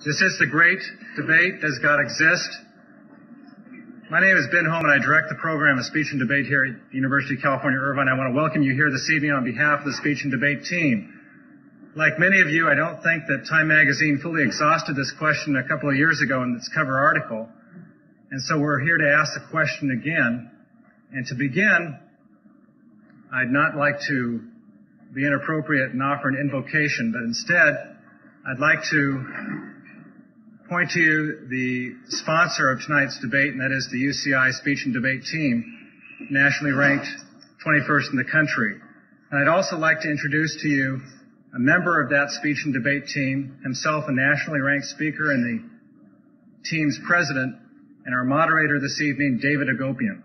This is the great debate. Does God exist? My name is Ben Holman. I direct the program of speech and debate here at the University of California, Irvine. I want to welcome you here this evening on behalf of the speech and debate team. Like many of you, I don't think that Time Magazine fully exhausted this question a couple of years ago in its cover article. And so we're here to ask the question again. And to begin, I'd not like to be inappropriate and offer an invocation, but instead, I'd like to point to you the sponsor of tonight's debate, and that is the UCI Speech and Debate Team, nationally ranked 21st in the country. And I'd also like to introduce to you a member of that speech and debate team, himself a nationally ranked speaker and the team's president, and our moderator this evening, David Agopian.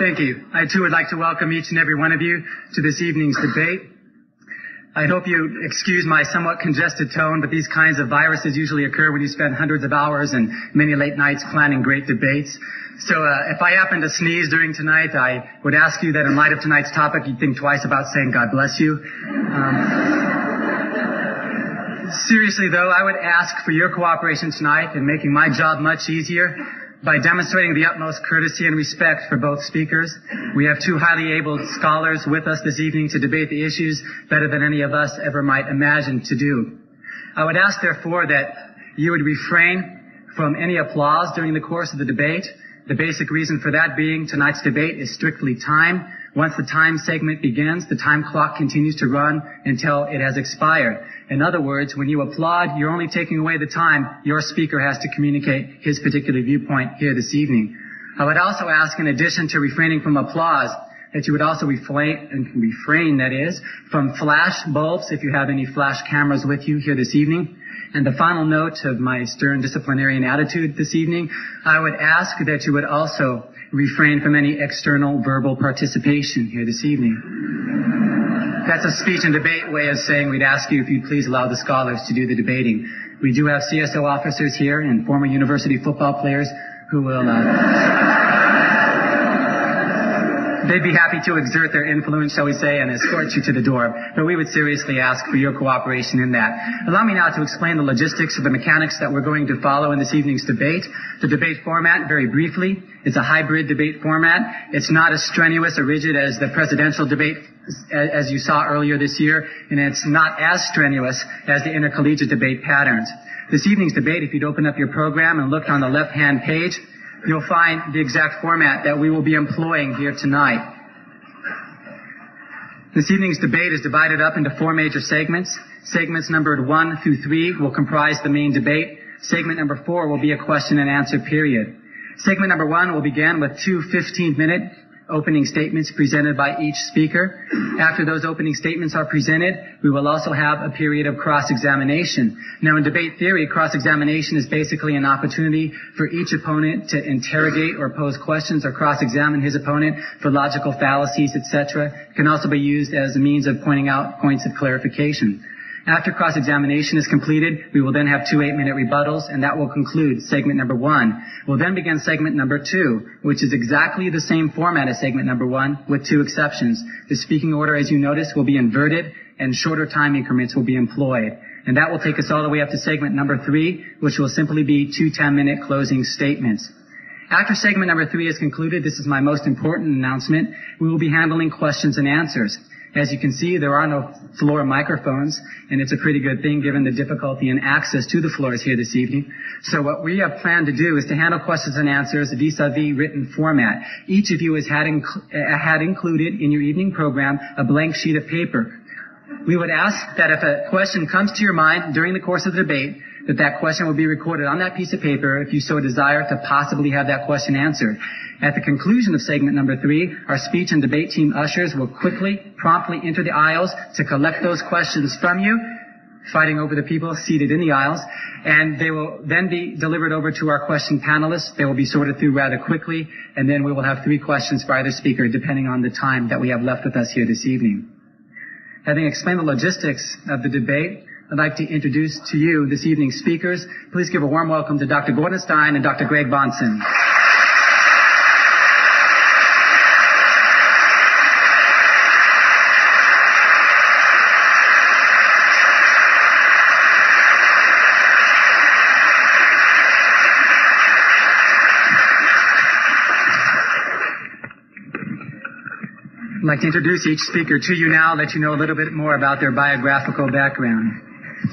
Thank you. I too would like to welcome each and every one of you to this evening's debate. I hope you excuse my somewhat congested tone, but these kinds of viruses usually occur when you spend hundreds of hours and many late nights planning great debates. So uh, if I happen to sneeze during tonight, I would ask you that in light of tonight's topic, you think twice about saying God bless you. Um, seriously though, I would ask for your cooperation tonight in making my job much easier by demonstrating the utmost courtesy and respect for both speakers. We have two highly able scholars with us this evening to debate the issues better than any of us ever might imagine to do. I would ask, therefore, that you would refrain from any applause during the course of the debate. The basic reason for that being tonight's debate is strictly time. Once the time segment begins, the time clock continues to run until it has expired. In other words, when you applaud, you're only taking away the time your speaker has to communicate his particular viewpoint here this evening. I would also ask, in addition to refraining from applause, that you would also refrain, refrain, that is, from flash bulbs if you have any flash cameras with you here this evening. And the final note of my stern disciplinarian attitude this evening, I would ask that you would also refrain from any external verbal participation here this evening. That's a speech and debate way of saying we'd ask you if you'd please allow the scholars to do the debating. We do have CSO officers here and former university football players who will uh, they'd be happy to exert their influence, shall we say, and escort you to the door. But we would seriously ask for your cooperation in that. Allow me now to explain the logistics of the mechanics that we're going to follow in this evening's debate. The debate format, very briefly, is a hybrid debate format. It's not as strenuous or rigid as the presidential debate as you saw earlier this year, and it's not as strenuous as the intercollegiate debate patterns. This evening's debate, if you'd open up your program and look on the left-hand page, you'll find the exact format that we will be employing here tonight. This evening's debate is divided up into four major segments. Segments numbered one through three will comprise the main debate. Segment number four will be a question and answer period. Segment number one will begin with two 15-minute opening statements presented by each speaker. After those opening statements are presented, we will also have a period of cross-examination. Now in debate theory, cross-examination is basically an opportunity for each opponent to interrogate or pose questions or cross-examine his opponent for logical fallacies, etc. It can also be used as a means of pointing out points of clarification. After cross-examination is completed, we will then have two eight-minute rebuttals, and that will conclude segment number one. We'll then begin segment number two, which is exactly the same format as segment number one, with two exceptions. The speaking order, as you notice, will be inverted, and shorter time increments will be employed. And that will take us all the way up to segment number three, which will simply be two 10-minute closing statements. After segment number three is concluded, this is my most important announcement, we will be handling questions and answers. As you can see, there are no floor microphones, and it's a pretty good thing given the difficulty in access to the floors here this evening. So what we have planned to do is to handle questions and answers vis-a-vis written format. Each of you has had, inc- uh, had included in your evening program a blank sheet of paper. We would ask that if a question comes to your mind during the course of the debate, that that question will be recorded on that piece of paper if you so desire to possibly have that question answered. At the conclusion of segment number three, our speech and debate team ushers will quickly, promptly enter the aisles to collect those questions from you, fighting over the people seated in the aisles, and they will then be delivered over to our question panelists. They will be sorted through rather quickly, and then we will have three questions for either speaker, depending on the time that we have left with us here this evening. Having explained the logistics of the debate, I'd like to introduce to you this evening's speakers. Please give a warm welcome to Dr. Gordon Stein and Dr. Greg Bahnsen. Like to introduce each speaker to you now, let you know a little bit more about their biographical background.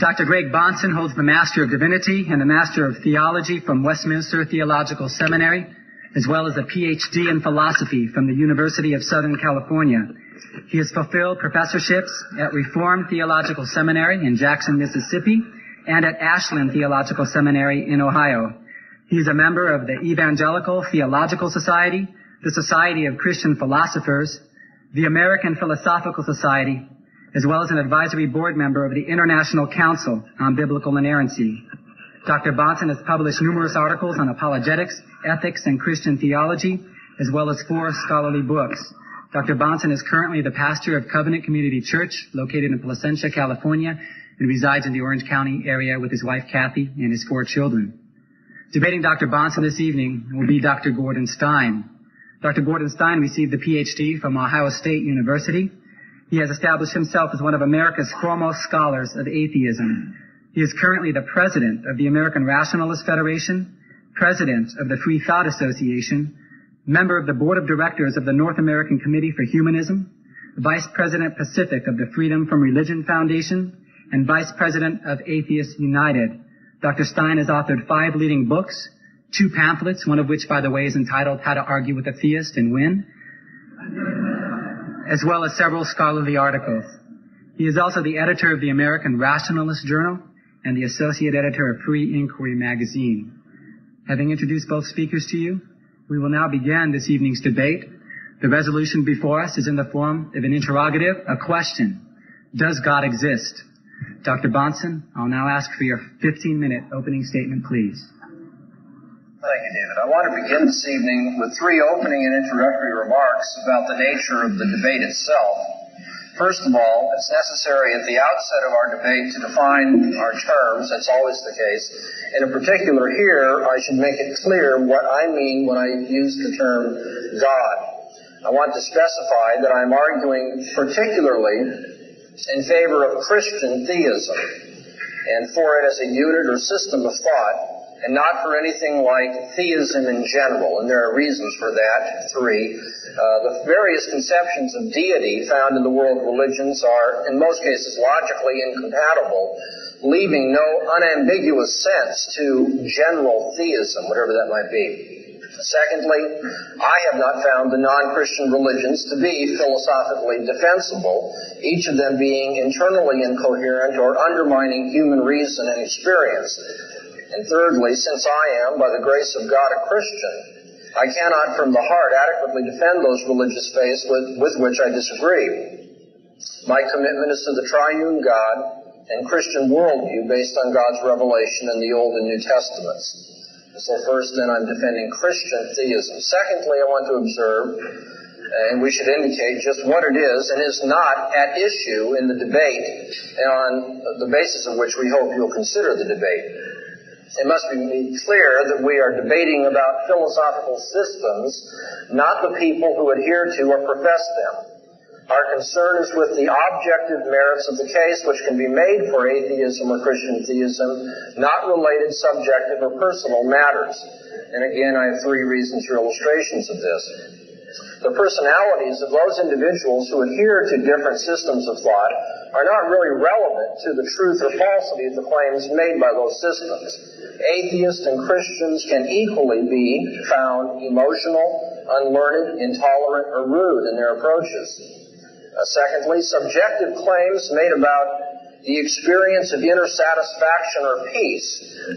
Dr. Greg Bahnsen holds the Master of Divinity and the Master of Theology from Westminster Theological Seminary, as well as a PhD in philosophy from the University of Southern California. He has fulfilled professorships at Reformed Theological Seminary in Jackson, Mississippi, and at Ashland Theological Seminary in Ohio. He is a member of the Evangelical Theological Society, the Society of Christian Philosophers, the American Philosophical Society, as well as an advisory board member of the International Council on Biblical Inerrancy. Dr. Bahnsen has published numerous articles on apologetics, ethics, and Christian theology, as well as four scholarly books. Dr. Bahnsen is currently the pastor of Covenant Community Church, located in Placentia, California, and resides in the Orange County area with his wife Kathy and his four children. Debating Dr. Bahnsen this evening will be Dr. Gordon Stein. Dr. Gordon Stein received a PhD from Ohio State University. He has established himself as one of America's foremost scholars of atheism. He is currently the president of the American Rationalist Federation, president of the Free Thought Association, member of the board of directors of the North American Committee for Humanism, vice president Pacific of the Freedom from Religion Foundation, and vice president of Atheists United. Dr. Stein has authored five leading books, two pamphlets, one of which, by the way, is entitled How to Argue with a Theist and Win, as well as several scholarly articles. He is also the editor of the American Rationalist Journal and the associate editor of Free Inquiry magazine. Having introduced both speakers to you, we will now begin this evening's debate. The resolution before us is in the form of an interrogative, a question. Does God exist? Dr. Bahnsen, I'll now ask for your 15-minute opening statement, please. Thank you, David. I want to begin this evening with three opening and introductory remarks about the nature of the debate itself. First of all, it's necessary at the outset of our debate to define our terms. That's always the case. And in particular here, I should make it clear what I mean when I use the term God. I want to specify that I'm arguing particularly in favor of Christian theism and for it as a unit or system of thought and not for anything like theism in general. And there are reasons for that. Three, uh, the various conceptions of deity found in the world religions are, in most cases, logically incompatible, leaving no unambiguous sense to general theism, whatever that might be. Secondly, I have not found the non-Christian religions to be philosophically defensible, each of them being internally incoherent or undermining human reason and experience. And thirdly, since I am, by the grace of God, a Christian, I cannot from the heart adequately defend those religious faiths with, with which I disagree. My commitment is to the triune God and Christian worldview based on God's revelation in the Old and New Testaments. So first, then, I'm defending Christian theism. Secondly, I want to observe, and we should indicate just what it is and is not at issue in the debate, on the basis of which we hope you'll consider the debate. It must be clear that we are debating about philosophical systems, not the people who adhere to or profess them. Our concern is with the objective merits of the case which can be made for atheism or Christian theism, not related subjective or personal matters. And again, I have three reasons for illustrations of this. The personalities of those individuals who adhere to different systems of thought are not really relevant to the truth or falsity of the claims made by those systems. Atheists and Christians can equally be found emotional, unlearned, intolerant, or rude in their approaches. Uh, secondly, subjective claims made about the experience of inner satisfaction or peace,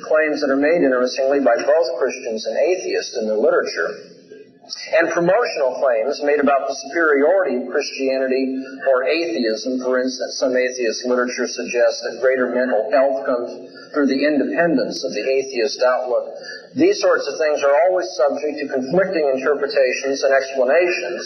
claims that are made, interestingly, by both Christians and atheists in the literature. And promotional claims made about the superiority of Christianity or atheism. For instance, some atheist literature suggests that greater mental health comes through the independence of the atheist outlook. These sorts of things are always subject to conflicting interpretations and explanations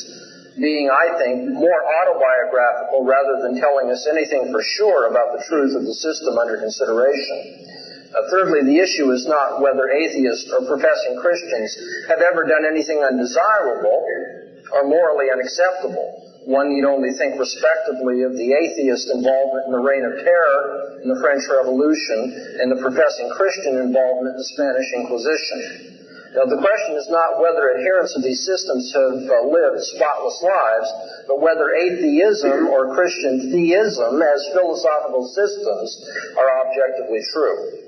being, I think, more autobiographical rather than telling us anything for sure about the truth of the system under consideration. Uh, thirdly, the issue is not whether atheists or professing Christians have ever done anything undesirable or morally unacceptable. One need only think respectively of the atheist involvement in the Reign of Terror in the French Revolution and the professing Christian involvement in the Spanish Inquisition. Now, the question is not whether adherents of these systems have uh, lived spotless lives, but whether atheism or Christian theism as philosophical systems are objectively true.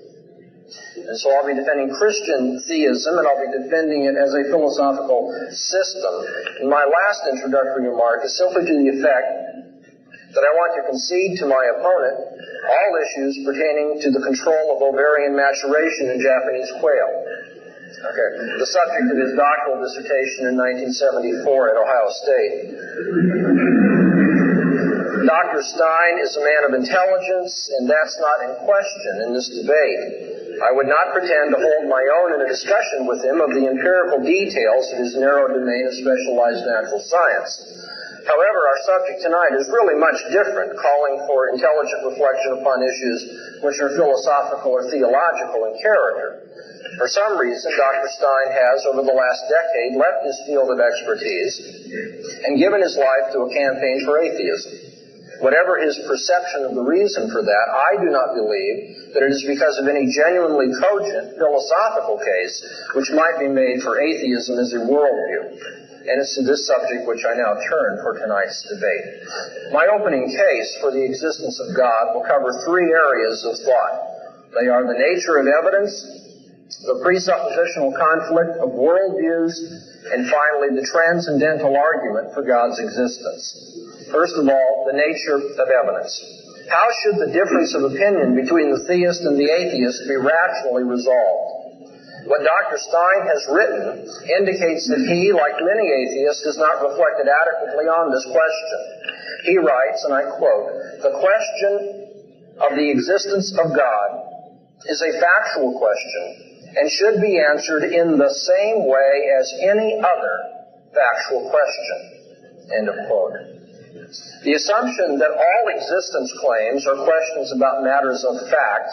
And so I'll be defending Christian theism and I'll be defending it as a philosophical system. My last introductory remark is simply to the effect that I want to concede to my opponent all issues pertaining to the control of ovarian maturation in Japanese quail. Okay. The subject of his doctoral dissertation in 1974 at Ohio State. Dr. Stein is a man of intelligence, and that's not in question in this debate. I would not pretend to hold my own in a discussion with him of the empirical details of his narrow domain of specialized natural science. However, our subject tonight is really much different, calling for intelligent reflection upon issues which are philosophical or theological in character. For some reason, Dr. Stein has, over the last decade, left his field of expertise and given his life to a campaign for atheism. Whatever his perception of the reason for that, I do not believe that it is because of any genuinely cogent philosophical case which might be made for atheism as a worldview and it's to this subject which I now turn for tonight's debate. My opening case for the existence of God will cover three areas of thought. They are the nature of evidence, the presuppositional conflict of worldviews, and finally the transcendental argument for God's existence. First of all, the nature of evidence. How should the difference of opinion between the theist and the atheist be rationally resolved? What Dr. Stein has written indicates that he, like many atheists, has not reflected adequately on this question. He writes, and I quote, the question of the existence of God is a factual question and should be answered in the same way as any other factual question. End of quote. The assumption that all existence claims are questions about matters of fact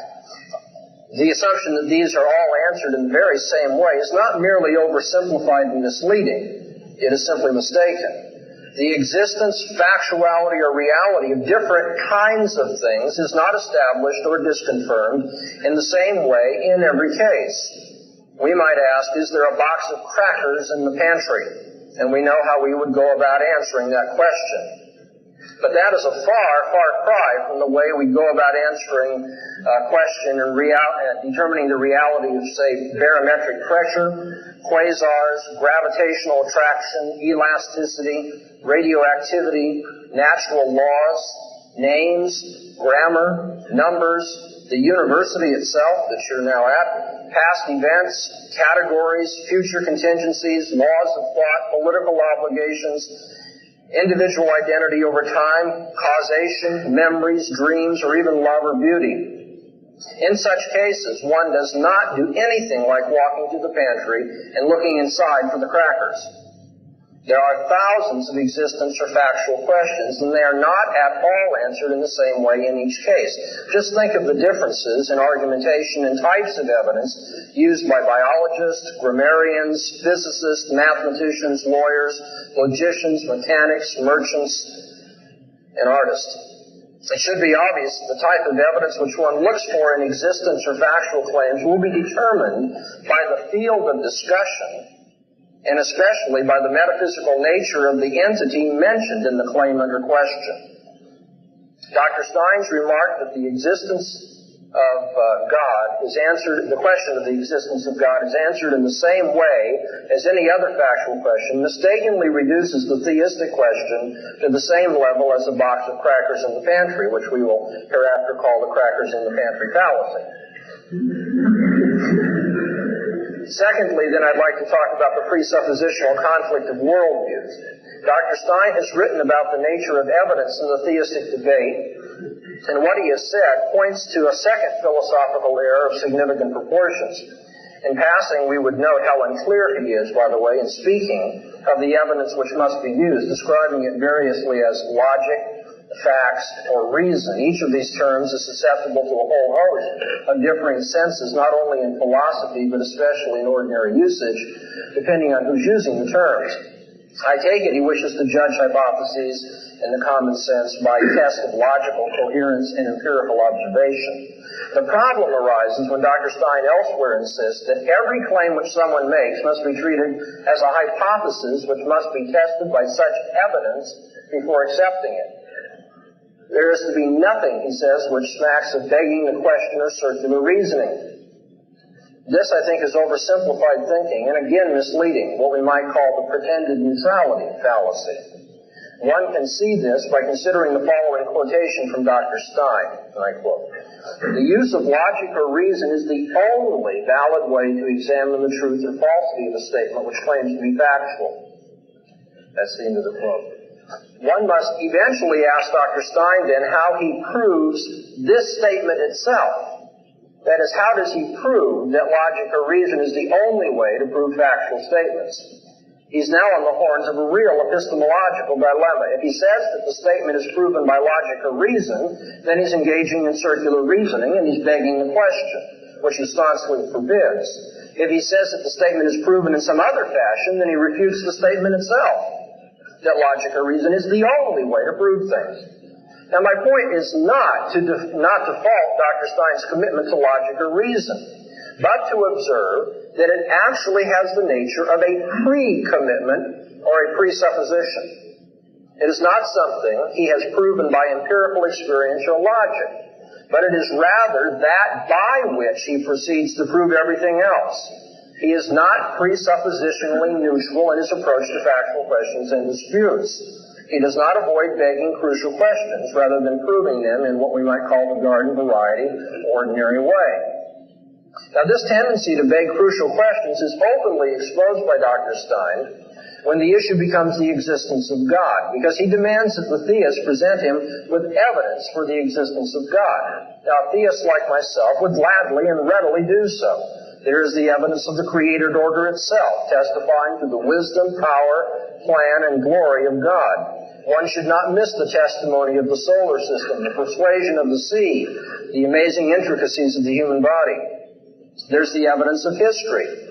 the assumption that these are all answered in the very same way is not merely oversimplified and misleading. It is simply mistaken. The existence, factuality, or reality of different kinds of things is not established or disconfirmed in the same way in every case. We might ask, is there a box of crackers in the pantry? And we know how we would go about answering that question. But that is a far, far cry from the way we go about answering a question and real, uh, determining the reality of, say, barometric pressure, quasars, gravitational attraction, elasticity, radioactivity, natural laws, names, grammar, numbers, the university itself that you're now at, past events, categories, future contingencies, laws of thought, political obligations, individual identity over time, causation, memories, dreams, or even love or beauty. In such cases, one does not do anything like walking to the pantry and looking inside for the crackers. There are thousands of existence or factual questions, and they are not at all answered in the same way in each case. Just think of the differences in argumentation and types of evidence used by biologists, grammarians, physicists, mathematicians, lawyers, logicians, mechanics, merchants, and artists. It should be obvious that the type of evidence which one looks for in existence or factual claims will be determined by the field of discussion and especially by the metaphysical nature of the entity mentioned in the claim under question. Dr. Stein's remark that the existence of uh, God is answered, the question of the existence of God is answered in the same way as any other factual question, mistakenly reduces the theistic question to the same level as a box of crackers in the pantry, which we will hereafter call the crackers in the pantry fallacy. Secondly, then I'd like to talk about the presuppositional conflict of worldviews. Dr. Stein has written about the nature of evidence in the theistic debate, and what he has said points to a second philosophical error of significant proportions. In passing, we would note how unclear he is, by the way, in speaking of the evidence which must be used, describing it variously as logic, facts, or reason. Each of these terms is susceptible to a whole host of differing senses, not only in philosophy, but especially in ordinary usage, depending on who's using the terms. I take it he wishes to judge hypotheses in the common sense by test of logical coherence and empirical observation. The problem arises when Dr. Stein elsewhere insists that every claim which someone makes must be treated as a hypothesis which must be tested by such evidence before accepting it. There is to be nothing, he says, which smacks of begging the question or circular reasoning. This, I think, is oversimplified thinking and again misleading, what we might call the pretended neutrality fallacy. One can see this by considering the following quotation from Dr. Stein, and I quote, The use of logic or reason is the only valid way to examine the truth or falsity of a statement which claims to be factual. That's the end of the quote. One must eventually ask Dr. Stein then how he proves this statement itself that is, how does he prove that logic or reason is the only way to prove factual statements? He's now on the horns of a real epistemological dilemma. If he says that the statement is proven by logic or reason, then he's engaging in circular reasoning and he's begging the question, which staunchly forbids. If he says that the statement is proven in some other fashion, then he refutes the statement itself, that logic or reason is the only way to prove things. Now, my point is not to def- not to fault Dr. Stein's commitment to logic or reason, but to observe that it actually has the nature of a pre-commitment or a presupposition. It is not something he has proven by empirical experience or logic, but it is rather that by which he proceeds to prove everything else. He is not presuppositionally neutral in his approach to factual questions and disputes. He does not avoid begging crucial questions rather than proving them in what we might call the garden variety, ordinary way. Now, this tendency to beg crucial questions is openly exposed by Dr. Stein when the issue becomes the existence of God, because he demands that the theists present him with evidence for the existence of God. Now, theists like myself would gladly and readily do so. There is the evidence of the created order itself, testifying to the wisdom, power, plan, and glory of God. One should not miss the testimony of the solar system, the persuasion of the sea, the amazing intricacies of the human body. There's the evidence of history.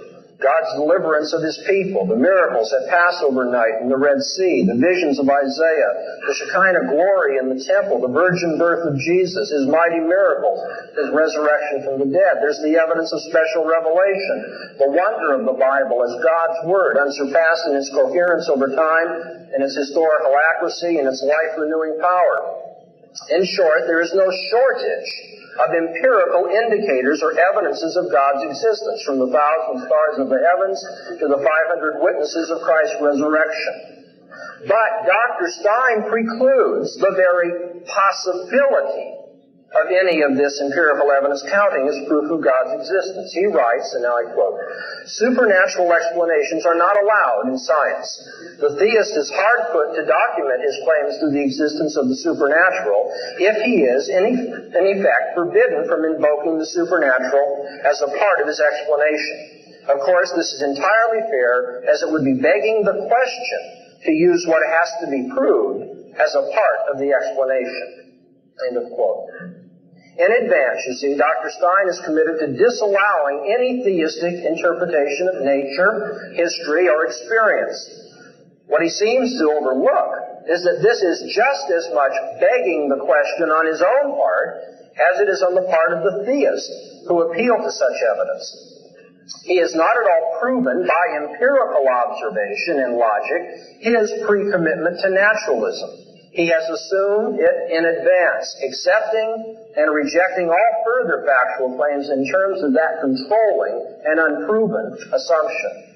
God's deliverance of his people, the miracles at Passover night in the Red Sea, the visions of Isaiah, the Shekinah glory in the temple, the virgin birth of Jesus, his mighty miracles, his resurrection from the dead. There's the evidence of special revelation, the wonder of the Bible as God's Word, unsurpassed in its coherence over time, in its historical accuracy, and its life-renewing power. In short, there is no shortage of empirical indicators or evidences of God's existence, from the thousand stars of the heavens to the 500 witnesses of Christ's resurrection. But Dr. Stein precludes the very possibility of any of this empirical evidence counting as proof of God's existence. He writes, and now I quote, supernatural explanations are not allowed in science. The theist is hard put to document his claims to the existence of the supernatural if he is, in, in effect, forbidden from invoking the supernatural as a part of his explanation. Of course, this is entirely fair, as it would be begging the question to use what has to be proved as a part of the explanation. End of quote. In advance, you see, Dr. Stein is committed to disallowing any theistic interpretation of nature, history, or experience. What he seems to overlook is that this is just as much begging the question on his own part as it is on the part of the theist who appeal to such evidence. He is not at all proven by empirical observation and logic his pre-commitment to naturalism. He has assumed it in advance, accepting and rejecting all further factual claims in terms of that controlling and unproven assumption.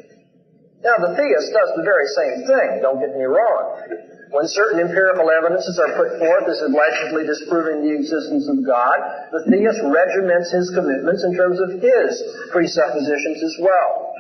Now, the theist does the very same thing, don't get me wrong. When certain empirical evidences are put forth as allegedly disproving the existence of God, the theist regiments his commitments in terms of his presuppositions as well.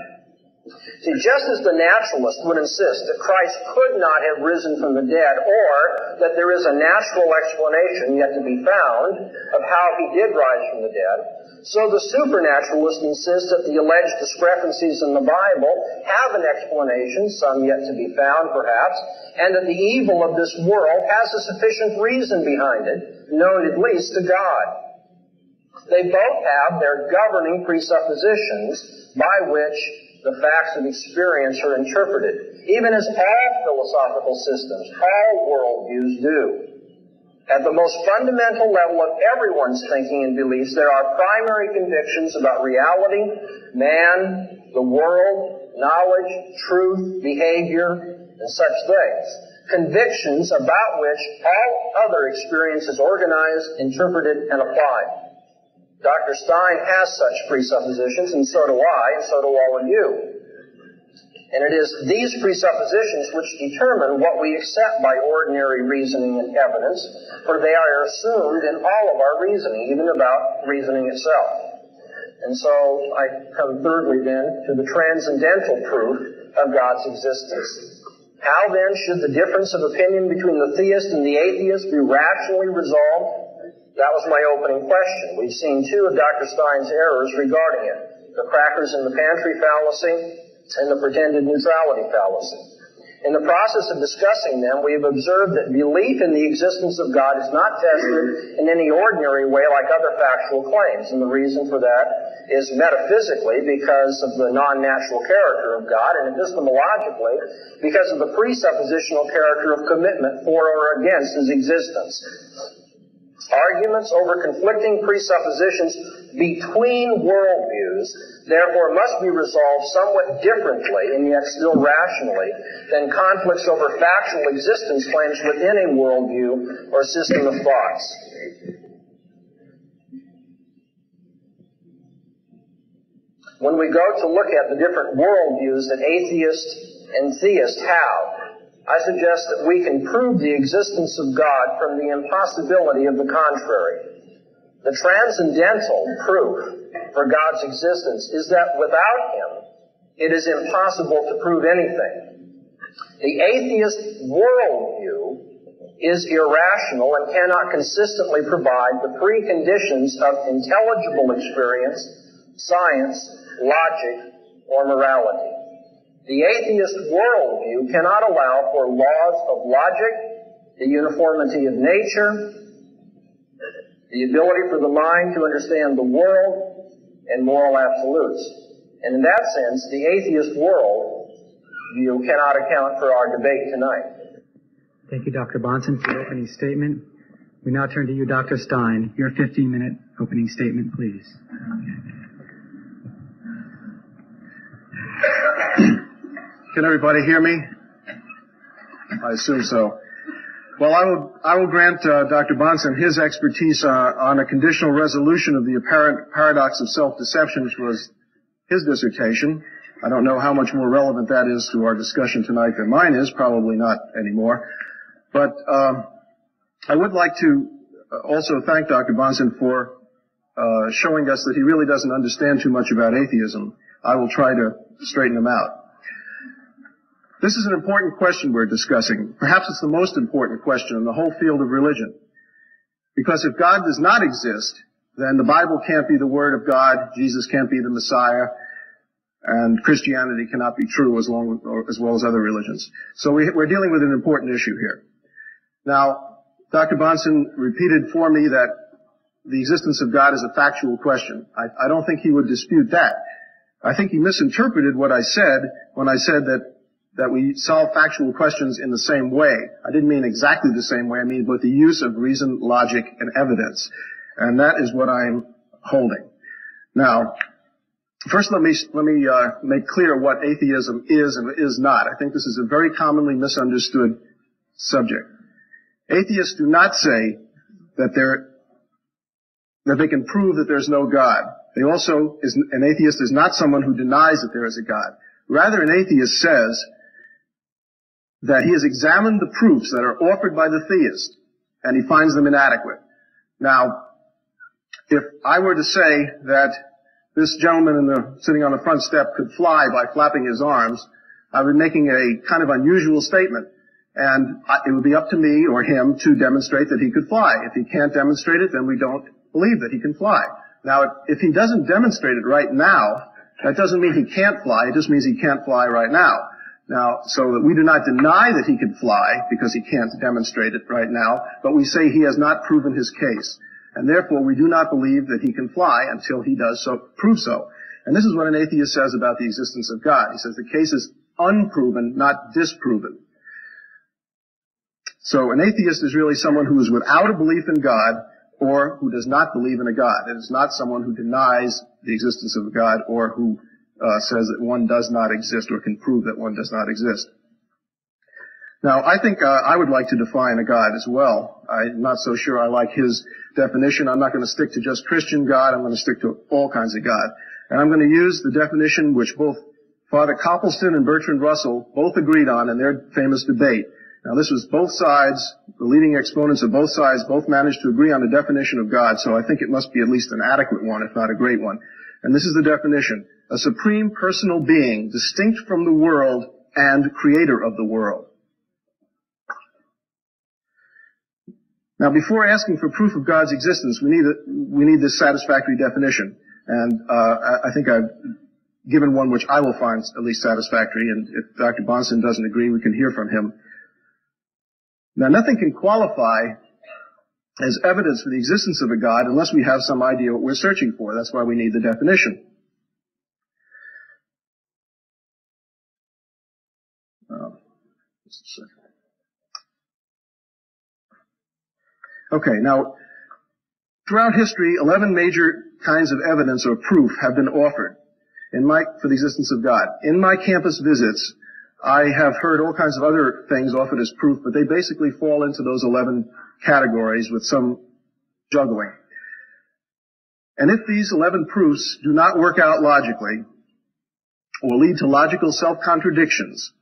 See, just as the naturalist would insist that Christ could not have risen from the dead, or that there is a natural explanation yet to be found of how he did rise from the dead, so the supernaturalist insists that the alleged discrepancies in the Bible have an explanation, some yet to be found perhaps, and that the evil of this world has a sufficient reason behind it, known at least to God. They both have their governing presuppositions by which the facts of experience are interpreted, even as all philosophical systems, all worldviews do. At the most fundamental level of everyone's thinking and beliefs, there are primary convictions about reality, man, the world, knowledge, truth, behavior, and such things. Convictions about which all other experience is organized, interpreted, and applied. Dr. Stein has such presuppositions, and so do I, and so do all of you. And it is these presuppositions which determine what we accept by ordinary reasoning and evidence, for they are assumed in all of our reasoning, even about reasoning itself. And so I come thirdly then to the transcendental proof of God's existence. How then should the difference of opinion between the theist and the atheist be rationally resolved? That was my opening question. We've seen two of Dr. Stein's errors regarding it. The crackers in the pantry fallacy and the pretended neutrality fallacy. In the process of discussing them, we have observed that belief in the existence of God is not tested in any ordinary way like other factual claims. And the reason for that is metaphysically because of the non-natural character of God and epistemologically because of the presuppositional character of commitment for or against his existence. Arguments over conflicting presuppositions between worldviews, therefore, must be resolved somewhat differently, and yet still rationally, than conflicts over factual existence claims within a worldview or system of thoughts. When we go to look at the different worldviews that atheists and theists have, I suggest that we can prove the existence of God from the impossibility of the contrary. The transcendental proof for God's existence is that without Him, it is impossible to prove anything. The atheist worldview is irrational and cannot consistently provide the preconditions of intelligible experience, science, logic, or morality. The atheist worldview cannot allow for laws of logic, the uniformity of nature, the ability for the mind to understand the world, and moral absolutes. And in that sense, the atheist world view cannot account for our debate tonight. Thank you, Dr. Bahnsen, for your opening statement. We now turn to you, Dr. Stein. Your 15-minute opening statement, please. Can everybody hear me? I assume so. Well, I will, I will grant uh, Dr. Bahnsen his expertise uh, on a conditional resolution of the apparent paradox of self-deception, which was his dissertation. I don't know how much more relevant that is to our discussion tonight than mine is, probably not anymore. But um, I would like to uh, also thank Dr. Bahnsen for uh, showing us that he really doesn't understand too much about atheism. I will try to straighten him out. This is an important question we're discussing. Perhaps it's the most important question in the whole field of religion. Because if God does not exist, then the Bible can't be the Word of God, Jesus can't be the Messiah, and Christianity cannot be true as, long, as well as other religions. So we, are dealing with an important issue here. Now, Dr. Bahnsen repeated for me that the existence of God is a factual question. I, I don't think he would dispute that. I think he misinterpreted what I said when I said that that we solve factual questions in the same way. I didn't mean exactly the same way. I mean with the use of reason, logic, and evidence. And that is what I'm holding. Now, first let me, let me uh, make clear what atheism is and is not. I think this is a very commonly misunderstood subject. Atheists do not say that they're, that they can prove that there's no God. They also, is, an atheist is not someone who denies that there is a God. Rather, an atheist says that he has examined the proofs that are offered by the theist and he finds them inadequate. Now, if I were to say that this gentleman in the, sitting on the front step could fly by flapping his arms, I would be making a kind of unusual statement. And it would be up to me or him to demonstrate that he could fly. If he can't demonstrate it, then we don't believe that he can fly. Now, if he doesn't demonstrate it right now, that doesn't mean he can't fly. It just means he can't fly right now. Now, so that we do not deny that he can fly because he can't demonstrate it right now, but we say he has not proven his case. And therefore we do not believe that he can fly until he does so, prove so. And this is what an atheist says about the existence of God. He says the case is unproven, not disproven. So an atheist is really someone who is without a belief in God or who does not believe in a God. It is not someone who denies the existence of a God or who uh, says that one does not exist or can prove that one does not exist. Now, I think uh, I would like to define a God as well. I'm not so sure I like his definition. I'm not going to stick to just Christian God. I'm going to stick to all kinds of God. And I'm going to use the definition which both Father Copleston and Bertrand Russell both agreed on in their famous debate. Now this was both sides, the leading exponents of both sides both managed to agree on a definition of God, so I think it must be at least an adequate one, if not a great one. And this is the definition. A supreme personal being, distinct from the world and creator of the world. Now, before asking for proof of God's existence, we need a, we need this satisfactory definition, and uh, I think I've given one which I will find at least satisfactory. And if Dr. Bahnsen doesn't agree, we can hear from him. Now, nothing can qualify as evidence for the existence of a God unless we have some idea what we're searching for. That's why we need the definition. Uh, just a second. Okay, now, throughout history, 11 major kinds of evidence or proof have been offered in my, for the existence of God. In my campus visits, I have heard all kinds of other things offered as proof, but they basically fall into those 11 categories with some juggling. And if these 11 proofs do not work out logically, or lead to logical self-contradictions,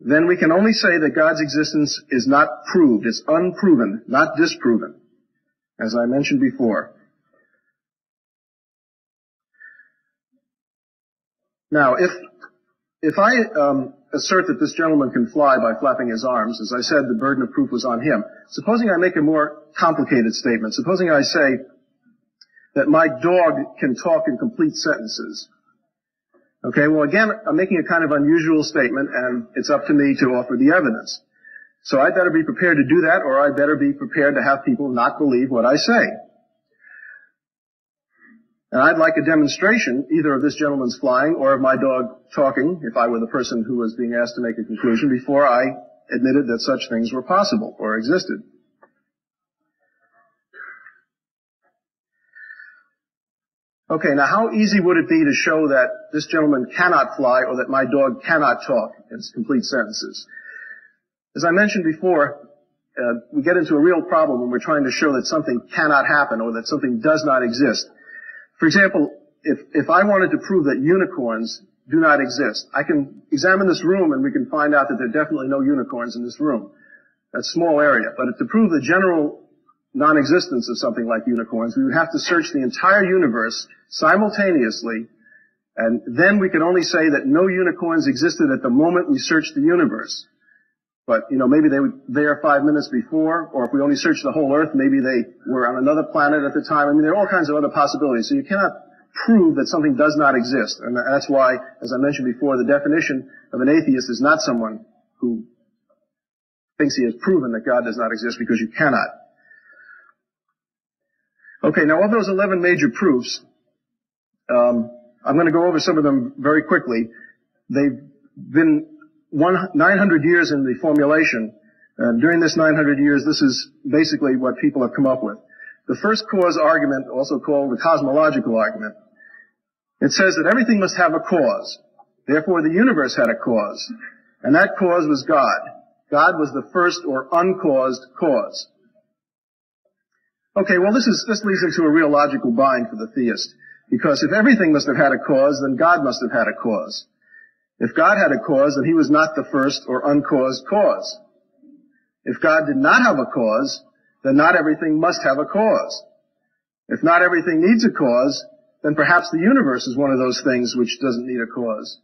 then we can only say that God's existence is not proved. It's unproven, not disproven, as I mentioned before. Now, if if I um, assert that this gentleman can fly by flapping his arms, as I said, the burden of proof was on him. Supposing I make a more complicated statement. Supposing I say that my dog can talk in complete sentences. Okay, well again, I'm making a kind of unusual statement and it's up to me to offer the evidence. So I'd better be prepared to do that or I'd better be prepared to have people not believe what I say. And I'd like a demonstration either of this gentleman's flying or of my dog talking, if I were the person who was being asked to make a conclusion, before I admitted that such things were possible or existed. Okay, now how easy would it be to show that this gentleman cannot fly or that my dog cannot talk in complete sentences? As I mentioned before, uh, we get into a real problem when we're trying to show that something cannot happen or that something does not exist. For example, if, if I wanted to prove that unicorns do not exist, I can examine this room and we can find out that there are definitely no unicorns in this room. That's a small area. But to prove the general non-existence of something like unicorns, we would have to search the entire universe simultaneously, and then we could only say that no unicorns existed at the moment we searched the universe. But, you know, maybe they were there five minutes before, or if we only searched the whole Earth, maybe they were on another planet at the time. I mean, there are all kinds of other possibilities. So you cannot prove that something does not exist. And that's why, as I mentioned before, the definition of an atheist is not someone who thinks he has proven that God does not exist because you cannot. Okay, now of those 11 major proofs, um, I'm going to go over some of them very quickly. They've been one, 900 years in the formulation, and during this 900 years, this is basically what people have come up with. The first cause argument, also called the cosmological argument, it says that everything must have a cause. Therefore, the universe had a cause, and that cause was God. God was the first or uncaused cause. Okay, well, this is this leads into a real logical bind for the theist, because if everything must have had a cause, then God must have had a cause. If God had a cause, then he was not the first or uncaused cause. If God did not have a cause, then not everything must have a cause. If not everything needs a cause, then perhaps the universe is one of those things which doesn't need a cause.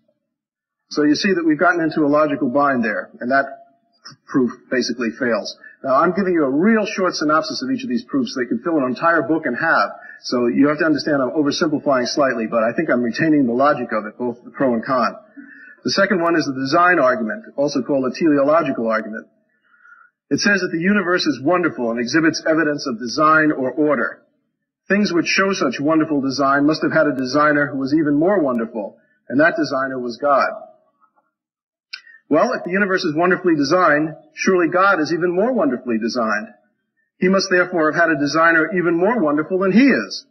So you see that we've gotten into a logical bind there, and that proof basically fails. Now I'm giving you a real short synopsis of each of these proofs. They could fill an entire book and have. So you have to understand I'm oversimplifying slightly, but I think I'm retaining the logic of it, both the pro and con. The second one is the design argument, also called the teleological argument. It says that the universe is wonderful and exhibits evidence of design or order. Things which show such wonderful design must have had a designer who was even more wonderful, and that designer was God. Well, if the universe is wonderfully designed, surely God is even more wonderfully designed. He must therefore have had a designer even more wonderful than he is.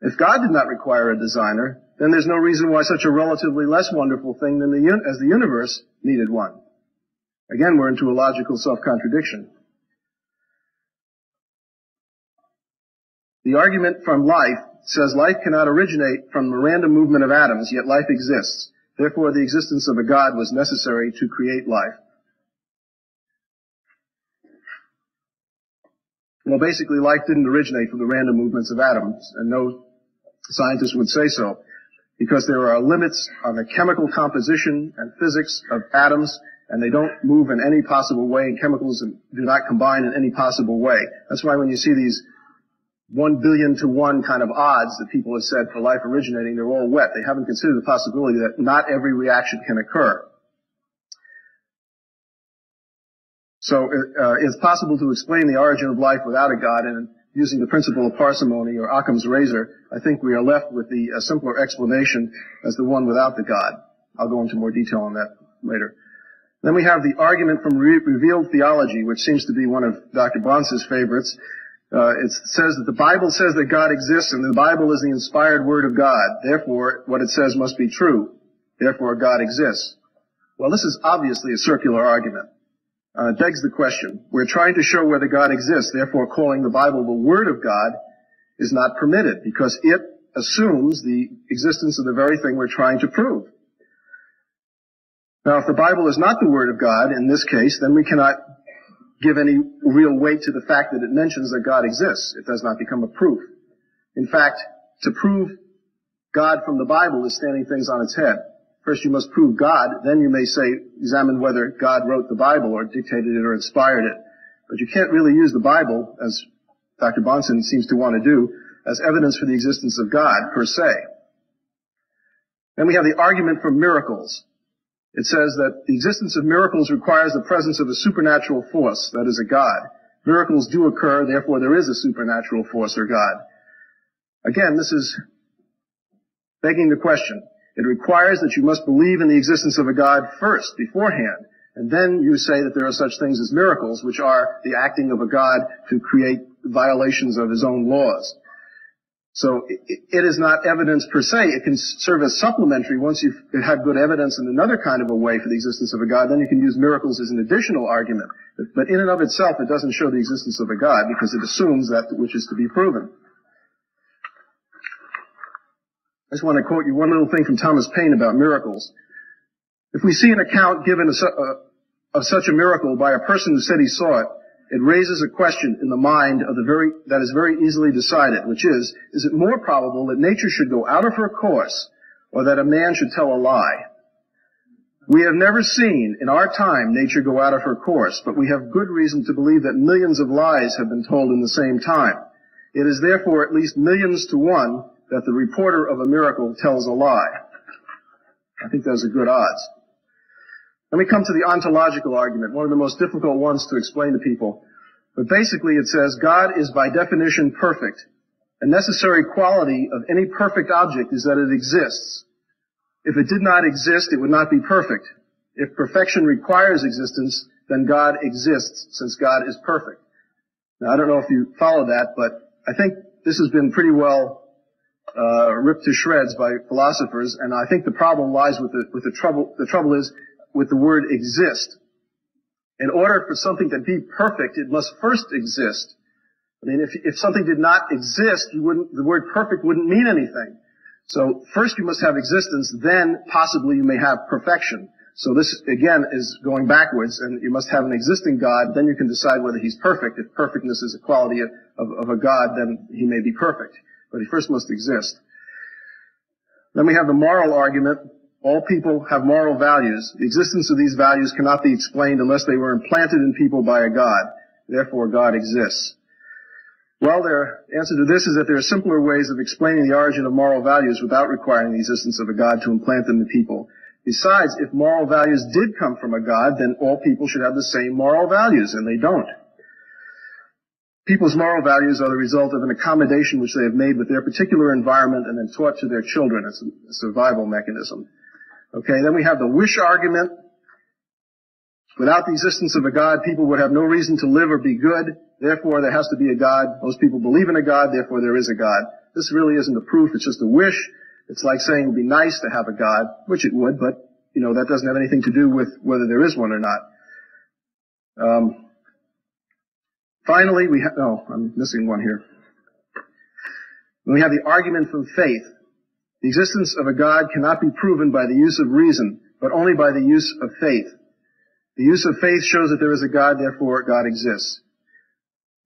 If God did not require a designer, then there's no reason why such a relatively less wonderful thing than the, as the universe needed one. Again, we're into a logical self-contradiction. The argument from life says life cannot originate from the random movement of atoms, yet life exists. Therefore, the existence of a God was necessary to create life. Well, basically, life didn't originate from the random movements of atoms, and no scientist would say so, because there are limits on the chemical composition and physics of atoms, and they don't move in any possible way, and chemicals do not combine in any possible way. That's why when you see these one billion to one kind of odds that people have said for life originating, they're all wet. They haven't considered the possibility that not every reaction can occur. So uh, it's possible to explain the origin of life without a God, and using the principle of parsimony or Occam's razor, I think we are left with the uh, simpler explanation as the one without the God. I'll go into more detail on that later. Then we have the argument from re- revealed theology, which seems to be one of Dr. Bahnsen's favorites. Uh, it says that the Bible says that God exists and the Bible is the inspired word of God. Therefore, what it says must be true. Therefore, God exists. Well, this is obviously a circular argument. Uh, it begs the question. We're trying to show whether God exists. Therefore, calling the Bible the Word of God is not permitted because it assumes the existence of the very thing we're trying to prove. Now, if the Bible is not the Word of God in this case, then we cannot give any real weight to the fact that it mentions that God exists. It does not become a proof. In fact, to prove God from the Bible is standing things on its head. First you must prove God, then you may say, examine whether God wrote the Bible or dictated it or inspired it. But you can't really use the Bible, as Dr. Bahnsen seems to want to do, as evidence for the existence of God, per se. Then we have the argument for miracles. It says that the existence of miracles requires the presence of a supernatural force, that is a God. Miracles do occur, therefore there is a supernatural force or God. Again, this is begging the question. It requires that you must believe in the existence of a God first, beforehand. And then you say that there are such things as miracles, which are the acting of a God to create violations of his own laws. So it is not evidence per se. It can serve as supplementary. Once you've had good evidence in another kind of a way for the existence of a God, then you can use miracles as an additional argument. But in and of itself, it doesn't show the existence of a God because it assumes that which is to be proven. I just want to quote you one little thing from Thomas Paine about miracles. If we see an account given of such a miracle by a person who said he saw it, it raises a question in the mind of the very, that is very easily decided, which is, is it more probable that nature should go out of her course or that a man should tell a lie? We have never seen in our time nature go out of her course, but we have good reason to believe that millions of lies have been told in the same time. It is therefore at least millions to one that the reporter of a miracle tells a lie. I think those are good odds. Then we come to the ontological argument, one of the most difficult ones to explain to people. But basically it says God is by definition perfect. A necessary quality of any perfect object is that it exists. If it did not exist, it would not be perfect. If perfection requires existence, then God exists since God is perfect. Now I don't know if you follow that, but I think this has been pretty well uh, ripped to shreds by philosophers, and I think the problem lies with the with the trouble. The trouble is with the word exist. In order for something to be perfect, it must first exist. I mean, if, if something did not exist, you wouldn't, the word perfect wouldn't mean anything. So first you must have existence, then possibly you may have perfection. So this again is going backwards, and you must have an existing God, then you can decide whether he's perfect. If perfectness is a quality of, of, of a God, then he may be perfect. But he first must exist. Then we have the moral argument all people have moral values. The existence of these values cannot be explained unless they were implanted in people by a God. Therefore, God exists. Well, their answer to this is that there are simpler ways of explaining the origin of moral values without requiring the existence of a God to implant them in people. Besides, if moral values did come from a God, then all people should have the same moral values, and they don't. People's moral values are the result of an accommodation which they have made with their particular environment and then taught to their children. It's a survival mechanism. Okay, then we have the wish argument. Without the existence of a God, people would have no reason to live or be good. Therefore, there has to be a God. Most people believe in a God, therefore there is a God. This really isn't a proof, it's just a wish. It's like saying it would be nice to have a God, which it would, but, you know, that doesn't have anything to do with whether there is one or not. Um, finally, we have, oh, I'm missing one here. We have the argument from faith. The existence of a God cannot be proven by the use of reason, but only by the use of faith. The use of faith shows that there is a God, therefore God exists.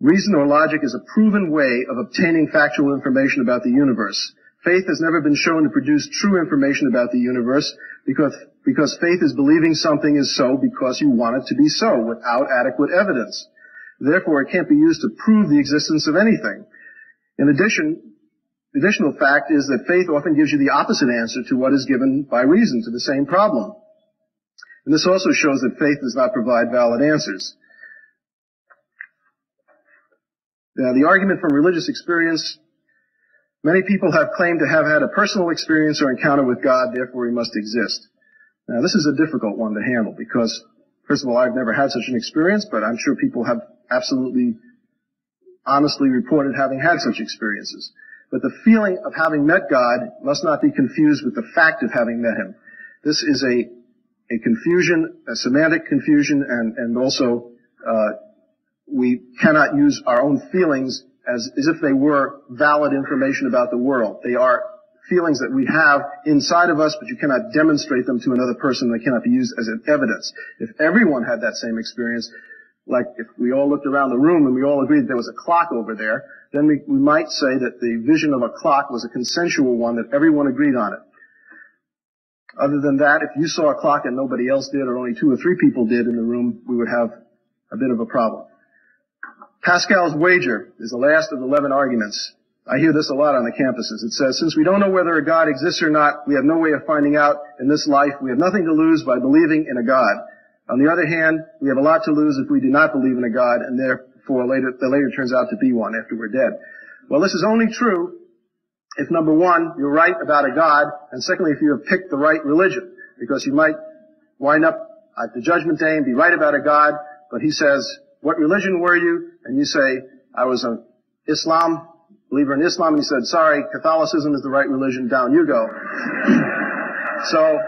Reason or logic is a proven way of obtaining factual information about the universe. Faith has never been shown to produce true information about the universe because, because faith is believing something is so because you want it to be so without adequate evidence. Therefore, it can't be used to prove the existence of anything. In addition, additional fact is that faith often gives you the opposite answer to what is given by reason to the same problem. And this also shows that faith does not provide valid answers. Now, the argument from religious experience, many people have claimed to have had a personal experience or encounter with God, therefore he must exist. Now, this is a difficult one to handle because, first of all, I've never had such an experience, but I'm sure people have absolutely honestly reported having had such experiences. But the feeling of having met God must not be confused with the fact of having met Him. This is a, a confusion, a semantic confusion, and, and also uh, we cannot use our own feelings as, as if they were valid information about the world. They are feelings that we have inside of us, but you cannot demonstrate them to another person. They cannot be used as an evidence. If everyone had that same experience, like if we all looked around the room and we all agreed there was a clock over there, then we, we might say that the vision of a clock was a consensual one that everyone agreed on it. Other than that, if you saw a clock and nobody else did, or only two or three people did in the room, we would have a bit of a problem. Pascal's wager is the last of 11 arguments. I hear this a lot on the campuses. It says, since we don't know whether a God exists or not, we have no way of finding out in this life. We have nothing to lose by believing in a God. On the other hand, we have a lot to lose if we do not believe in a God, and therefore later, the later turns out to be one after we're dead. Well, this is only true if number one, you're right about a God, and secondly, if you have picked the right religion, because you might wind up at the judgment day and be right about a God, but he says, what religion were you? And you say, I was an Islam, believer in Islam. And he said, sorry, Catholicism is the right religion. Down you go. so,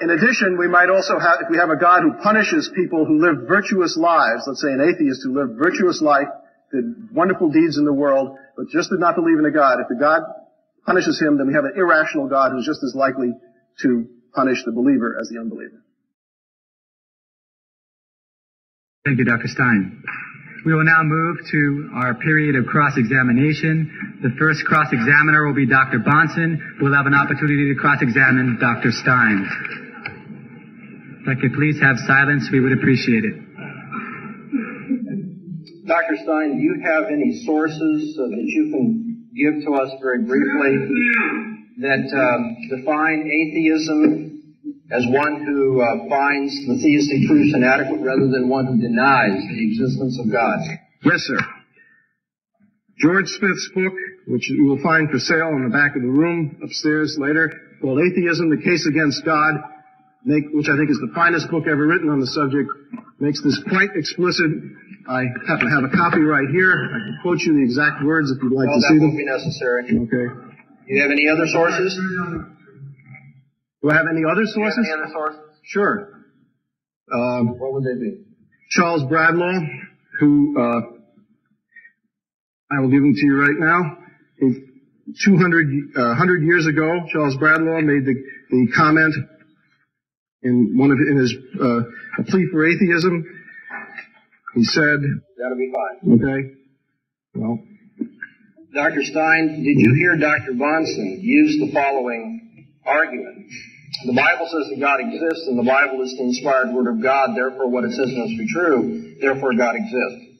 in addition, we might also have, if we have a God who punishes people who live virtuous lives, let's say an atheist who lived virtuous life, did wonderful deeds in the world, but just did not believe in a God. If the God punishes him, then we have an irrational God who's just as likely to punish the believer as the unbeliever. Thank you, Dr. Stein. We will now move to our period of cross-examination. The first cross-examiner will be Dr. Bahnsen, who will have an opportunity to cross-examine Dr. Stein. If I could please have silence, we would appreciate it. Dr. Stein, do you have any sources uh, that you can give to us very briefly that um, define atheism as one who uh, finds the theistic truths inadequate rather than one who denies the existence of God. Yes, sir. George Smith's book, which you will find for sale in the back of the room upstairs later, called Atheism, The Case Against God, make, which I think is the finest book ever written on the subject, makes this quite explicit. I happen to have a copy right here. I can quote you the exact words if you'd like well, to see them. that won't be necessary. Okay. Do you have any other sources? Do I have any other sources? Any other sources? Sure. Um, what would they be? Charles Bradlaugh, who uh, I will give them to you right now. 200 uh, 100 years ago, Charles Bradlaugh made the, the comment in one of in his uh, a plea for atheism. He said, "That'll be fine." Okay. Well, Dr. Stein, did you hear Dr. Bahnsen use the following argument? The Bible says that God exists, and the Bible is the inspired Word of God. Therefore, what it says must be true. Therefore, God exists.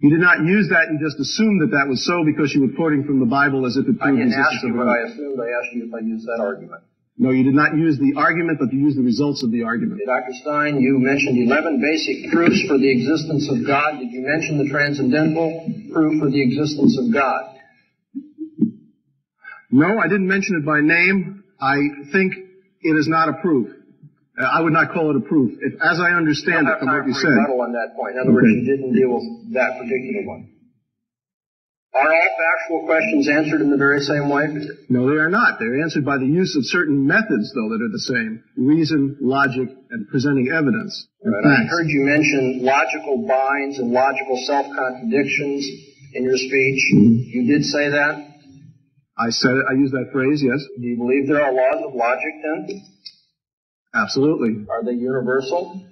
You did not use that. You just assumed that that was so because you were quoting from the Bible as if it I proved didn't ask existence you of what God. I assumed. I asked you if I used that argument. No, you did not use the argument, but you used the results of the argument. Dr. Stein, you mentioned 11 basic proofs for the existence of God. Did you mention the transcendental? proof for the existence of God? No, I didn't mention it by name. I think it is not a proof. Uh, I would not call it a proof. If, as I understand it from what you said. on that point. In other words, Okay. you didn't deal with that particular one. Are all factual questions answered in the very same way? No, they are not. They're answered by the use of certain methods, though, that are the same. Reason, logic, and presenting evidence. Right. I heard you mention logical binds and logical self-contradictions in your speech. Mm-hmm. You did say that. I said it, I used that phrase, yes. Do you believe there are laws of logic then? Absolutely. Are they universal?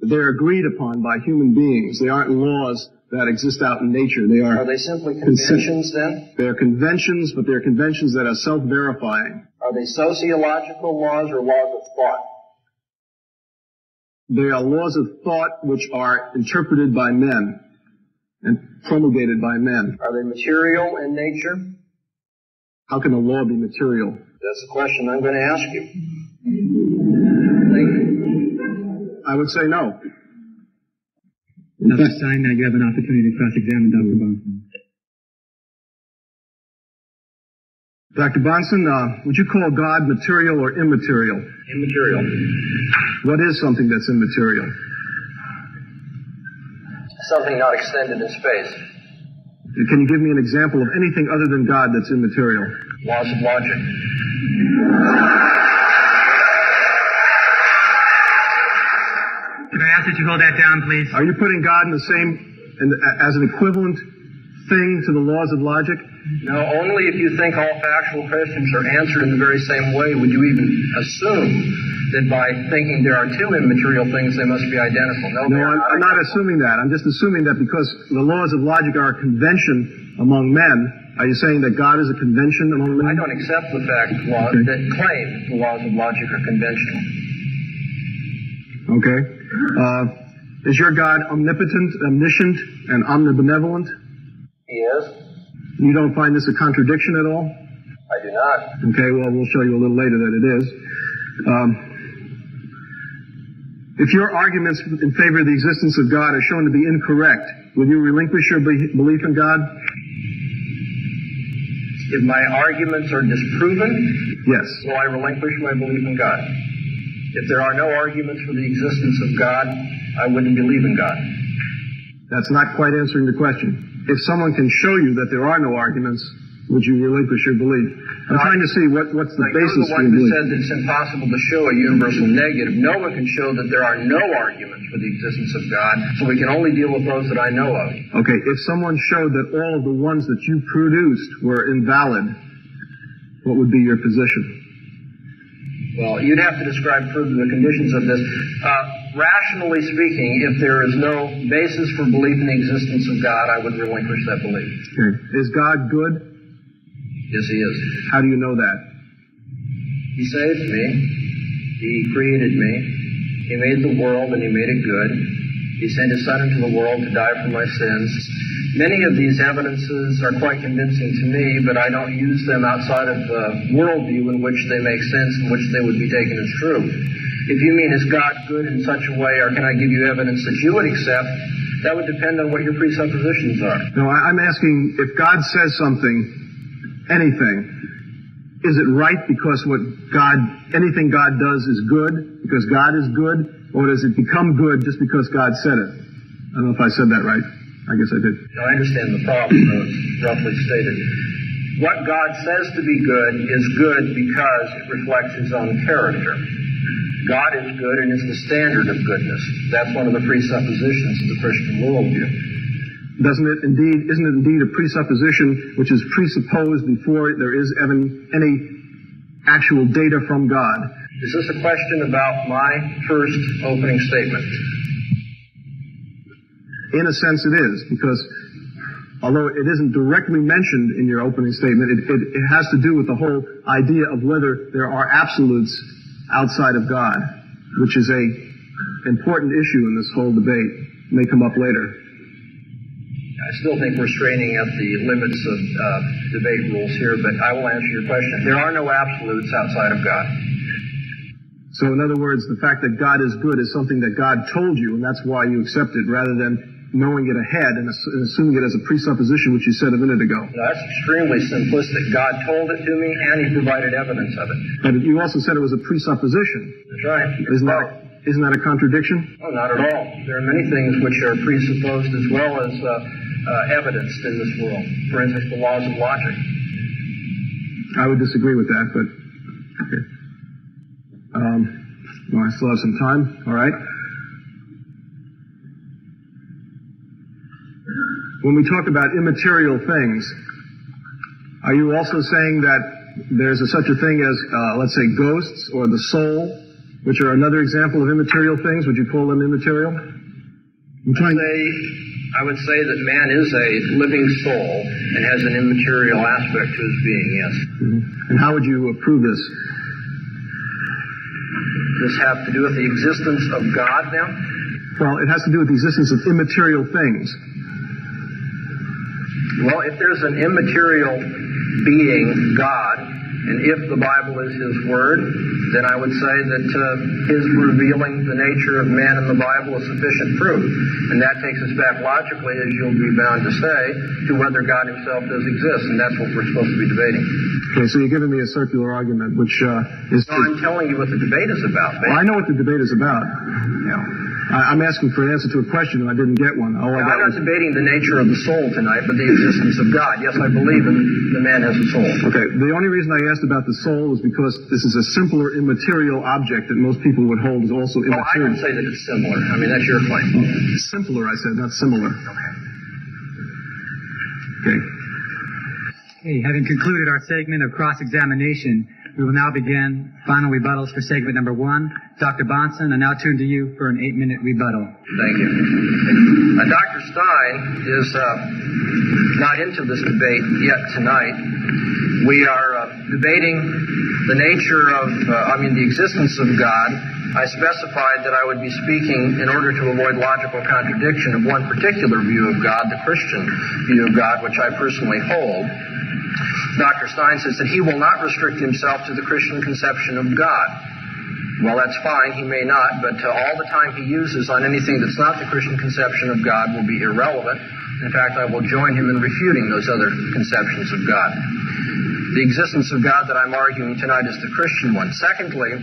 They're agreed upon by human beings. They aren't laws that exist out in nature. They Are are, they simply conventions then? they're conventions, but they're conventions that are self-verifying. Are they sociological laws or laws of thought? They are laws of thought which are interpreted by men and promulgated by men. Are they material in nature? How can a law be material? That's the question I'm going to ask you. Thank you. I would say no. Dr. Stein, now you have an opportunity to cross-examine Dr. Bahnsen. Dr. Bahnsen, uh, would you call God material or immaterial? Immaterial. What is something that's immaterial? Something not extended in space. Can you give me an example of anything other than God that's immaterial? Laws of logic. Can I ask that you hold that down, please? Are you putting God in the same, in, as an equivalent thing to the laws of logic? No, only if you think all factual questions are answered in the very same way would you even assume that by thinking there are two immaterial things, they must be identical. No, No, I'm, I'm not assuming that. I'm just assuming that because the laws of logic are a convention among men, are you saying that God is a convention among men? I don't accept the fact law, Okay. that claim the laws of logic are conventional. Okay. Uh, is your God omnipotent, omniscient, and omnibenevolent? He is. You don't find this a contradiction at all? I do not. Okay, well, we'll show you a little later that it is. Um, if your arguments in favor of the existence of God are shown to be incorrect, will you relinquish your be- belief in God? If my arguments are disproven, Yes. will I relinquish my belief in God? If there are no arguments for the existence of God, I wouldn't believe in God. That's not quite answering the question. If someone can show you that there are no arguments, would you relinquish your belief? I'm I- trying to see what, what's the basis the for one your who belief. said that it's impossible to show a universal negative. No one can show that there are no arguments for the existence of God, so we can only deal with those that I know of. Okay, if someone showed that all of the ones that you produced were invalid, what would be your position? Well, you'd have to describe further the conditions of this. Uh, rationally speaking, if there is no basis for belief in the existence of God, I would relinquish that belief. Okay. Is God good? Yes, He is. How do you know that? He saved me. He created me. He made the world and He made it good. He sent His Son into the world to die for my sins. Many of these evidences are quite convincing to me, but I don't use them outside of the worldview in which they make sense, in which they would be taken as true. If you mean, is God good in such a way, or can I give you evidence that you would accept? That would depend on what your presuppositions are. No, I'm asking if God says something, anything, is it right because what God, anything God does is good because God is good, or does it become good just because God said it? I don't know if I said that right. I guess I did. Now, I understand the problem, though it's roughly stated. What God says to be good is good because it reflects His own character. God is good and is the standard of goodness. That's one of the presuppositions of the Christian worldview. Doesn't it indeed, isn't it indeed a presupposition which is presupposed before there is even any actual data from God? Is this a question about my first opening statement? In a sense it is, because although it isn't directly mentioned in your opening statement, it, it, it has to do with the whole idea of whether there are absolutes outside of God, which is a important issue in this whole debate. It may come up later. I still think we're straining at the limits of uh, debate rules here, but I will answer your question. There are no absolutes outside of God. So in other words, the fact that God is good is something that God told you, and that's why you accept it, rather than knowing it ahead and assuming it as a presupposition, which you said a minute ago. That's extremely simplistic. God told it to me, and He provided evidence of it. But you also said it was a presupposition. That's right. Isn't that, isn't that a contradiction? Oh, not at all. There are many things which are presupposed as well as uh, uh, evidenced in this world. For instance, the laws of logic. I would disagree with that, but okay. Um, well, I still have some time. All right. When we talk about immaterial things, are you also saying that there's a, such a thing as, uh, let's say, ghosts or the soul, which are another example of immaterial things? Would you call them immaterial? I'm trying. I would say that man is a living soul and has an immaterial aspect to his being. Yes. Mm-hmm. And how would you prove this? This have to do with the existence of God now? Well, it has to do with the existence of immaterial things. Well, if there's an immaterial being, God, and if the Bible is His Word, then I would say that uh, His revealing the nature of man in the Bible is sufficient proof. And that takes us back logically, as you'll be bound to say, to whether God Himself does exist, and that's what we're supposed to be debating. Okay, so you're giving me a circular argument, which uh, is. No, I'm telling you what the debate is about. Well, I know what the debate is about. Yeah. I'm asking for an answer to a question and I didn't get one. All I am not was... debating the nature of the soul tonight, but the existence of God. Yes, I believe in the man has a soul. Okay. The only reason I asked about the soul is because this is a simpler immaterial object that most people would hold is also immaterial. Oh, I would say that it's similar. I mean, that's your claim. Simpler, I said, not similar. Okay. Okay. Okay, having concluded our segment of cross-examination, we will now begin final rebuttals for segment number one. Dr. Bahnsen, I now turn to you for an eight-minute rebuttal. Thank you. Uh, Dr. Stein is uh, not into this debate yet tonight. We are uh, debating the nature of, uh, I mean, the existence of God. I specified that I would be speaking in order to avoid logical contradiction of one particular view of God, the Christian view of God, which I personally hold. Dr. Stein says that he will not restrict himself to the Christian conception of God. Well, that's fine. He may not, but all the time he uses on anything that's not the Christian conception of God will be irrelevant. In fact, I will join him in refuting those other conceptions of God. The existence of God that I'm arguing tonight is the Christian one. Secondly,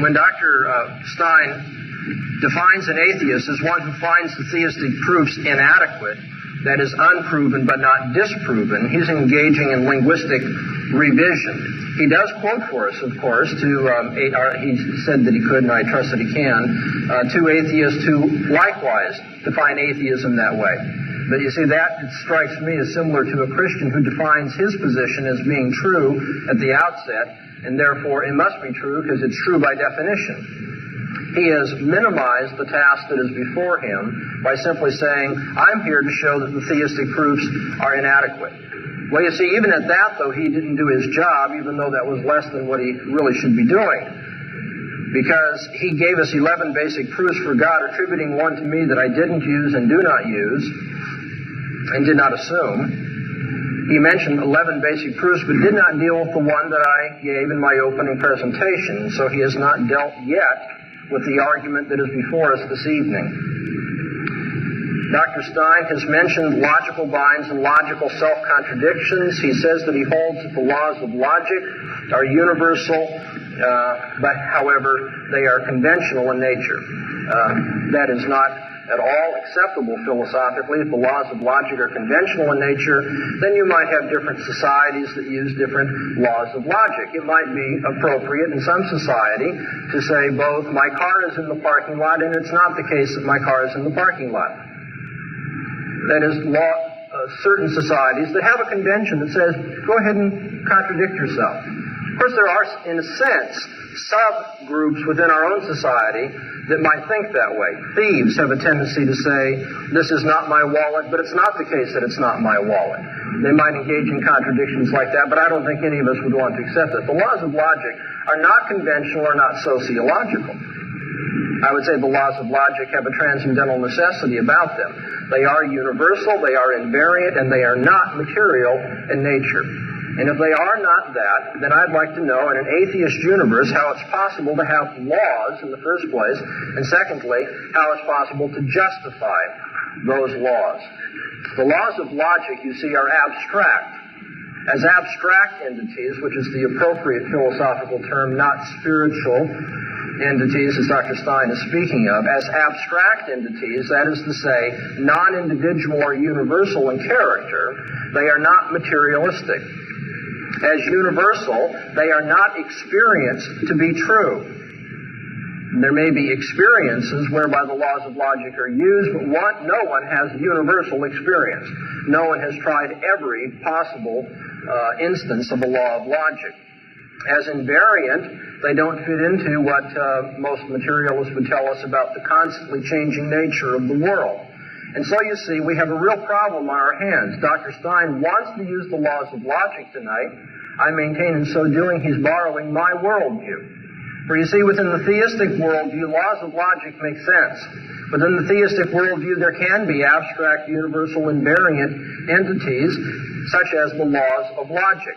when Dr. Uh, Stein defines an atheist as one who finds the theistic proofs inadequate, that is unproven but not disproven. He's engaging in linguistic revision. He does quote for us, of course, to um, eight, uh, he said that he could, and I trust that he can, uh, two atheists who likewise define atheism that way. But you see, that strikes me as similar to a Christian who defines his position as being true at the outset, and therefore it must be true because it's true by definition he has minimized the task that is before him by simply saying, I'm here to show that the theistic proofs are inadequate. Well, you see, even at that, though, he didn't do his job, even though that was less than what he really should be doing. Because he gave us 11 basic proofs for God, attributing one to me that I didn't use and do not use, and did not assume. He mentioned 11 basic proofs, but did not deal with the one that I gave in my opening presentation. So he has not dealt yet with the argument that is before us this evening. Dr. Stein has mentioned logical binds and logical self-contradictions. He says that he holds that the laws of logic are universal, uh, but however, they are conventional in nature. Uh, that is not at all acceptable philosophically, if the laws of logic are conventional in nature, then you might have different societies that use different laws of logic. It might be appropriate in some society to say both my car is in the parking lot and it's not the case that my car is in the parking lot. That is, law, uh, certain societies that have a convention that says, go ahead and contradict yourself. Of course, there are, in a sense, subgroups within our own society that might think that way. Thieves have a tendency to say, this is not my wallet, but it's not the case that it's not my wallet. They might engage in contradictions like that, but I don't think any of us would want to accept it. The laws of logic are not conventional or not sociological. I would say the laws of logic have a transcendental necessity about them. They are universal, they are invariant, and they are not material in nature. And if they are not that, then I'd like to know in an atheist universe how it's possible to have laws in the first place, and secondly, how it's possible to justify those laws. The laws of logic, you see, are abstract. As abstract entities, which is the appropriate philosophical term, not spiritual entities, as Dr. Stein is speaking of, as abstract entities, that is to say, non-individual or universal in character, they are not materialistic. As universal, they are not experienced to be true. There may be experiences whereby the laws of logic are used, but no one has universal experience. No one has tried every possible uh, instance of a law of logic. As invariant, they don't fit into what uh, most materialists would tell us about the constantly changing nature of the world. And so you see, we have a real problem on our hands. Dr. Stein wants to use the laws of logic tonight. I maintain in so doing he's borrowing my worldview. For you see, within the theistic worldview, laws of logic make sense. Within the theistic worldview, there can be abstract, universal, invariant entities, such as the laws of logic.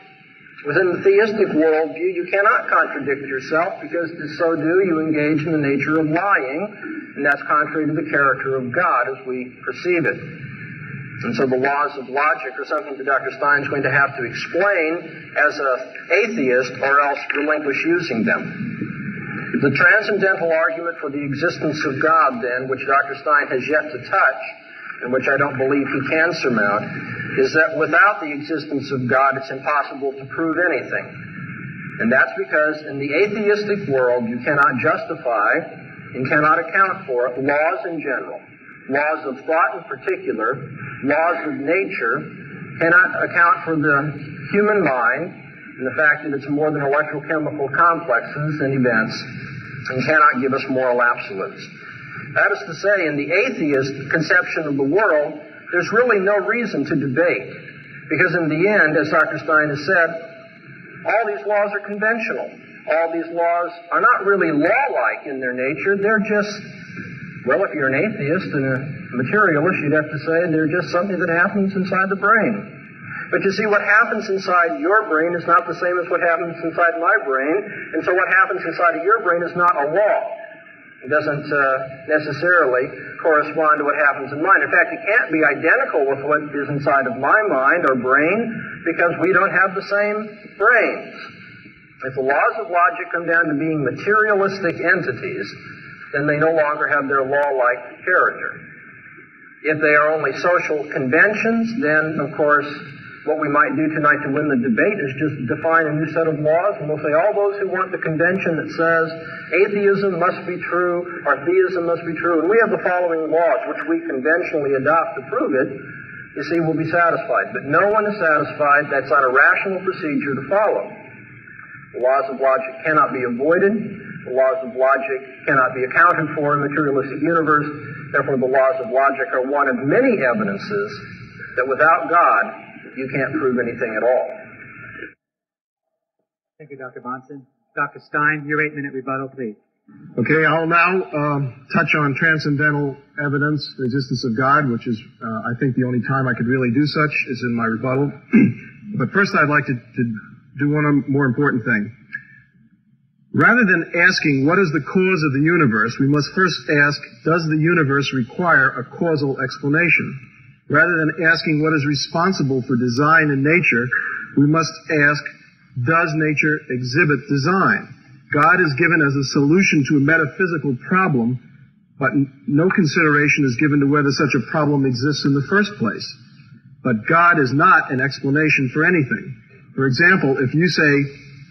Within the theistic worldview, you cannot contradict yourself because to so do, you engage in the nature of lying, and that's contrary to the character of God as we perceive it. And so the laws of logic are something that Dr. Stein's going to have to explain as an atheist or else relinquish using them. The transcendental argument for the existence of God, then, which Dr. Stein has yet to touch, and which I don't believe he can surmount, is that without the existence of God, it's impossible to prove anything. And that's because in the atheistic world, you cannot justify and cannot account for laws in general, laws of thought in particular, laws of nature, cannot account for the human mind and the fact that it's more than electrochemical complexes and events and cannot give us moral absolutes. That is to say, in the atheist conception of the world, there's really no reason to debate. Because in the end, as Dr. Stein has said, all these laws are conventional. All these laws are not really law-like in their nature. They're just, well, if you're an atheist and a materialist, you'd have to say they're just something that happens inside the brain. But you see, what happens inside your brain is not the same as what happens inside my brain, and so what happens inside of your brain is not a law. It doesn't uh, necessarily correspond to what happens in mind. In fact, it can't be identical with what is inside of my mind or brain because we don't have the same brains. If the laws of logic come down to being materialistic entities, then they no longer have their law-like character. If they are only social conventions, then, of course, what we might do tonight to win the debate is just define a new set of laws, and we'll say all those who want the convention that says atheism must be true or theism must be true, and we have the following laws which we conventionally adopt to prove it, you see, we'll be satisfied. But no one is satisfied. That's not a rational procedure to follow. The laws of logic cannot be avoided. The laws of logic cannot be accounted for in the materialistic universe. Therefore, the laws of logic are one of many evidences that without God, you can't prove anything at all. Thank you, Dr. Bahnsen. Dr. Stein, your eight minute rebuttal, please. Okay, I'll now um, touch on transcendental evidence, the existence of God, which is, uh, I think, the only time I could really do such is in my rebuttal. but first, I'd like to, to do one more important thing. Rather than asking what is the cause of the universe, we must first ask, does the universe require a causal explanation? Rather than asking what is responsible for design in nature, we must ask, does nature exhibit design? God is given as a solution to a metaphysical problem, but no consideration is given to whether such a problem exists in the first place. But God is not an explanation for anything. For example, if you say,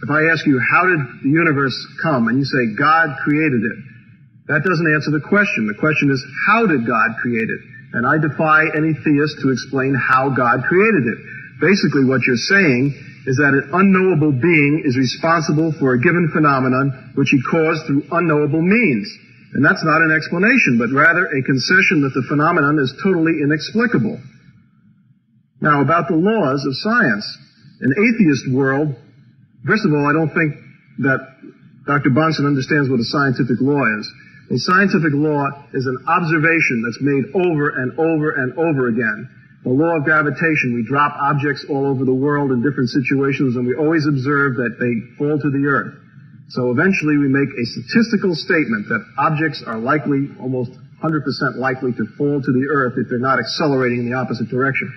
if I ask you, how did the universe come? And you say, God created it. That doesn't answer the question. The question is, how did God create it? And I defy any theist to explain how God created it. Basically what you're saying is that an unknowable being is responsible for a given phenomenon which he caused through unknowable means. And that's not an explanation, but rather a concession that the phenomenon is totally inexplicable. Now, about the laws of science. An atheist world, first of all, I don't think that Dr. Bahnsen understands what a scientific law is. A scientific law is an observation that's made over and over and over again. The law of gravitation, we drop objects all over the world in different situations and we always observe that they fall to the earth. So eventually we make a statistical statement that objects are likely almost 100% likely to fall to the earth if they're not accelerating in the opposite direction.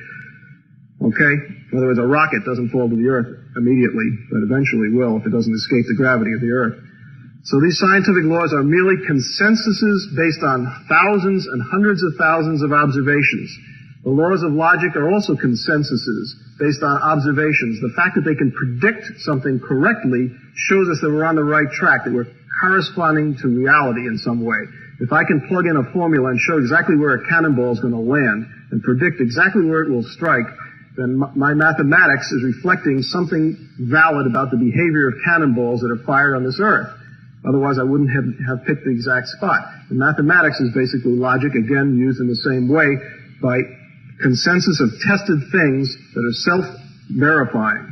Okay? In other words, a rocket doesn't fall to the earth immediately, but eventually will if it doesn't escape the gravity of the earth. So these scientific laws are merely consensuses based on thousands and hundreds of thousands of observations. The laws of logic are also consensuses based on observations. The fact that they can predict something correctly shows us that we're on the right track, that we're corresponding to reality in some way. If I can plug in a formula and show exactly where a cannonball is going to land and predict exactly where it will strike, then my mathematics is reflecting something valid about the behavior of cannonballs that are fired on this earth. Otherwise, I wouldn't have, have picked the exact spot. And mathematics is basically logic, again, used in the same way by consensus of tested things that are self-verifying.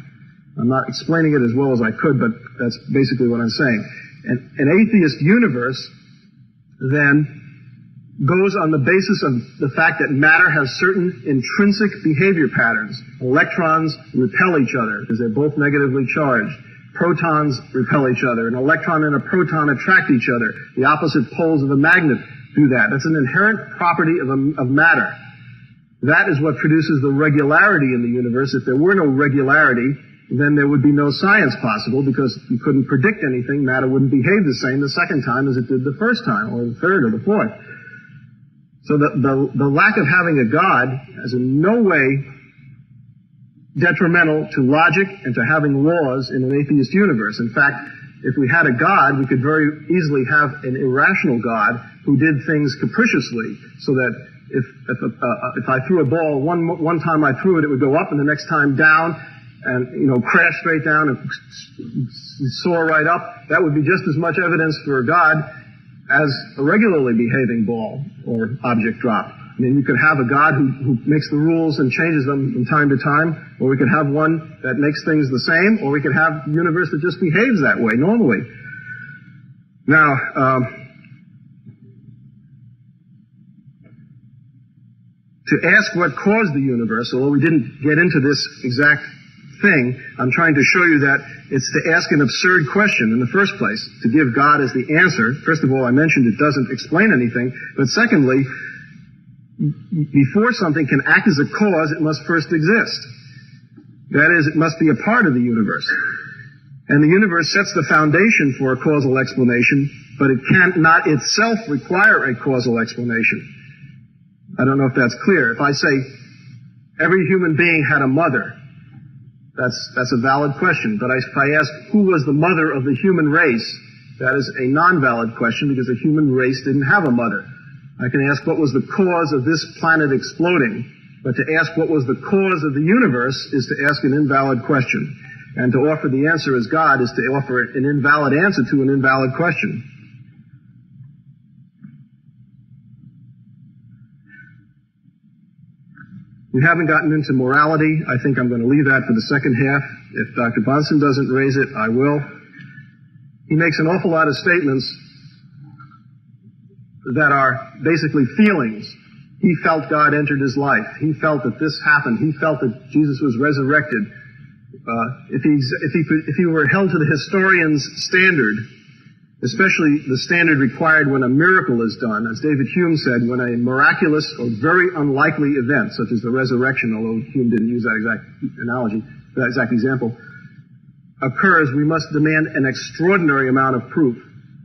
I'm not explaining it as well as I could, but that's basically what I'm saying. An atheist universe then goes on the basis of the fact that matter has certain intrinsic behavior patterns. Electrons repel each other because they're both negatively charged. Protons repel each other. An electron and a proton attract each other. The opposite poles of a magnet do that. That's an inherent property of, a, of matter. That is what produces the regularity in the universe. If there were no regularity, then there would be no science possible because you couldn't predict anything. Matter wouldn't behave the same the second time as it did the first time, or the third, or the fourth. So the, the, the lack of having a God has in no way detrimental to logic and to having laws in an atheist universe. In fact, if we had a God, we could very easily have an irrational God who did things capriciously so that if if, uh, uh, if I threw a ball one one time I threw it, it would go up, and the next time down, and you know crash straight down and soar right up. That would be just as much evidence for a God as a regularly behaving ball or object drop. I mean, you could have a God who, who makes the rules and changes them from time to time, or we could have one that makes things the same, or we could have a universe that just behaves that way normally. Now, um, to ask what caused the universe, although we didn't get into this exact thing, I'm trying to show you that it's to ask an absurd question in the first place, to give God as the answer. First of all, I mentioned it doesn't explain anything, but secondly, before something can act as a cause, it must first exist. That is, it must be a part of the universe. And the universe sets the foundation for a causal explanation, but it can't itself require a causal explanation. I don't know if that's clear. If I say every human being had a mother, that's, that's a valid question. But if I ask who was the mother of the human race, that is a non-valid question because the human race didn't have a mother. I can ask what was the cause of this planet exploding, but to ask what was the cause of the universe is to ask an invalid question. And to offer the answer as God is to offer an invalid answer to an invalid question. We haven't gotten into morality. I think I'm going to leave that for the second half. If Dr. Bahnsen doesn't raise it, I will. He makes an awful lot of statements that are basically feelings. He felt God entered his life. He felt that this happened. He felt that Jesus was resurrected. Uh, if, if, he, if he were held to the historian's standard, especially the standard required when a miracle is done. As David Hume said, when a miraculous or very unlikely event, such as the resurrection, although Hume didn't use that exact analogy, that exact example, occurs, we must demand an extraordinary amount of proof.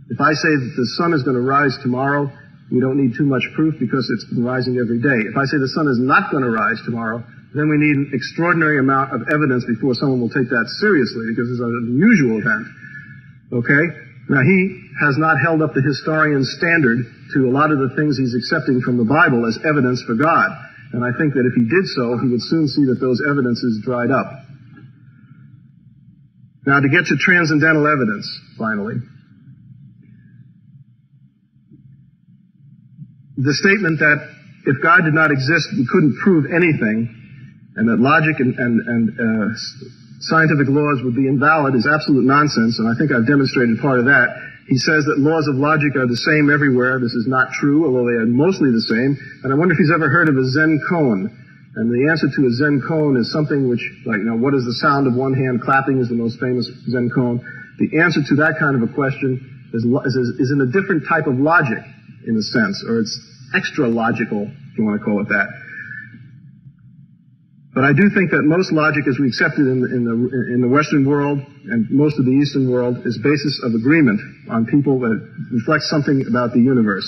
If I say that the sun is going to rise tomorrow, we don't need too much proof because it's been rising every day. If I say the sun is not going to rise tomorrow, then we need an extraordinary amount of evidence before someone will take that seriously because it's an unusual event. Okay? Now, he has not held up the historian's standard to a lot of the things he's accepting from the Bible as evidence for God. And I think that if he did so, he would soon see that those evidences dried up. Now, to get to transcendental evidence, finally. The statement that if God did not exist, we couldn't prove anything, and that logic and, and, and uh, scientific laws would be invalid is absolute nonsense, and I think I've demonstrated part of that. He says that laws of logic are the same everywhere. This is not true, although they are mostly the same. And I wonder if he's ever heard of a Zen koan. And the answer to a Zen koan is something which, like, you know, what is the sound of one hand clapping is the most famous Zen koan. The answer to that kind of a question is, is, is in a different type of logic, in a sense, or it's extra logical, if you want to call it that. But I do think that most logic, as we accept it in, in, the, in the Western world and most of the Eastern world, is basis of agreement on people that reflects something about the universe.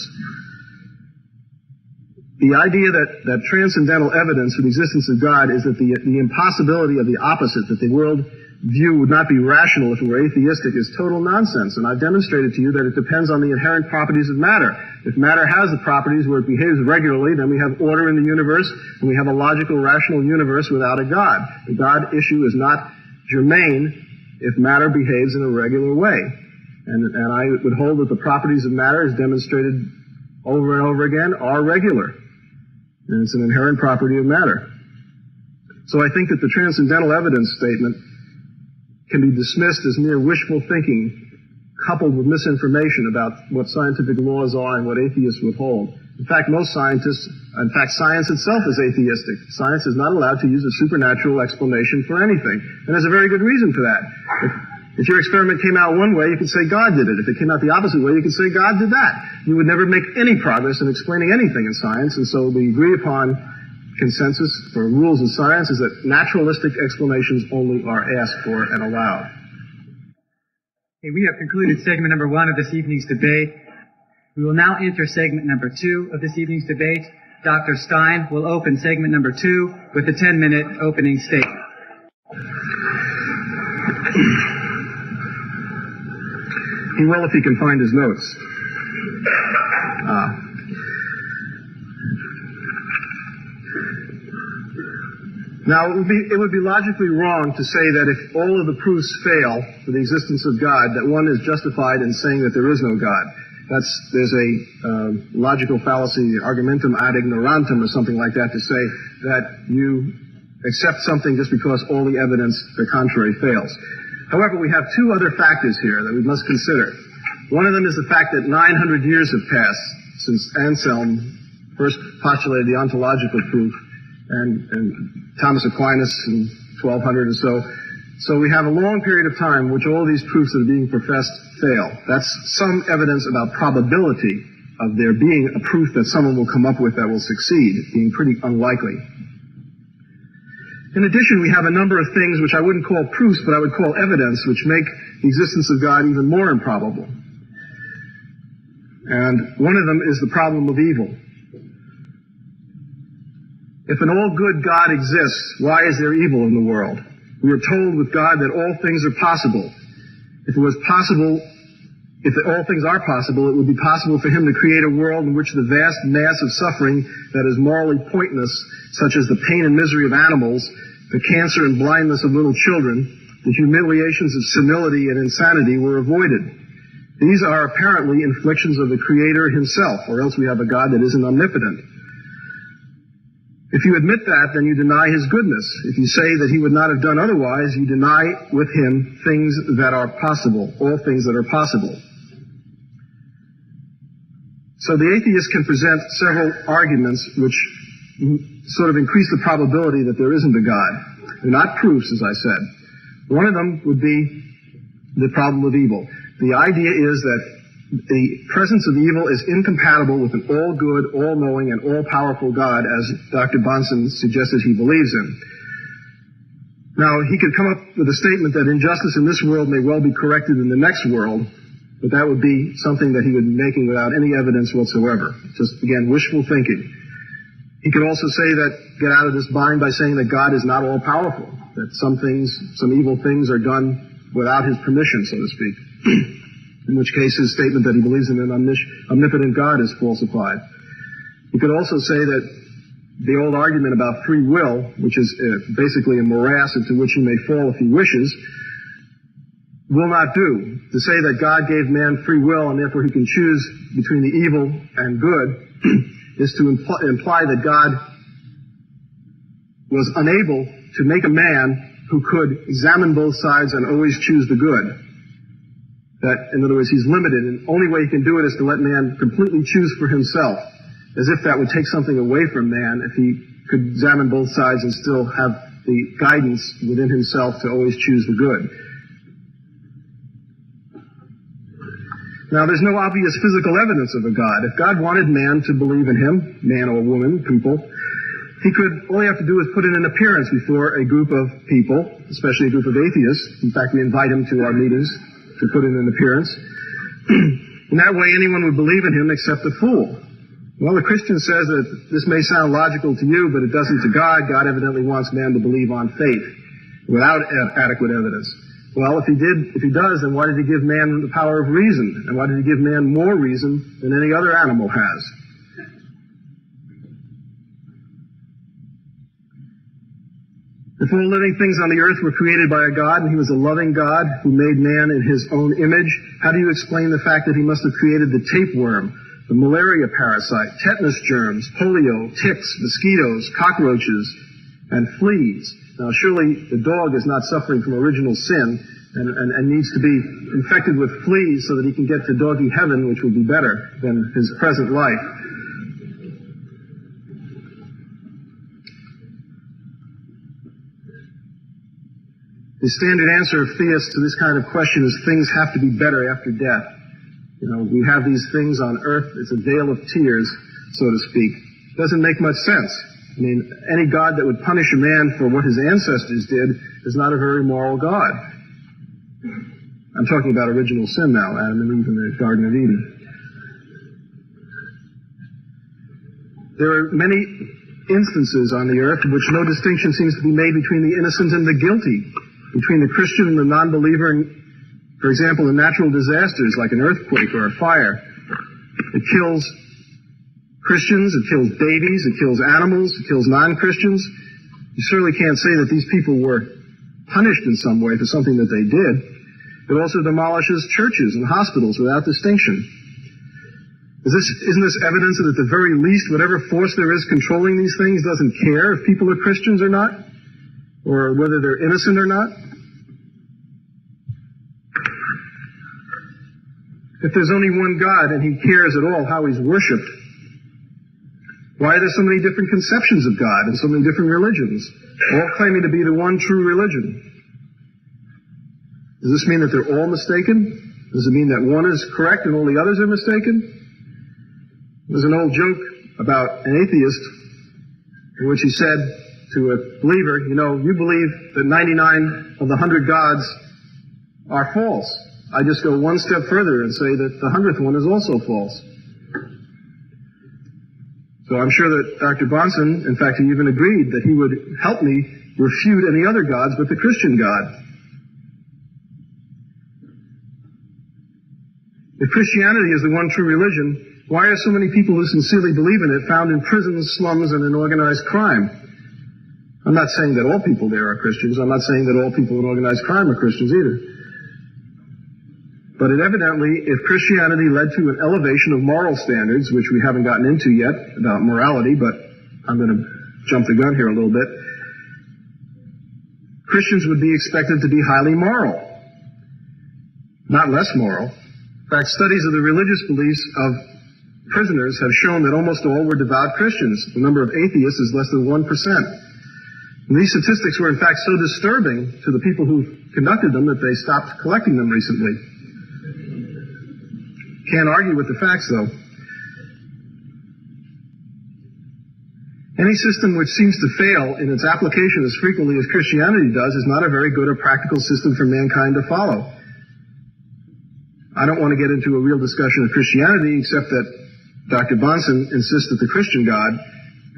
The idea that, that transcendental evidence for the existence of God is that the, the impossibility of the opposite, that the world view would not be rational if it were atheistic is total nonsense. And I've demonstrated to you that it depends on the inherent properties of matter. If matter has the properties where it behaves regularly, then we have order in the universe, and we have a logical, rational universe without a God. The God issue is not germane if matter behaves in a regular way. And, and I would hold that the properties of matter, as demonstrated over and over again, are regular. And it's an inherent property of matter. So I think that the transcendental evidence statement can be dismissed as mere wishful thinking coupled with misinformation about what scientific laws are and what atheists would hold. In fact, most scientists, in fact, science itself is atheistic. Science is not allowed to use a supernatural explanation for anything. And there's a very good reason for that. If, if your experiment came out one way, you could say God did it. If it came out the opposite way, you could say God did that. You would never make any progress in explaining anything in science, and so the agreed upon consensus for rules of science is that naturalistic explanations only are asked for and allowed. Okay, we have concluded segment number one of this evening's debate. We will now enter segment number two of this evening's debate. Dr. Stein will open segment number two with a 10 minute opening statement. He will if he can find his notes. Uh, Now, it would, be, it would be logically wrong to say that if all of the proofs fail for the existence of God, that one is justified in saying that there is no God. That's, there's a uh, logical fallacy, argumentum ad ignorantum, or something like that, to say that you accept something just because all the evidence, the contrary, fails. However, we have two other factors here that we must consider. One of them is the fact that 900 years have passed since Anselm first postulated the ontological proof and, and Thomas Aquinas in 1200 or so. So we have a long period of time which all these proofs that are being professed fail. That's some evidence about probability of there being a proof that someone will come up with that will succeed, being pretty unlikely. In addition, we have a number of things which I wouldn't call proofs, but I would call evidence, which make the existence of God even more improbable. And one of them is the problem of evil. If an all good God exists, why is there evil in the world? We are told with God that all things are possible. If it was possible, if all things are possible, it would be possible for him to create a world in which the vast mass of suffering that is morally pointless, such as the pain and misery of animals, the cancer and blindness of little children, the humiliations of senility and insanity were avoided. These are apparently inflictions of the Creator himself, or else we have a God that isn't omnipotent. If you admit that, then you deny his goodness. If you say that he would not have done otherwise, you deny with him things that are possible, all things that are possible. So the atheist can present several arguments which sort of increase the probability that there isn't a God. They're not proofs, as I said. One of them would be the problem of evil. The idea is that the presence of evil is incompatible with an all good, all knowing, and all powerful God, as Dr. Bahnsen suggested he believes in. Now, he could come up with a statement that injustice in this world may well be corrected in the next world, but that would be something that he would be making without any evidence whatsoever. Just, again, wishful thinking. He could also say that, get out of this bind by saying that God is not all powerful, that some things, some evil things are done without his permission, so to speak. in which case his statement that he believes in an omnipotent God is falsified. He could also say that the old argument about free will, which is uh, basically a morass into which he may fall if he wishes, will not do. To say that God gave man free will and therefore he can choose between the evil and good is to impl- imply that God was unable to make a man who could examine both sides and always choose the good. That, in other words, he's limited, and the only way he can do it is to let man completely choose for himself, as if that would take something away from man if he could examine both sides and still have the guidance within himself to always choose the good. Now, there's no obvious physical evidence of a God. If God wanted man to believe in him, man or woman, people, he could, all he have to do is put in an appearance before a group of people, especially a group of atheists. In fact, we invite him to our meetings to put in an appearance. in that way, anyone would believe in him except a fool. Well, the Christian says that this may sound logical to you, but it doesn't to God. God evidently wants man to believe on faith without adequate evidence. Well, if he did, if he does, then why did he give man the power of reason? And why did he give man more reason than any other animal has? If all living things on the earth were created by a God and he was a loving God who made man in his own image, how do you explain the fact that he must have created the tapeworm, the malaria parasite, tetanus germs, polio, ticks, mosquitoes, cockroaches, and fleas? Now, surely the dog is not suffering from original sin and, and, and, needs to be infected with fleas so that he can get to doggy heaven, which will be better than his present life. The standard answer of theists to this kind of question is things have to be better after death. You know, we have these things on earth. It's a vale of tears, so to speak. Doesn't make much sense. I mean, any God that would punish a man for what his ancestors did is not a very moral God. I'm talking about original sin now, Adam and Eve in the Garden of Eden. There are many instances on the earth in which no distinction seems to be made between the innocent and the guilty, between the Christian and the non-believer, for example, in natural disasters like an earthquake or a fire. It kills Christians, it kills babies, it kills animals, it kills non-Christians. You certainly can't say that these people were punished in some way for something that they did. It also demolishes churches and hospitals without distinction. Is this, isn't this evidence that at the very least, whatever force there is controlling these things doesn't care if people are Christians or not? Or whether they're innocent or not? If there's only one God and he cares at all how he's worshiped, why are there so many different conceptions of God and so many different religions, all claiming to be the one true religion? Does this mean that they're all mistaken? Does it mean that one is correct and all the others are mistaken? There's an old joke about an atheist in which he said to a believer, you know, you believe that 99 of the 100 gods are false. I just go one step further and say that the 100th one is also false. So I'm sure that Dr. Bahnsen, in fact, he even agreed that he would help me refute any other gods but the Christian God. If Christianity is the one true religion, why are so many people who sincerely believe in it found in prisons, slums, and in organized crime? I'm not saying that all people there are Christians. I'm not saying that all people in organized crime are Christians either. But it evidently, if Christianity led to an elevation of moral standards, which we haven't gotten into yet about morality, but I'm going to jump the gun here a little bit, Christians would be expected to be highly moral, not less moral. In fact, studies of the religious beliefs of prisoners have shown that almost all were devout Christians. The number of atheists is less than 1%. And these statistics were in fact so disturbing to the people who conducted them that they stopped collecting them recently. Can't argue with the facts, though. Any system which seems to fail in its application as frequently as Christianity does is not a very good or practical system for mankind to follow. I don't want to get into a real discussion of Christianity, except that Dr. Bahnsen insists that the Christian God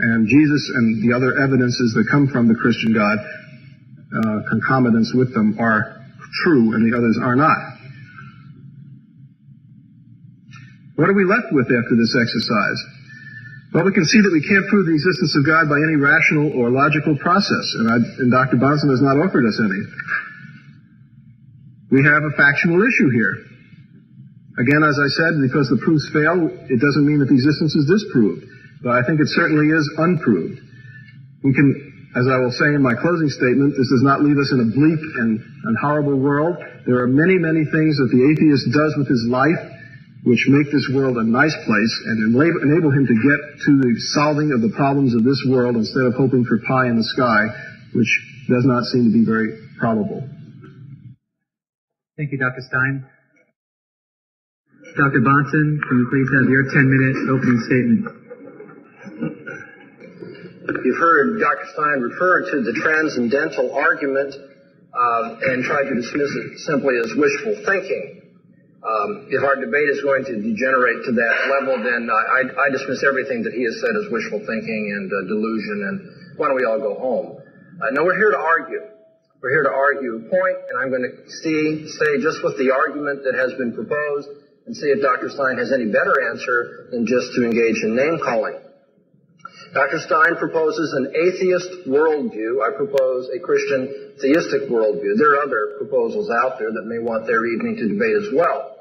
and Jesus and the other evidences that come from the Christian God, uh, concomitants with them, are true and the others are not. What are we left with after this exercise? Well, we can see that we can't prove the existence of God by any rational or logical process, and, I, and Dr. Bahnsen has not offered us any. We have a factual issue here. Again, as I said, because the proofs fail, it doesn't mean that the existence is disproved, but I think it certainly is unproved. We can, as I will say in my closing statement, this does not leave us in a bleak and, and horrible world. There are many, many things that the atheist does with his life which make this world a nice place and enable him to get to the solving of the problems of this world instead of hoping for pie in the sky, which does not seem to be very probable. Thank you, Dr. Stein. Dr. Bahnsen, can we please have your 10-minute opening statement? You've heard Dr. Stein refer to the transcendental argument uh, and try to dismiss it simply as wishful thinking. Um, if our debate is going to degenerate to that level, then I, I, dismiss everything that he has said as wishful thinking and uh, delusion, and why don't we all go home? Uh, no, we're here to argue. We're here to argue a point, and I'm going to see, stay just with the argument that has been proposed and see if Dr. Stein has any better answer than just to engage in name calling. Dr. Stein proposes an atheist worldview. I propose a Christian theistic worldview. There are other proposals out there that may want their evening to debate as well.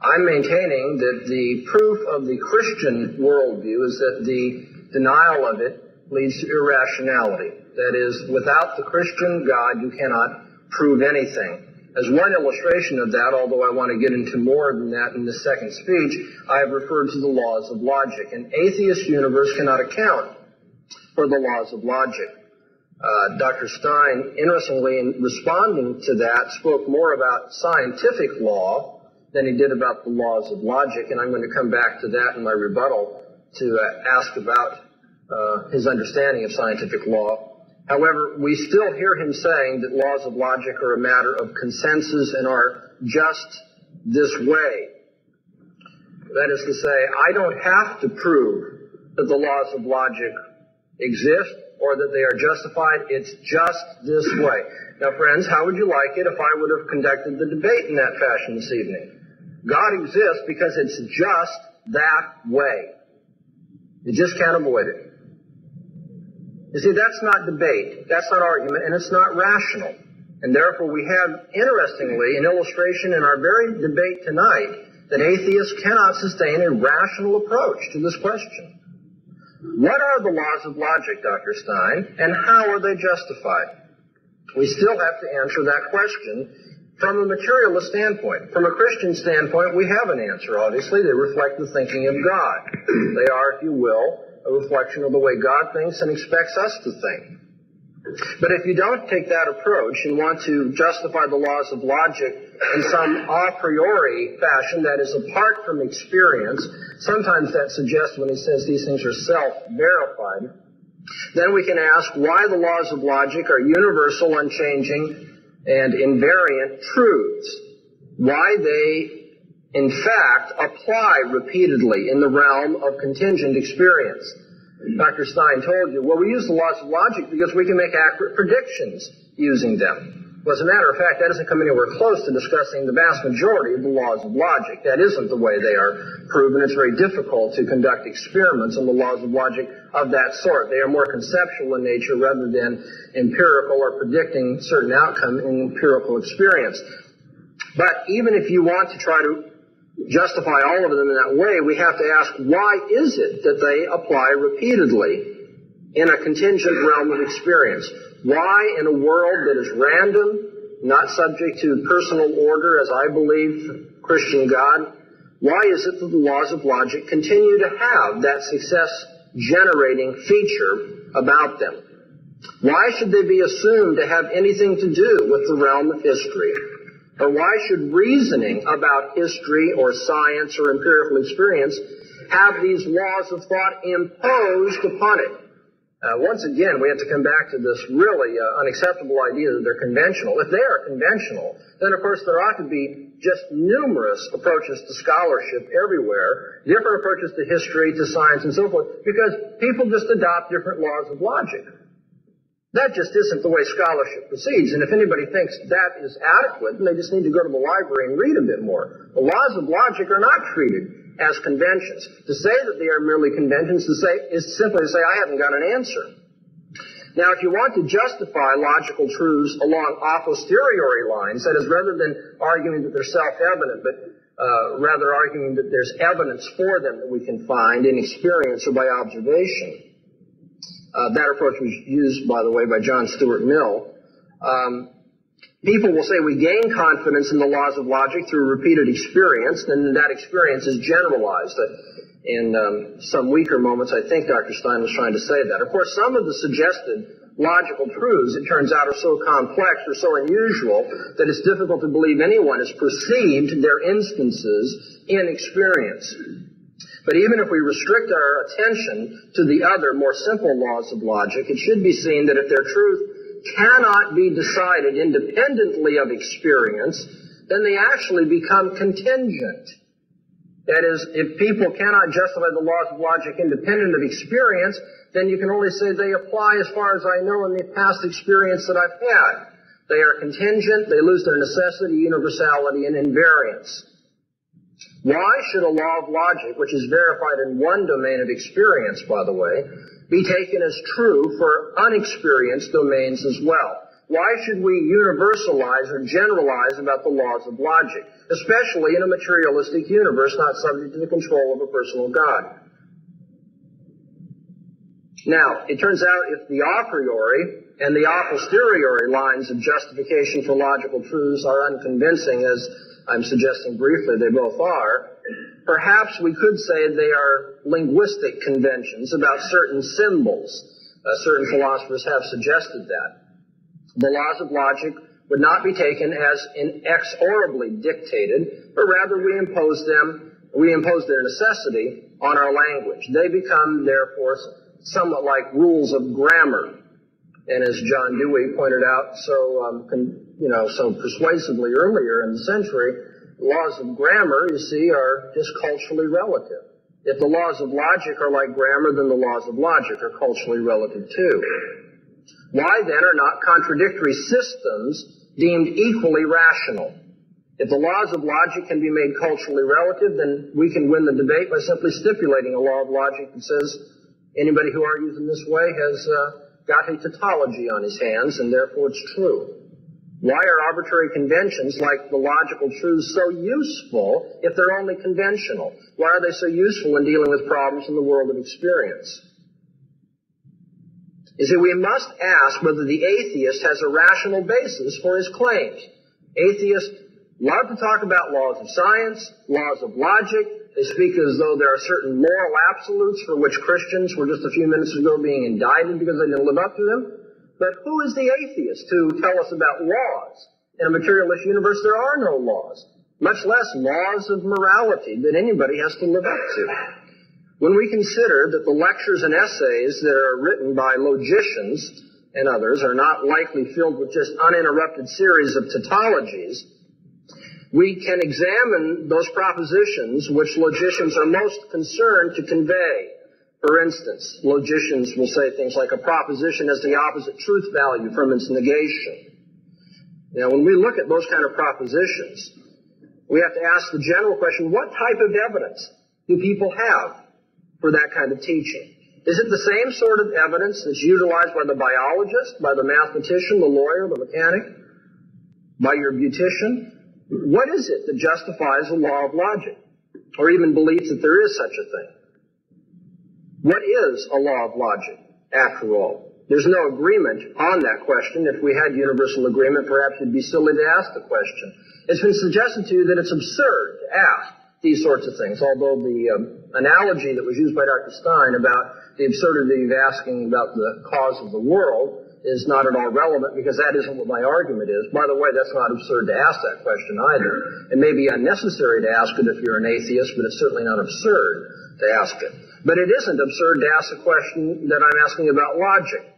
I'm maintaining that the proof of the Christian worldview is that the denial of it leads to irrationality. That is, without the Christian God, you cannot prove anything. As one illustration of that, although I want to get into more than that in the second speech, I have referred to the laws of logic. An atheist universe cannot account for the laws of logic. Uh, Dr. Stein, interestingly, in responding to that, spoke more about scientific law than he did about the laws of logic, and I'm going to come back to that in my rebuttal to uh, ask about uh, his understanding of scientific law. However, we still hear him saying that laws of logic are a matter of consensus and are just this way. That is to say, I don't have to prove that the laws of logic exist or that they are justified. It's just this way. Now, friends, how would you like it if I would have conducted the debate in that fashion this evening? God exists because it's just that way. You just can't avoid it. You see, that's not debate, that's not argument, and it's not rational. And therefore, we have, interestingly, an illustration in our very debate tonight that atheists cannot sustain a rational approach to this question. What are the laws of logic, Dr. Stein, and how are they justified? We still have to answer that question from a materialist standpoint. From a Christian standpoint, we have an answer, obviously. They reflect the thinking of God. They are, if you will, a reflection of the way God thinks and expects us to think. But if you don't take that approach and want to justify the laws of logic in some a priori fashion that is apart from experience, sometimes that suggests when he says these things are self-verified, then we can ask why the laws of logic are universal, unchanging, and invariant truths. Why they in fact, apply repeatedly in the realm of contingent experience. Dr. Stein told you, well, we use the laws of logic because we can make accurate predictions using them. Well, as a matter of fact, that doesn't come anywhere close to discussing the vast majority of the laws of logic. That isn't the way they are proven. It's very difficult to conduct experiments on the laws of logic of that sort. They are more conceptual in nature rather than empirical or predicting certain outcome in empirical experience. But even if you want to try to justify all of them in that way, we have to ask why is it that they apply repeatedly in a contingent realm of experience? Why in a world that is random, not subject to personal order as I believe Christian God, why is it that the laws of logic continue to have that success generating feature about them? Why should they be assumed to have anything to do with the realm of history? Or why should reasoning about history or science or empirical experience have these laws of thought imposed upon it? Uh, once again, we have to come back to this really uh, unacceptable idea that they're conventional. If they are conventional, then of course there ought to be just numerous approaches to scholarship everywhere, different approaches to history, to science, and so forth, because people just adopt different laws of logic. That just isn't the way scholarship proceeds. And if anybody thinks that is adequate, then they just need to go to the library and read a bit more. The laws of logic are not treated as conventions. To say that they are merely conventions to say, is simply to say, I haven't got an answer. Now, if you want to justify logical truths along a posteriori lines, that is, rather than arguing that they're self-evident, but uh, rather arguing that there's evidence for them that we can find in experience or by observation, uh, that approach was used, by the way, by John Stuart Mill. Um, people will say we gain confidence in the laws of logic through repeated experience, and that experience is generalized. In um, some weaker moments, I think Dr. Stein was trying to say that. Of course, some of the suggested logical truths, it turns out, are so complex or so unusual that it's difficult to believe anyone has perceived their instances in experience. But even if we restrict our attention to the other, more simple laws of logic, it should be seen that if their truth cannot be decided independently of experience, then they actually become contingent. That is, if people cannot justify the laws of logic independent of experience, then you can only say they apply as far as I know in the past experience that I've had. They are contingent, they lose their necessity, universality, and invariance. Why should a law of logic, which is verified in one domain of experience, by the way, be taken as true for unexperienced domains as well? Why should we universalize or generalize about the laws of logic, especially in a materialistic universe not subject to the control of a personal God? Now, it turns out if the a priori and the a posteriori lines of justification for logical truths are unconvincing, as I'm suggesting briefly they both are, perhaps we could say they are linguistic conventions about certain symbols. Uh, certain philosophers have suggested that the laws of logic would not be taken as inexorably dictated, but rather we impose them, we impose their necessity on our language. They become, therefore, somewhat like rules of grammar. And as John Dewey pointed out so, um, you know, so persuasively earlier in the century, laws of grammar, you see, are just culturally relative. If the laws of logic are like grammar, then the laws of logic are culturally relative too. Why then are not contradictory systems deemed equally rational? If the laws of logic can be made culturally relative, then we can win the debate by simply stipulating a law of logic that says anybody who argues in this way has uh, got a tautology on his hands, and therefore it's true. Why are arbitrary conventions like the logical truths so useful if they're only conventional? Why are they so useful in dealing with problems in the world of experience? is that we must ask whether the atheist has a rational basis for his claims. Atheists love to talk about laws of science, laws of logic. They speak as though there are certain moral absolutes for which Christians were just a few minutes ago being indicted because they didn't live up to them. But who is the atheist to tell us about laws? In a materialist universe, there are no laws, much less laws of morality that anybody has to live up to. When we consider that the lectures and essays that are written by logicians and others are not likely filled with just uninterrupted series of tautologies, we can examine those propositions which logicians are most concerned to convey. For instance, logicians will say things like a proposition has the opposite truth value from its negation. Now, when we look at those kind of propositions, we have to ask the general question, what type of evidence do people have for that kind of teaching? Is it the same sort of evidence that's utilized by the biologist, by the mathematician, the lawyer, the mechanic, by your beautician? What is it that justifies a law of logic, or even believes that there is such a thing? What is a law of logic, after all? There's no agreement on that question. If we had universal agreement, perhaps it'd be silly to ask the question. It's been suggested to you that it's absurd to ask these sorts of things. Although the um, analogy that was used by Dr. Stein about the absurdity of asking about the cause of the world is not at all relevant because that isn't what my argument is. By the way, that's not absurd to ask that question either. It may be unnecessary to ask it if you're an atheist, but it's certainly not absurd to ask it. But it isn't absurd to ask a question that I'm asking about logic.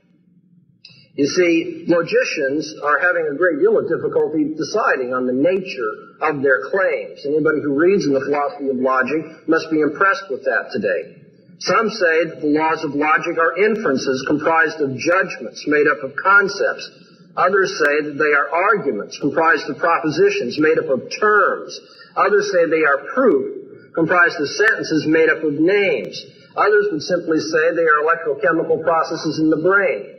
You see, logicians are having a great deal of difficulty deciding on the nature of their claims. Anybody who reads in the philosophy of logic must be impressed with that today. Some say that the laws of logic are inferences comprised of judgments made up of concepts. Others say that they are arguments comprised of propositions made up of terms. Others say they are proof comprised of sentences made up of names. Others would simply say they are electrochemical processes in the brain.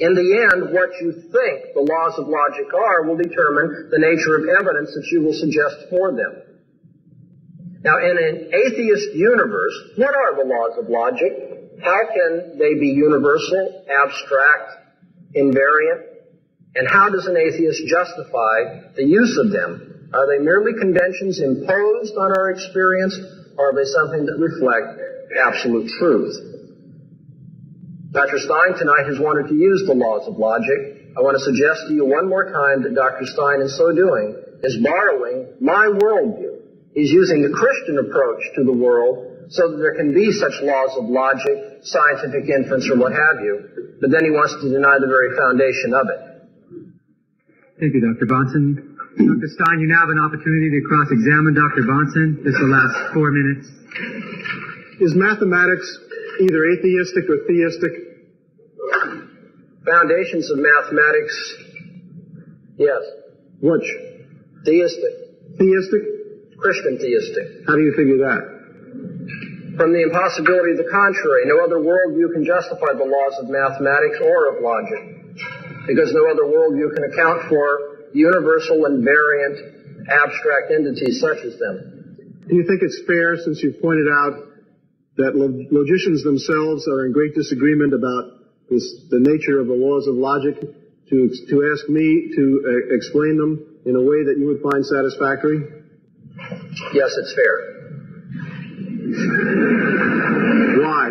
In the end, what you think the laws of logic are will determine the nature of evidence that you will suggest for them. Now, in an atheist universe, what are the laws of logic? How can they be universal, abstract, invariant? And how does an atheist justify the use of them? Are they merely conventions imposed on our experience, or are they something that reflect absolute truth? Dr. Stein tonight has wanted to use the laws of logic. I want to suggest to you one more time that Dr. Stein, in so doing, is borrowing my worldview. He's using the Christian approach to the world so that there can be such laws of logic, scientific inference, or what have you. But then he wants to deny the very foundation of it. Thank you, Dr. Bahnsen. Dr. Stein, you now have an opportunity to cross-examine Dr. Bahnsen. This will last four minutes. Is mathematics either atheistic or theistic? Foundations of mathematics, yes. Which? Theistic. Theistic? Christian theistic. How do you figure that? From the impossibility of the contrary, no other worldview can justify the laws of mathematics or of logic. Because no other worldview can account for universal invariant abstract entities such as them. Do you think it's fair, since you've pointed out that logicians themselves are in great disagreement about this, the nature of the laws of logic, to, to ask me to uh, explain them in a way that you would find satisfactory? Yes, it's fair. Why?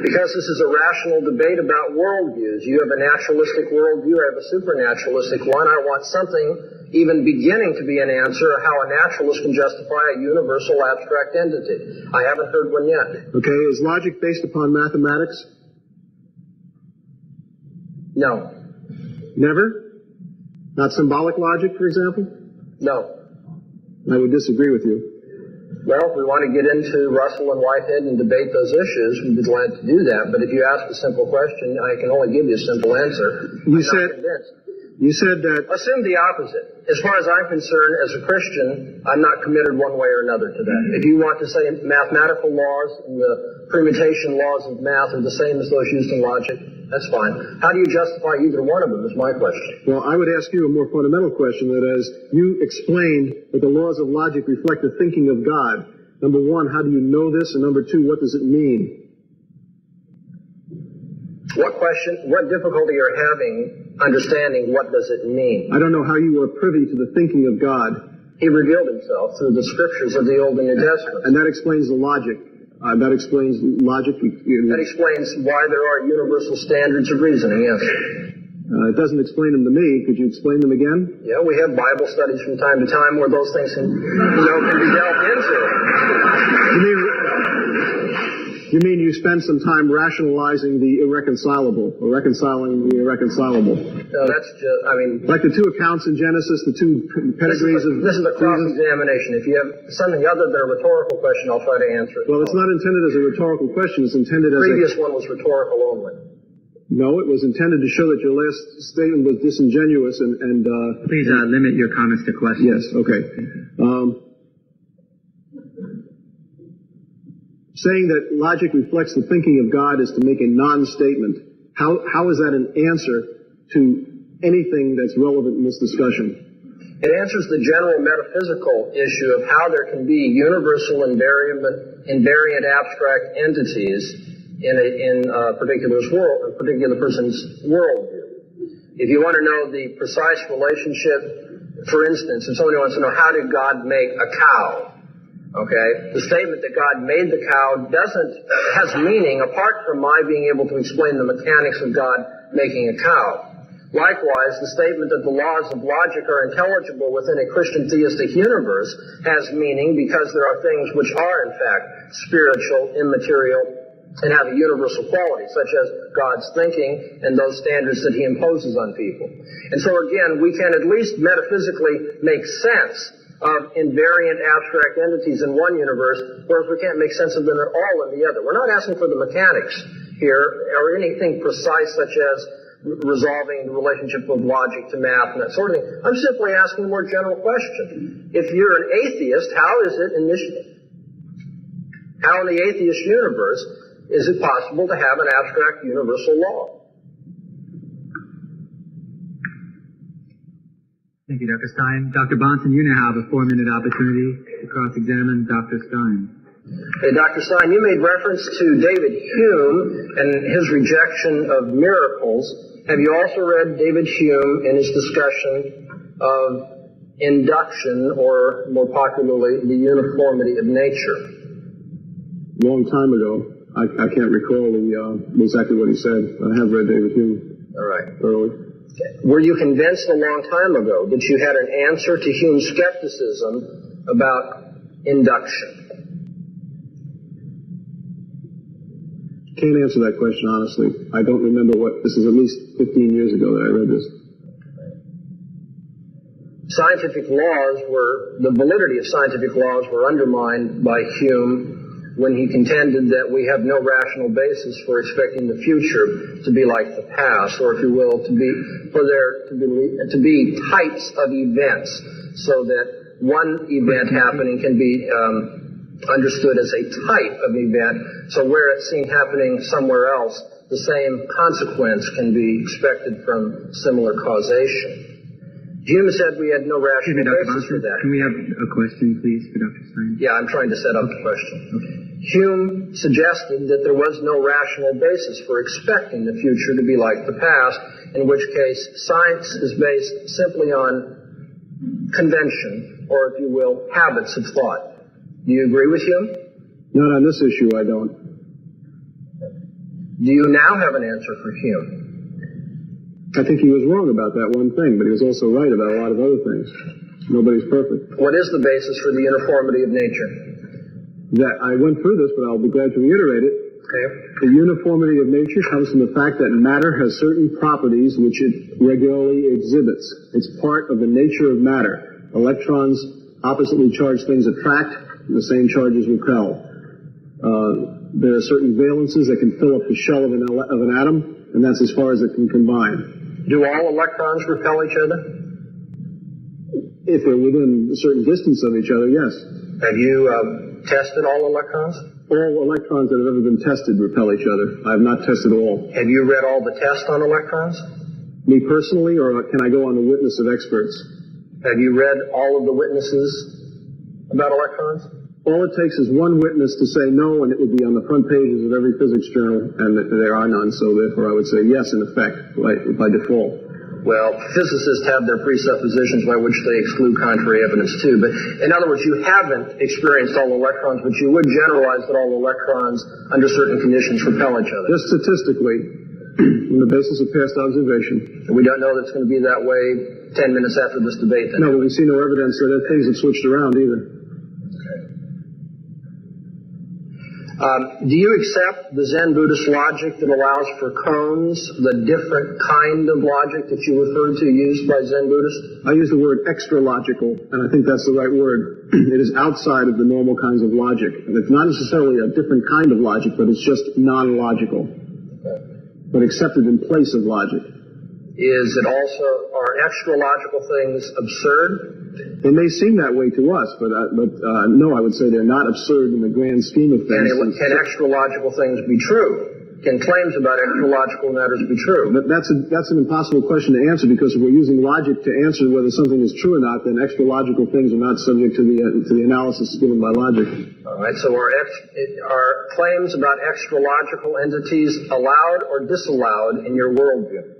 Because this is a rational debate about worldviews. You have a naturalistic worldview, I have a supernaturalistic one. I want something even beginning to be an answer how a naturalist can justify a universal abstract entity. I haven't heard one yet. Okay, is logic based upon mathematics? No. Never? Not symbolic logic, for example? No. I would disagree with you. Well, if we want to get into Russell and Whitehead and debate those issues, we'd be glad to do that. But if you ask a simple question, I can only give you a simple answer. You I'm said you said that. Assume the opposite. As far as I'm concerned, as a Christian, I'm not committed one way or another to that. If you want to say mathematical laws and the permutation laws of math are the same as those used in logic, that's fine. How do you justify either one of them is my question. Well, I would ask you a more fundamental question that as you explained that the laws of logic reflect the thinking of God. Number one, how do you know this? And number two, what does it mean? What question, what difficulty you're having understanding what does it mean? I don't know how you were privy to the thinking of God. He revealed himself through the scriptures of the Old and New Testament. And that explains the logic. Uh, that explains logic. That explains why there are universal standards of reasoning, yes. Uh, it doesn't explain them to me. Could you explain them again? Yeah, we have Bible studies from time to time where those things can, you know, can be delved into. You mean, you mean you spend some time rationalizing the irreconcilable, or reconciling the irreconcilable? No, that's just, I mean... Like the two accounts in Genesis, the two pedigrees of... This is a cross-examination. If you have something other than a rhetorical question, I'll try to answer it. Well, it's not intended as a rhetorical question. It's intended as a... The previous one was rhetorical only. No, it was intended to show that your last statement was disingenuous and... and uh, Please uh, limit your comments to questions. Yes, okay. Um, saying that logic reflects the thinking of God is to make a non-statement. How, how is that an answer to anything that's relevant in this discussion? It answers the general metaphysical issue of how there can be universal invariant, invariant abstract entities in a, in a particular world, a particular person's worldview. If you want to know the precise relationship, for instance, if somebody wants to know how did God make a cow, Okay? The statement that God made the cow doesn't, has meaning apart from my being able to explain the mechanics of God making a cow. Likewise, the statement that the laws of logic are intelligible within a Christian theistic universe has meaning because there are things which are in fact spiritual, immaterial, and have a universal quality, such as God's thinking and those standards that He imposes on people. And so again, we can at least metaphysically make sense of invariant abstract entities in one universe, whereas we can't make sense of them at all in the other. We're not asking for the mechanics here or anything precise such as resolving the relationship of logic to math and that sort of thing. I'm simply asking a more general question. If you're an atheist, how is it in this, how in the atheist universe is it possible to have an abstract universal law? Thank you, Dr. Stein. Dr. Bahnsen, you now have a four-minute opportunity to cross-examine Dr. Stein. Hey, Dr. Stein, you made reference to David Hume and his rejection of miracles. Have you also read David Hume in his discussion of induction, or more popularly, the uniformity of nature? Long time ago. I, I can't recall the, uh, exactly what he said. I have read David Hume. All right. Thoroughly. Were you convinced a long time ago that you had an answer to Hume's skepticism about induction? Can't answer that question honestly. I don't remember what, this is at least 15 years ago that I read this. Scientific laws were, the validity of scientific laws were undermined by Hume when he contended that we have no rational basis for expecting the future to be like the past, or if you will, to be for there to be to be types of events, so that one event happening can be um, understood as a type of event. So where it's seen happening somewhere else, the same consequence can be expected from similar causation. Hume said we had no rational basis for that. Can we have a question, please, for Dr. Stein? Yeah, I'm trying to set up the question. Hume suggested that there was no rational basis for expecting the future to be like the past, in which case science is based simply on convention, or if you will, habits of thought. Do you agree with Hume? Not on this issue, I don't. Do you now have an answer for Hume? I think he was wrong about that one thing, but he was also right about a lot of other things. Nobody's perfect. What is the basis for the uniformity of nature? that I went through this, but I'll be glad to reiterate it. Okay. The uniformity of nature comes from the fact that matter has certain properties which it regularly exhibits. It's part of the nature of matter. Electrons, oppositely charged things attract, and the same charges repel. Uh, there are certain valences that can fill up the shell of an, of an atom, and that's as far as it can combine. Do all electrons repel each other? If they're within a certain distance of each other, yes. Have you uh, tested all electrons? All electrons that have ever been tested repel each other. I have not tested all. Have you read all the tests on electrons? Me personally, or can I go on the witness of experts? Have you read all of the witnesses about electrons? All it takes is one witness to say no, and it would be on the front pages of every physics journal, and there are none, so therefore I would say yes, in effect, by, by default. Well, physicists have their presuppositions by which they exclude contrary evidence too. But in other words, you haven't experienced all electrons, but you would generalize that all electrons under certain conditions repel each other. Just statistically, on the basis of past observation. And we don't know that it's going to be that way 10 minutes after this debate then. No, but we see no evidence that things have switched around either. Um, do you accept the Zen Buddhist logic that allows for koans, the different kind of logic that you referred to used by Zen Buddhists? I use the word extra logical, and I think that's the right word. it is outside of the normal kinds of logic. And it's not necessarily a different kind of logic, but it's just non-logical. But accepted in place of logic. Is it also, are extra logical things absurd? They may seem that way to us, but uh, but uh, no, I would say they're not absurd in the grand scheme of things. Can, can extra-logical things be true? Can claims about extra-logical matters be true? But that's a, that's an impossible question to answer because if we're using logic to answer whether something is true or not, then extra-logical things are not subject to the uh, to the analysis given by logic. All right. So are ex- are claims about extra-logical entities allowed or disallowed in your worldview?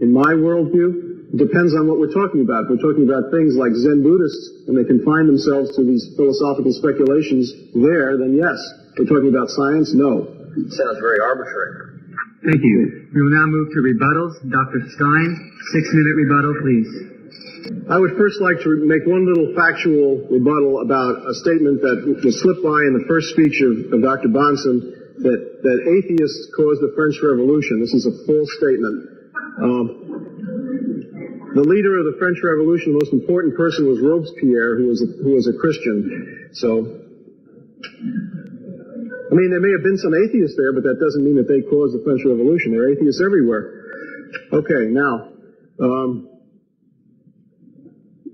In my worldview, it depends on what we're talking about. If we're talking about things like Zen Buddhists and they confine themselves to these philosophical speculations there, then yes. If we're talking about science, no. It Sounds very arbitrary. Thank you. We will now move to rebuttals. Dr. Stein, six minute rebuttal, please. I would first like to make one little factual rebuttal about a statement that was slipped by in the first speech of, of Dr. Bahnsen that, that atheists caused the French Revolution. This is a false statement. Um, the leader of the French Revolution, the most important person was Robespierre, who was a, who was a Christian. So, I mean, there may have been some atheists there, but that doesn't mean that they caused the French Revolution. There are atheists everywhere. Okay, now, um,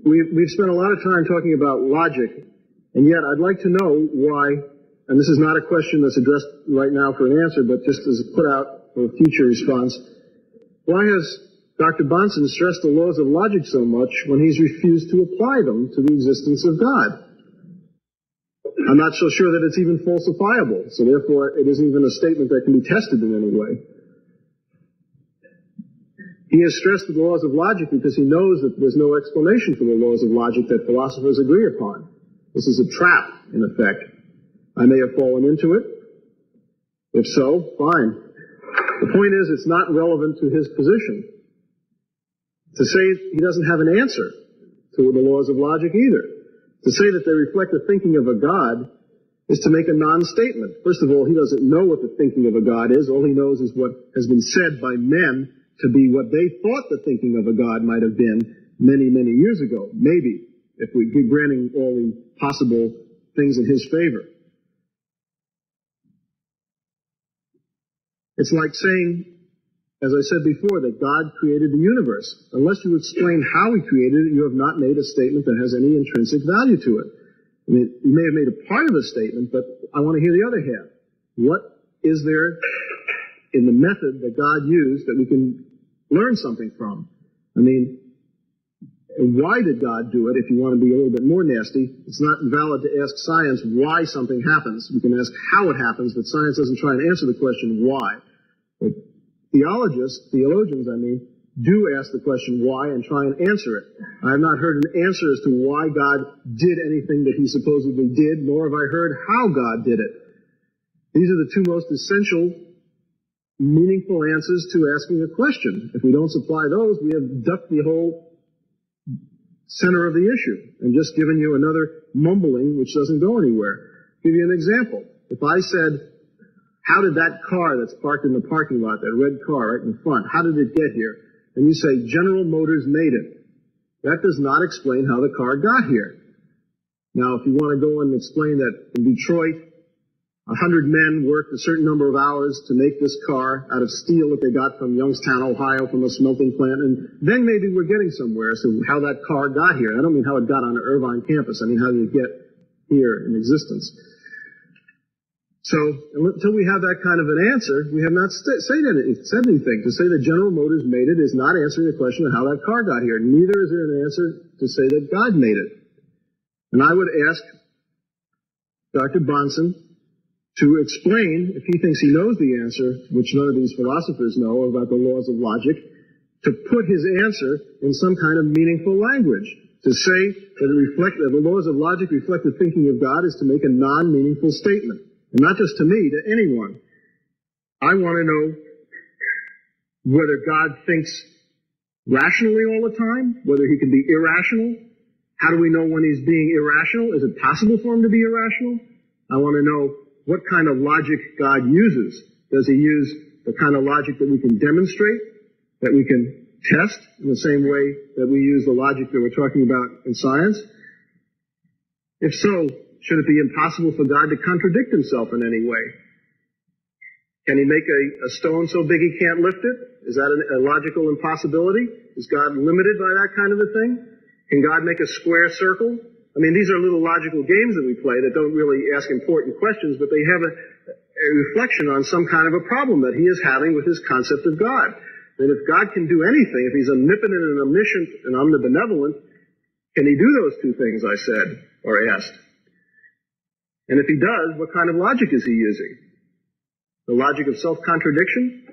we've, we've spent a lot of time talking about logic, and yet I'd like to know why, and this is not a question that's addressed right now for an answer, but just as a put out for a future response, why has Dr. Bahnsen stressed the laws of logic so much when he's refused to apply them to the existence of God. I'm not so sure that it's even falsifiable, so therefore it isn't even a statement that can be tested in any way. He has stressed the laws of logic because he knows that there's no explanation for the laws of logic that philosophers agree upon. This is a trap, in effect. I may have fallen into it, If so, fine. The point is, it's not relevant to his position. To say he doesn't have an answer to the laws of logic either. To say that they reflect the thinking of a God is to make a non-statement. First of all, he doesn't know what the thinking of a God is. All he knows is what has been said by men to be what they thought the thinking of a God might have been many, many years ago. Maybe, if we are granting all the possible things in his favor. It's like saying, as I said before, that God created the universe. Unless you explain how he created it, you have not made a statement that has any intrinsic value to it. I mean, you may have made a part of a statement, but I want to hear the other half. What is there in the method that God used that we can learn something from? I mean, why did God do it? If you want to be a little bit more nasty, it's not valid to ask science why something happens. We can ask how it happens, but science doesn't try and answer the question why. But theologists, theologians, I mean, do ask the question why and try and answer it. I have not heard an answer as to why God did anything that he supposedly did, nor have I heard how God did it. These are the two most essential, meaningful answers to asking a question. If we don't supply those, we have ducked the whole center of the issue and just given you another mumbling which doesn't go anywhere. I'll give you an example. If I said, how did that car that's parked in the parking lot, that red car right in front, how did it get here? And you say General Motors made it. That does not explain how the car got here. Now, if you want to go and explain that in Detroit, a hundred men worked a certain number of hours to make this car out of steel that they got from Youngstown, Ohio, from a smelting plant, and then maybe we're getting somewhere as to how that car got here. I don't mean how it got on the Irvine campus. I mean how did it get here in existence. So until we have that kind of an answer, we have not st- said anything. To say that General Motors made it is not answering the question of how that car got here. Neither is there an answer to say that God made it. And I would ask Dr. Bahnsen to explain, if he thinks he knows the answer, which none of these philosophers know about the laws of logic, to put his answer in some kind of meaningful language. To say that, reflect, that the laws of logic reflect the thinking of God is to make a non-meaningful statement. And not just to me, to anyone. I want to know whether God thinks rationally all the time, whether he can be irrational. How do we know when he's being irrational? Is it possible for him to be irrational? I want to know what kind of logic God uses. Does he use the kind of logic that we can demonstrate, that we can test in the same way that we use the logic that we're talking about in science? If so, should it be impossible for God to contradict himself in any way? Can he make a, a stone so big he can't lift it? Is that a, a logical impossibility? Is God limited by that kind of a thing? Can God make a square circle? I mean, these are little logical games that we play that don't really ask important questions, but they have a, a reflection on some kind of a problem that he is having with his concept of God. And if God can do anything, if he's omnipotent and omniscient and omnibenevolent, can he do those two things I said or asked? And if he does, what kind of logic is he using? The logic of self-contradiction?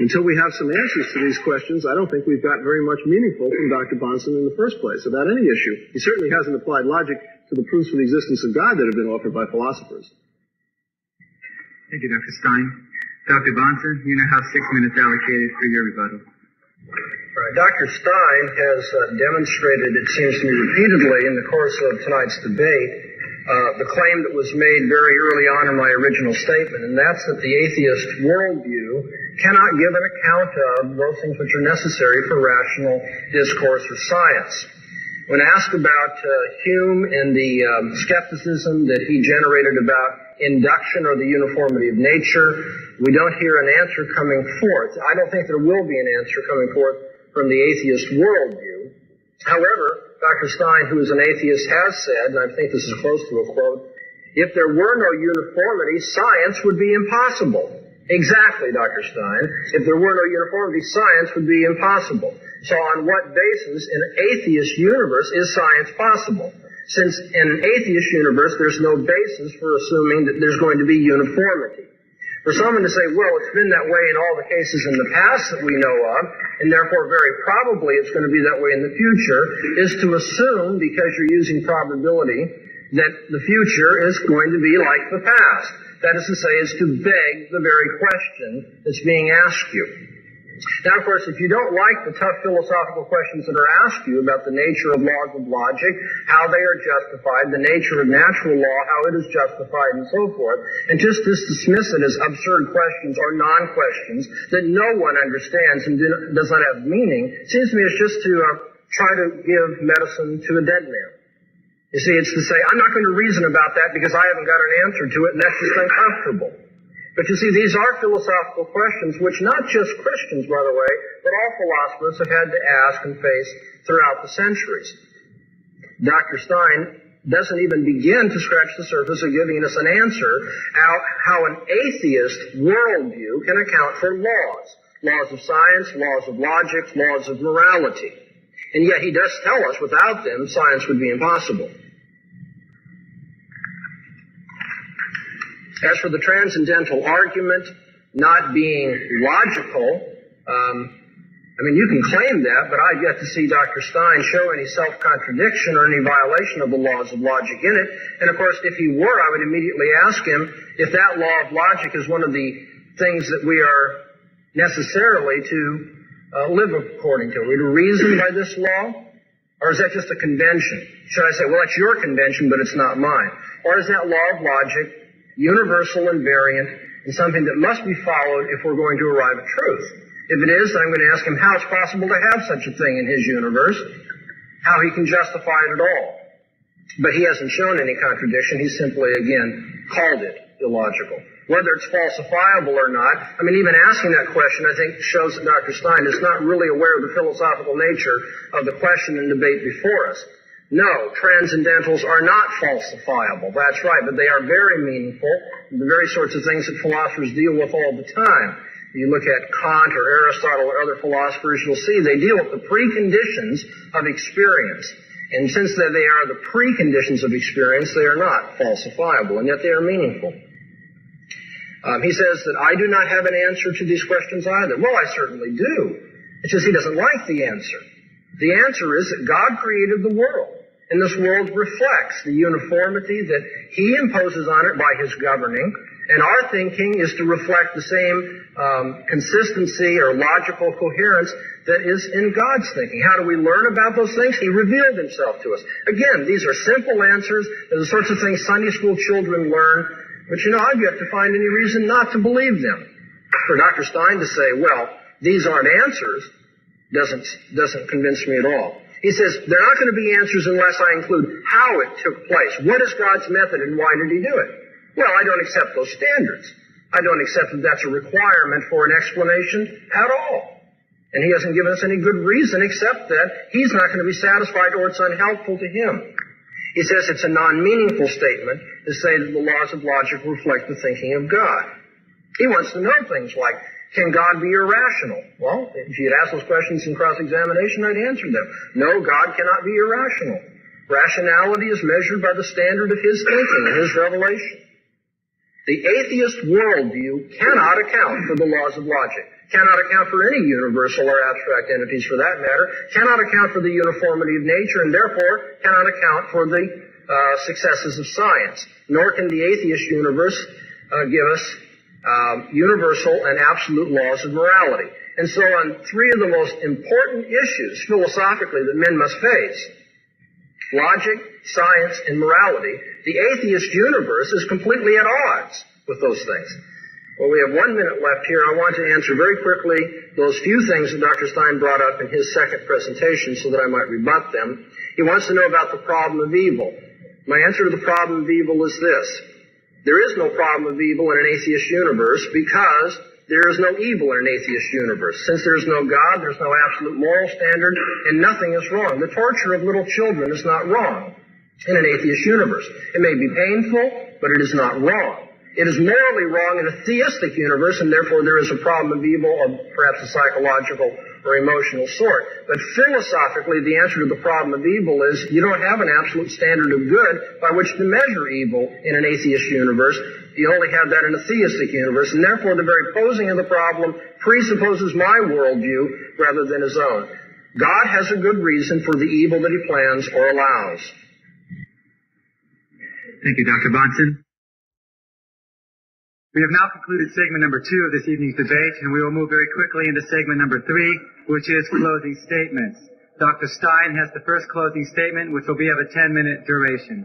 Until we have some answers to these questions, I don't think we've got very much meaningful from Dr. Bahnsen in the first place about any issue. He certainly hasn't applied logic to the proofs for the existence of God that have been offered by philosophers. Thank you, Dr. Stein. Dr. Bahnsen, you now have six minutes allocated for your rebuttal. Right. Dr. Stein has uh, demonstrated, it seems to me repeatedly in the course of tonight's debate, uh, the claim that was made very early on in my original statement, and that's that the atheist worldview cannot give an account of those things which are necessary for rational discourse or science. When asked about uh, Hume and the um, skepticism that he generated about induction or the uniformity of nature, we don't hear an answer coming forth. I don't think there will be an answer coming forth from the atheist worldview. However, Dr. Stein, who is an atheist, has said, and I think this is close to a quote, if there were no uniformity, science would be impossible. Exactly, Dr. Stein. If there were no uniformity, science would be impossible. So on what basis in an atheist universe is science possible? Since in an atheist universe, there's no basis for assuming that there's going to be uniformity. For someone to say, well, it's been that way in all the cases in the past that we know of, and therefore very probably it's going to be that way in the future, is to assume, because you're using probability, that the future is going to be like the past. That is to say, is to beg the very question that's being asked you. Now, of course, if you don't like the tough philosophical questions that are asked you about the nature of laws of logic, how they are justified, the nature of natural law, how it is justified, and so forth, and just dismiss it as absurd questions or non-questions that no one understands and does not have meaning, seems to me it's just to uh, try to give medicine to a dead man. You see, it's to say, I'm not going to reason about that because I haven't got an answer to it, and that's just uncomfortable. But you see, these are philosophical questions which not just Christians, by the way, but all philosophers have had to ask and face throughout the centuries. Dr. Stein doesn't even begin to scratch the surface of giving us an answer how, how an atheist worldview can account for laws. Laws of science, laws of logic, laws of morality. And yet he does tell us without them, science would be impossible. As for the transcendental argument not being logical, um, I mean, you can claim that, but I've yet to see Dr. Stein show any self-contradiction or any violation of the laws of logic in it. And of course, if he were, I would immediately ask him if that law of logic is one of the things that we are necessarily to uh, live according to. Are we to reason by this law? Or is that just a convention? Should I say, well, that's your convention, but it's not mine? Or is that law of logic universal and variant, and something that must be followed if we're going to arrive at truth. If it is, I'm going to ask him how it's possible to have such a thing in his universe, how he can justify it at all. But he hasn't shown any contradiction. He simply, again, called it illogical. Whether it's falsifiable or not, I mean, even asking that question, I think, shows that Dr. Stein is not really aware of the philosophical nature of the question and debate before us. No, transcendentals are not falsifiable. That's right, but they are very meaningful. The very sorts of things that philosophers deal with all the time. You look at Kant or Aristotle or other philosophers, you'll see they deal with the preconditions of experience. And since they are the preconditions of experience, they are not falsifiable, and yet they are meaningful. Um, he says that I do not have an answer to these questions either. Well, I certainly do. It's just he doesn't like the answer. The answer is that God created the world. And this world reflects the uniformity that He imposes on it by His governing. And our thinking is to reflect the same um, consistency or logical coherence that is in God's thinking. How do we learn about those things? He revealed Himself to us. Again, these are simple answers. They're the sorts of things Sunday school children learn. But you know, I've yet to find any reason not to believe them. For Dr. Stein to say, well, these aren't answers, doesn't, doesn't convince me at all. He says, they're not going to be answers unless I include how it took place. What is God's method and why did he do it? Well, I don't accept those standards. I don't accept that that's a requirement for an explanation at all. And he hasn't given us any good reason except that he's not going to be satisfied or it's unhelpful to him. He says it's a non-meaningful statement to say that the laws of logic reflect the thinking of God. He wants to know things like, can God be irrational? Well, if you had asked those questions in cross-examination, I'd answer them. No, God cannot be irrational. Rationality is measured by the standard of His thinking and His revelation. The atheist worldview cannot account for the laws of logic, cannot account for any universal or abstract entities for that matter, cannot account for the uniformity of nature, and therefore cannot account for the uh, successes of science. Nor can the atheist universe uh, give us um, universal and absolute laws of morality. And so on three of the most important issues philosophically that men must face, logic, science, and morality, the atheist universe is completely at odds with those things. Well, we have one minute left here. I want to answer very quickly those few things that Dr. Stein brought up in his second presentation so that I might rebut them. He wants to know about the problem of evil. My answer to the problem of evil is this. There is no problem of evil in an atheist universe because there is no evil in an atheist universe. Since there is no God, there's no absolute moral standard, and nothing is wrong. The torture of little children is not wrong in an atheist universe. It may be painful, but it is not wrong. It is morally wrong in a theistic universe, and therefore there is a problem of evil, or perhaps a psychological or emotional sort. But philosophically, the answer to the problem of evil is you don't have an absolute standard of good by which to measure evil in an atheist universe. You only have that in a theistic universe, and therefore the very posing of the problem presupposes my worldview rather than his own. God has a good reason for the evil that he plans or allows. Thank you, Dr. Bahnsen. We have now concluded segment number two of this evening's debate, and we will move very quickly into segment number three, which is closing statements. Dr. Stein has the first closing statement, which will be of a 10-minute duration.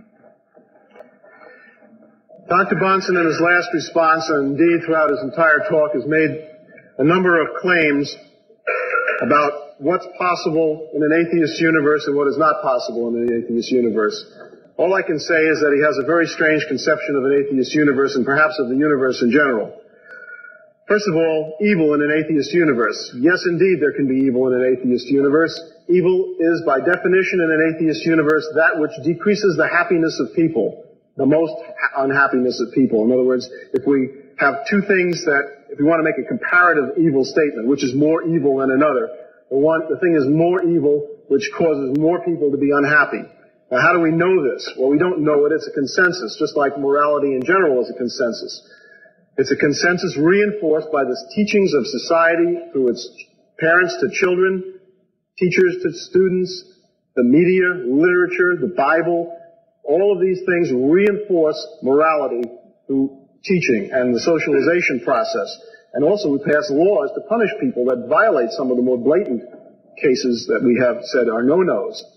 Dr. Bahnsen, in his last response, and indeed throughout his entire talk, has made a number of claims about what's possible in an atheist universe and what is not possible in an atheist universe. All I can say is that he has a very strange conception of an atheist universe and perhaps of the universe in general. First of all, evil in an atheist universe. Yes, indeed, there can be evil in an atheist universe. Evil is, by definition, in an atheist universe, that which decreases the happiness of people, the most unhappiness of people. In other words, if we have two things that, if we want to make a comparative evil statement, which is more evil than another, the one, the thing is more evil, which causes more people to be unhappy. Now, how do we know this? Well, we don't know it. It's a consensus, just like morality in general is a consensus. It's a consensus reinforced by the teachings of society through its parents to children, teachers to students, the media, literature, the Bible. All of these things reinforce morality through teaching and the socialization process. And also we pass laws to punish people that violate some of the more blatant cases that we have said are no-nos.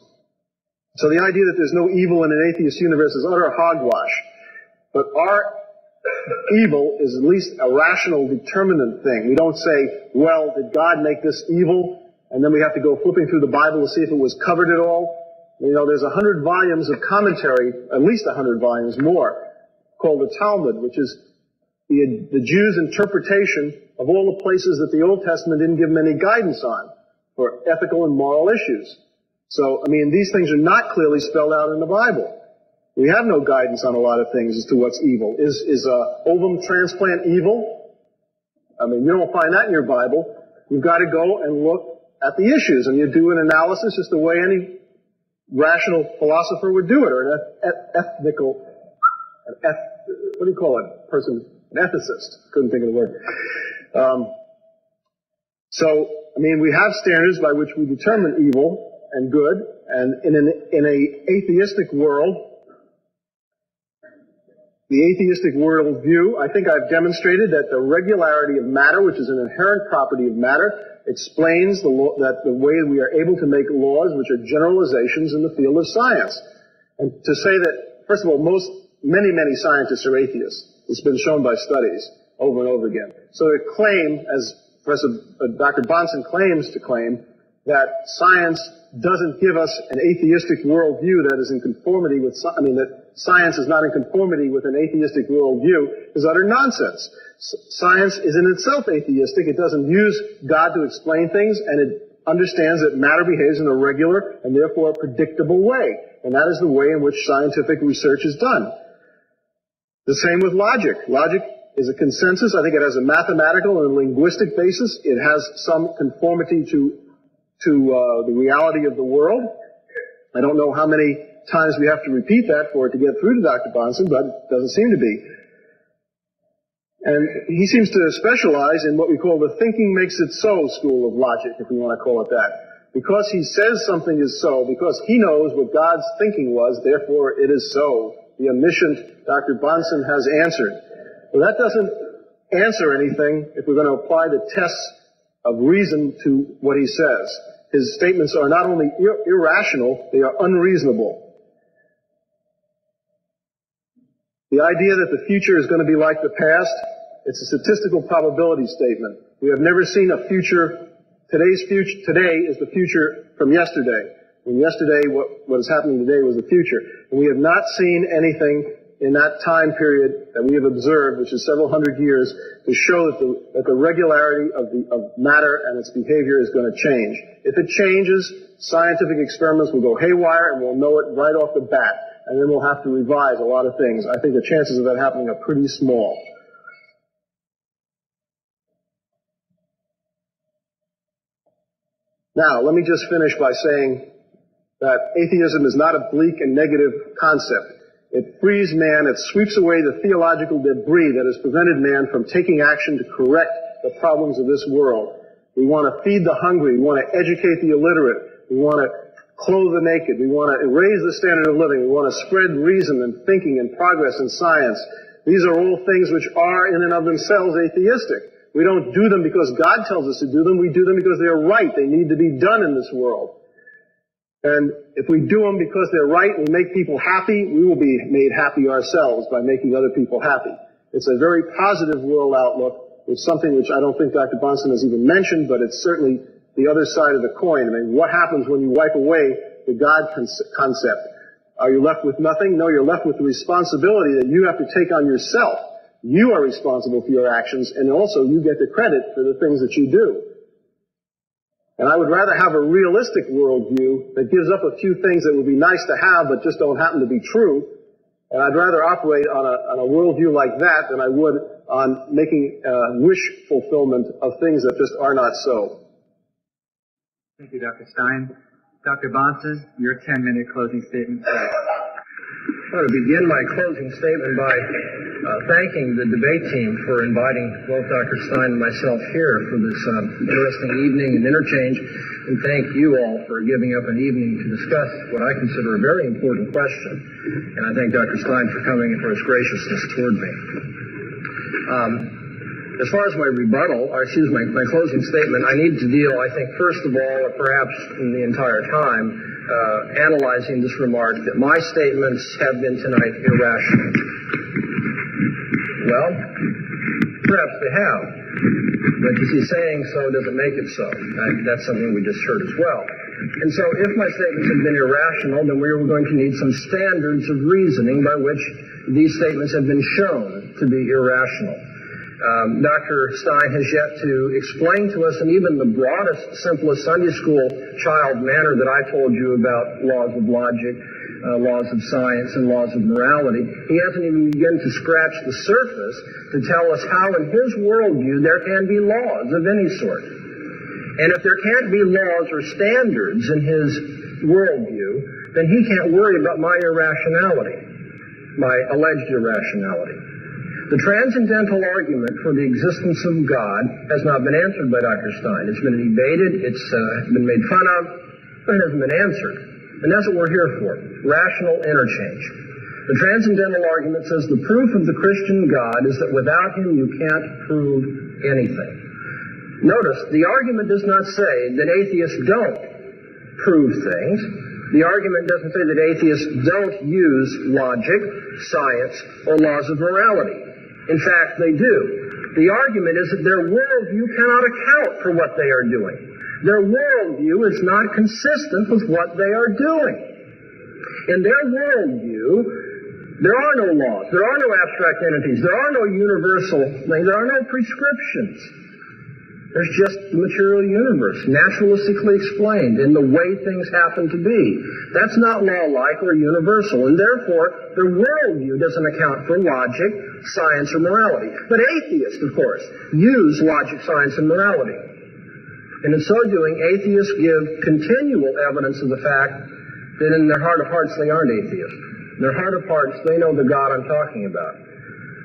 So the idea that there's no evil in an atheist universe is utter hogwash. But our evil is at least a rational determinant thing. We don't say, well, did God make this evil? And then we have to go flipping through the Bible to see if it was covered at all. You know, there's a hundred volumes of commentary, at least a hundred volumes more, called the Talmud, which is the, the Jews' interpretation of all the places that the Old Testament didn't give them any guidance on for ethical and moral issues. So, I mean, these things are not clearly spelled out in the Bible. We have no guidance on a lot of things as to what's evil. Is, is a ovum transplant evil? I mean, you don't find that in your Bible. You've got to go and look at the issues, and you do an analysis just the way any rational philosopher would do it, or an ethical, an eth, what do you call it? Person, an ethicist. Couldn't think of the word. Um, so, I mean, we have standards by which we determine evil, and good. And in an in a atheistic world, the atheistic world view, I think I've demonstrated that the regularity of matter, which is an inherent property of matter, explains the law, that the way we are able to make laws which are generalizations in the field of science. And to say that, first of all, most, many, many scientists are atheists. It's been shown by studies over and over again. So to claim, as Professor uh, Dr. Bahnsen claims to claim, that science doesn't give us an atheistic worldview that is in conformity with, I mean, that science is not in conformity with an atheistic worldview is utter nonsense. Science is in itself atheistic. It doesn't use God to explain things, and it understands that matter behaves in a regular and therefore predictable way. And that is the way in which scientific research is done. The same with logic. Logic is a consensus. I think it has a mathematical and linguistic basis. It has some conformity to to uh, the reality of the world. I don't know how many times we have to repeat that for it to get through to Dr. Bahnsen, but it doesn't seem to be. And he seems to specialize in what we call the thinking makes it so school of logic, if we want to call it that. Because he says something is so, because he knows what God's thinking was, therefore it is so. The omniscient Dr. Bahnsen has answered. Well, that doesn't answer anything if we're going to apply the tests of reason to what he says his statements are not only ir- irrational, they are unreasonable. The idea that the future is going to be like the past, it's a statistical probability statement. We have never seen a future, today's future, today is the future from yesterday. And yesterday, what, what is happening today was the future. And we have not seen anything in that time period that we have observed, which is several hundred years, to show that the, that the regularity of, the, of matter and its behavior is going to change. If it changes, scientific experiments will go haywire and we'll know it right off the bat. And then we'll have to revise a lot of things. I think the chances of that happening are pretty small. Now, let me just finish by saying that atheism is not a bleak and negative concept. It frees man, it sweeps away the theological debris that has prevented man from taking action to correct the problems of this world. We want to feed the hungry. We want to educate the illiterate. We want to clothe the naked. We want to raise the standard of living. We want to spread reason and thinking and progress and science. These are all things which are in and of themselves atheistic. We don't do them because God tells us to do them. We do them because they're right. They need to be done in this world. And if we do them because they're right and we make people happy, we will be made happy ourselves by making other people happy. It's a very positive world outlook. It's something which I don't think Dr. Bahnsen has even mentioned, but it's certainly the other side of the coin. I mean, what happens when you wipe away the God concept? Are you left with nothing? No, you're left with the responsibility that you have to take on yourself. You are responsible for your actions, and also you get the credit for the things that you do. And I would rather have a realistic worldview that gives up a few things that would be nice to have but just don't happen to be true. And I'd rather operate on a, on a worldview like that than I would on making uh, wish fulfillment of things that just are not so. Thank you, Dr. Stein. Dr. Bahnsen, your 10-minute closing statement. I want to begin my closing statement by uh, thanking the debate team for inviting both Dr. Stein and myself here for this uh, interesting evening and interchange, and thank you all for giving up an evening to discuss what I consider a very important question. And I thank Dr. Stein for coming and for his graciousness toward me. Um, as far as my rebuttal, or excuse me, my closing statement, I need to deal, I think, first of all, or perhaps in the entire time, uh, analyzing this remark that my statements have been tonight irrational. Well, perhaps they have. But you see, saying so doesn't make it so. That's something we just heard as well. And so if my statements have been irrational, then we are going to need some standards of reasoning by which these statements have been shown to be irrational. Um, Dr. Stein has yet to explain to us in even the broadest, simplest Sunday school child manner that I told you about laws of logic, uh, laws of science, and laws of morality. He hasn't even begun to scratch the surface to tell us how in his worldview there can be laws of any sort. And if there can't be laws or standards in his worldview, then he can't worry about my irrationality, my alleged irrationality. The transcendental argument for the existence of God has not been answered by Dr. Stein. It's been debated, it's uh, been made fun of, but it hasn't been answered. And that's what we're here for rational interchange. The transcendental argument says the proof of the Christian God is that without Him you can't prove anything. Notice, the argument does not say that atheists don't prove things. The argument doesn't say that atheists don't use logic, science, or laws of morality. In fact, they do. The argument is that their worldview cannot account for what they are doing. Their worldview is not consistent with what they are doing. In their worldview, there are no laws. There are no abstract entities. There are no universal things. There are no prescriptions. There's just the material universe, naturalistically explained in the way things happen to be. That's not law-like or universal, and therefore their worldview doesn't account for logic, science, or morality. But atheists, of course, use logic, science, and morality. And in so doing, atheists give continual evidence of the fact that in their heart of hearts they aren't atheists. In their heart of hearts, they know the God I'm talking about.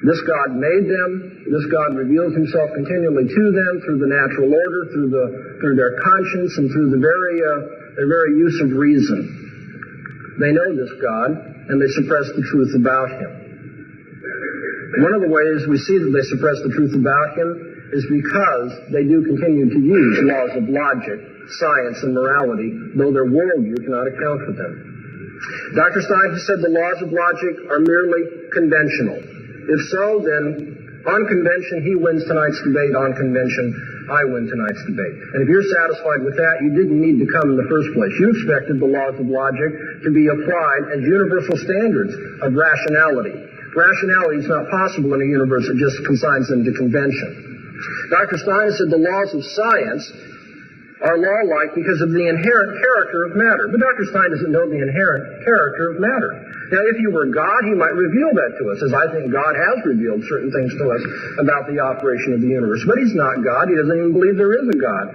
This God made them. This God reveals himself continually to them through the natural order, through, the, through their conscience, and through the very, uh, their very use of reason. They know this God, and they suppress the truth about him. One of the ways we see that they suppress the truth about him is because they do continue to use laws of logic, science, and morality, though their worldview cannot account for them. Dr. Stein has said the laws of logic are merely conventional. If so, then on convention, he wins tonight's debate. On convention, I win tonight's debate. And if you're satisfied with that, you didn't need to come in the first place. You expected the laws of logic to be applied as universal standards of rationality. Rationality is not possible in a universe that just consigns them to convention. Dr. Stein said the laws of science are law-like because of the inherent character of matter. But Dr. Stein doesn't know the inherent character of matter. Now, if he were God, he might reveal that to us, as I think God has revealed certain things to us about the operation of the universe. But he's not God. He doesn't even believe there is a God.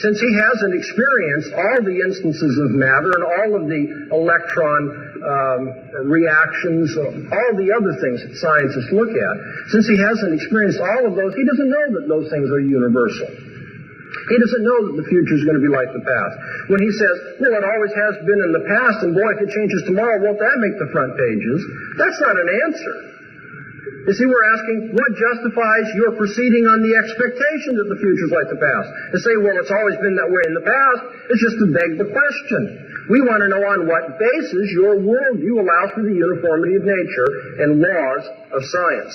Since he hasn't experienced all the instances of matter and all of the electron um, reactions, all the other things that scientists look at, since he hasn't experienced all of those, he doesn't know that those things are universal. He doesn't know that the future is going to be like the past. When he says, well, it always has been in the past, and boy, if it changes tomorrow, won't that make the front pages? That's not an answer. You see, we're asking, what justifies your proceeding on the expectation that the future is like the past? To say, well, it's always been that way in the past, it's just to beg the question. We want to know on what basis your worldview allows for the uniformity of nature and laws of science.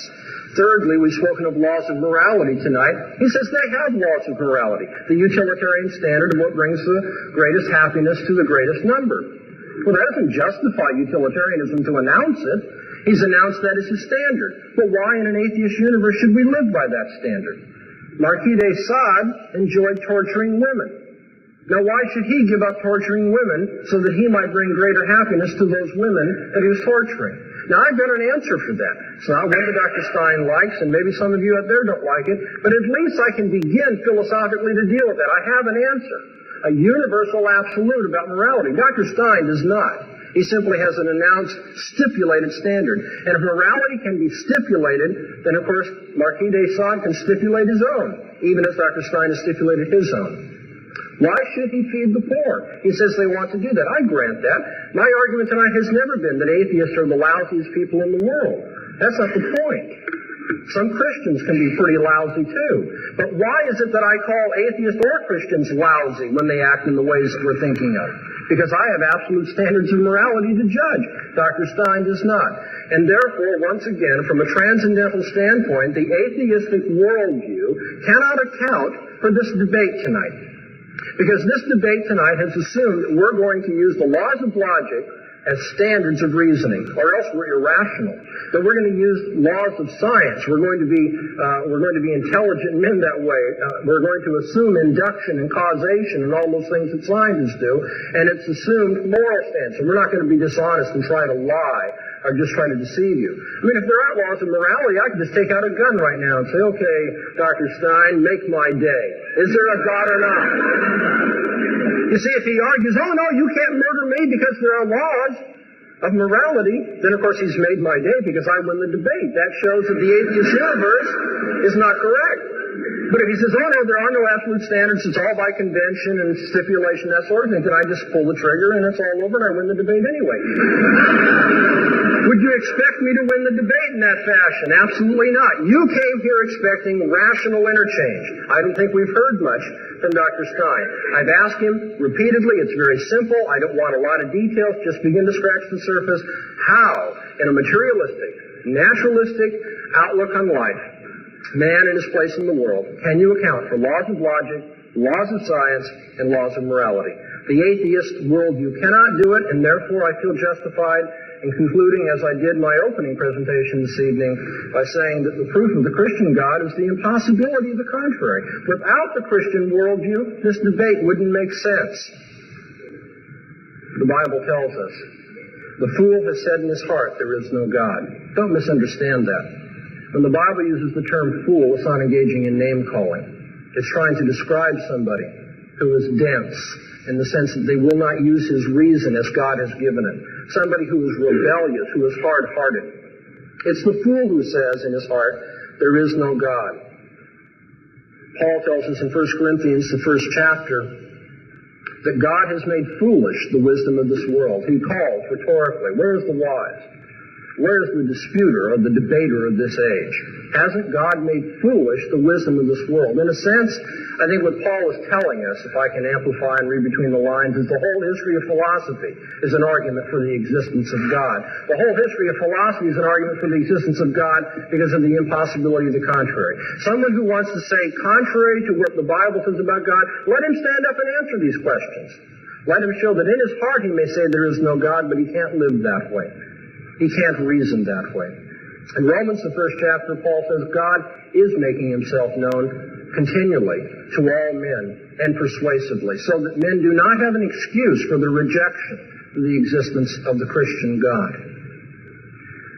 Thirdly, we've spoken of laws of morality tonight. He says they have laws of morality. The utilitarian standard of what brings the greatest happiness to the greatest number. Well, that doesn't justify utilitarianism to announce it. He's announced that as his standard. But why in an atheist universe should we live by that standard? Marquis de Sade enjoyed torturing women. Now, why should he give up torturing women so that he might bring greater happiness to those women that he was torturing? Now, I've got an answer for that. It's not one that Dr. Stein likes, and maybe some of you out there don't like it, but at least I can begin philosophically to deal with that. I have an answer. A universal absolute about morality. Dr. Stein does not. He simply has an announced stipulated standard. And if morality can be stipulated, then of course Marquis de Sade can stipulate his own, even as Dr. Stein has stipulated his own. Why should he feed the poor? He says they want to do that. I grant that. My argument tonight has never been that atheists are the lousiest people in the world. That's not the point. Some Christians can be pretty lousy too. But why is it that I call atheists or Christians lousy when they act in the ways that we're thinking of? Because I have absolute standards of morality to judge. Dr. Stein does not. And therefore, once again, from a transcendental standpoint, the atheistic worldview cannot account for this debate tonight. Because this debate tonight has assumed that we're going to use the laws of logic as standards of reasoning, or else we're irrational. That we're going to use laws of science. We're going to be uh, we're going to be intelligent men that way. Uh, we're going to assume induction and causation and all those things that scientists do, and it's assumed moral stance. And we're not going to be dishonest and try to lie are just trying to deceive you. I mean, if there aren't laws of morality, I could just take out a gun right now and say, okay, Dr. Stein, make my day. Is there a God or not? You see, if he argues, oh no, you can't murder me because there are laws of morality, then of course he's made my day because I win the debate. That shows that the atheist universe is not correct. But if he says, oh no, there are no absolute standards, it's all by convention and stipulation, that sort of thing, then I just pull the trigger and it's all over and I win the debate anyway. Would you expect me to win the debate in that fashion? Absolutely not. You came here expecting rational interchange. I don't think we've heard much from Dr. Stein. I've asked him repeatedly, it's very simple, I don't want a lot of details, just begin to scratch the surface. How, in a materialistic, naturalistic outlook on life, man and his place in the world, can you account for laws of logic, laws of science, and laws of morality? The atheist worldview cannot do it, and therefore I feel justified in concluding, as I did my opening presentation this evening, by saying that the proof of the Christian God is the impossibility of the contrary. Without the Christian worldview, this debate wouldn't make sense. The Bible tells us, the fool has said in his heart, there is no God. Don't misunderstand that. When the Bible uses the term fool, it's not engaging in name calling. It's trying to describe somebody who is dense in the sense that they will not use his reason as God has given it. Somebody who is rebellious, who is hard-hearted. It's the fool who says in his heart, there is no God. Paul tells us in 1 Corinthians, the first chapter, that God has made foolish the wisdom of this world. He calls rhetorically, where is the wise? Where's the disputer or the debater of this age? Hasn't God made foolish the wisdom of this world? In a sense, I think what Paul is telling us, if I can amplify and read between the lines, is the whole history of philosophy is an argument for the existence of God. The whole history of philosophy is an argument for the existence of God because of the impossibility of the contrary. Someone who wants to say contrary to what the Bible says about God, let him stand up and answer these questions. Let him show that in his heart he may say there is no God, but he can't live that way. He can't reason that way. In Romans, the first chapter, Paul says God is making himself known continually to all men and persuasively, so that men do not have an excuse for the rejection of the existence of the Christian God.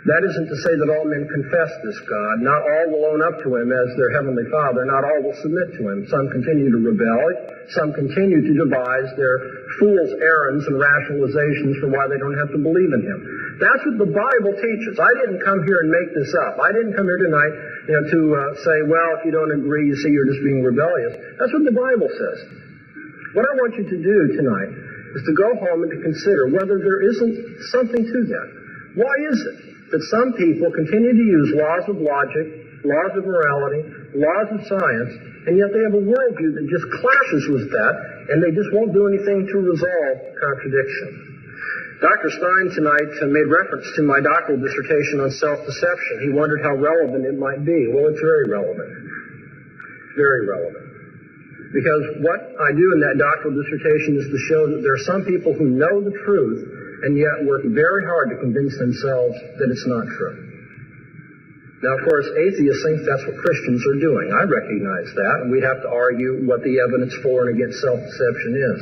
That isn't to say that all men confess this God. Not all will own up to him as their heavenly Father. Not all will submit to him. Some continue to rebel. Some continue to devise their fool's errands and rationalizations for why they don't have to believe in him. That's what the Bible teaches. I didn't come here and make this up. I didn't come here tonight you know, to uh, say, well, if you don't agree, you see you're just being rebellious. That's what the Bible says. What I want you to do tonight is to go home and to consider whether there isn't something to that. Why is it that some people continue to use laws of logic, laws of morality, laws of science, and yet they have a worldview that just clashes with that, and they just won't do anything to resolve contradiction. Dr. Stein tonight uh, made reference to my doctoral dissertation on self-deception. He wondered how relevant it might be. Well, it's very relevant. Very relevant. Because what I do in that doctoral dissertation is to show that there are some people who know the truth and yet work very hard to convince themselves that it's not true. Now, of course, atheists think that's what Christians are doing. I recognize that, and we'd have to argue what the evidence for and against self-deception is.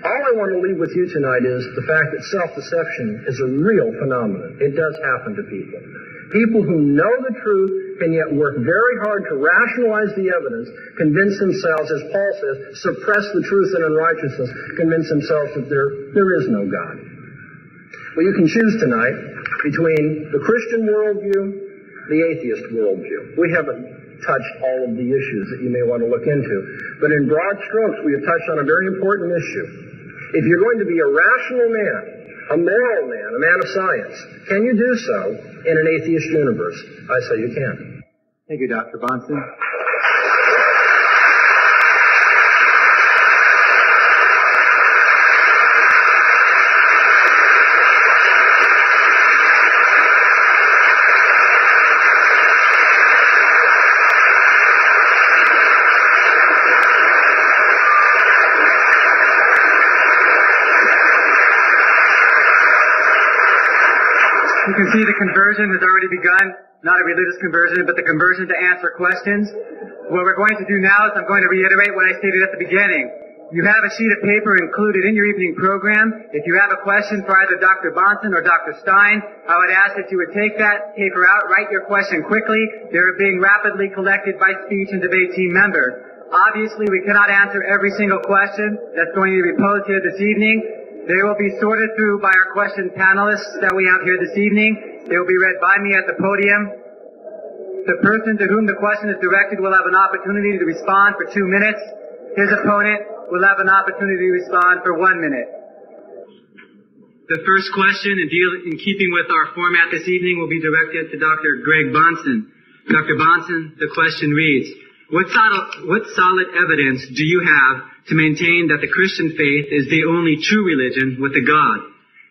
All I want to leave with you tonight is the fact that self-deception is a real phenomenon. It does happen to people. People who know the truth and yet work very hard to rationalize the evidence, convince themselves, as Paul says, suppress the truth and unrighteousness, convince themselves that there, there is no God. Well, you can choose tonight between the Christian worldview, the atheist worldview. We haven't touched all of the issues that you may want to look into. But in broad strokes, we have touched on a very important issue. If you're going to be a rational man, a moral man, a man of science, can you do so in an atheist universe? I say you can. Thank you, Dr. Bahnsen. See the conversion has already begun. Not a religious conversion, but the conversion to answer questions. What we're going to do now is I'm going to reiterate what I stated at the beginning. You have a sheet of paper included in your evening program. If you have a question for either Dr. Bahnsen or Dr. Stein, I would ask that you would take that paper out, write your question quickly. They're being rapidly collected by speech and debate team members. Obviously, we cannot answer every single question that's going to be posed here this evening. They will be sorted through by our question panelists that we have here this evening. They will be read by me at the podium. The person to whom the question is directed will have an opportunity to respond for two minutes. His opponent will have an opportunity to respond for one minute. The first question, in, deal, in keeping with our format this evening, will be directed to Dr. Greg Bahnsen. Dr. Bahnsen, the question reads, what solid, what solid evidence do you have to maintain that the Christian faith is the only true religion with a God?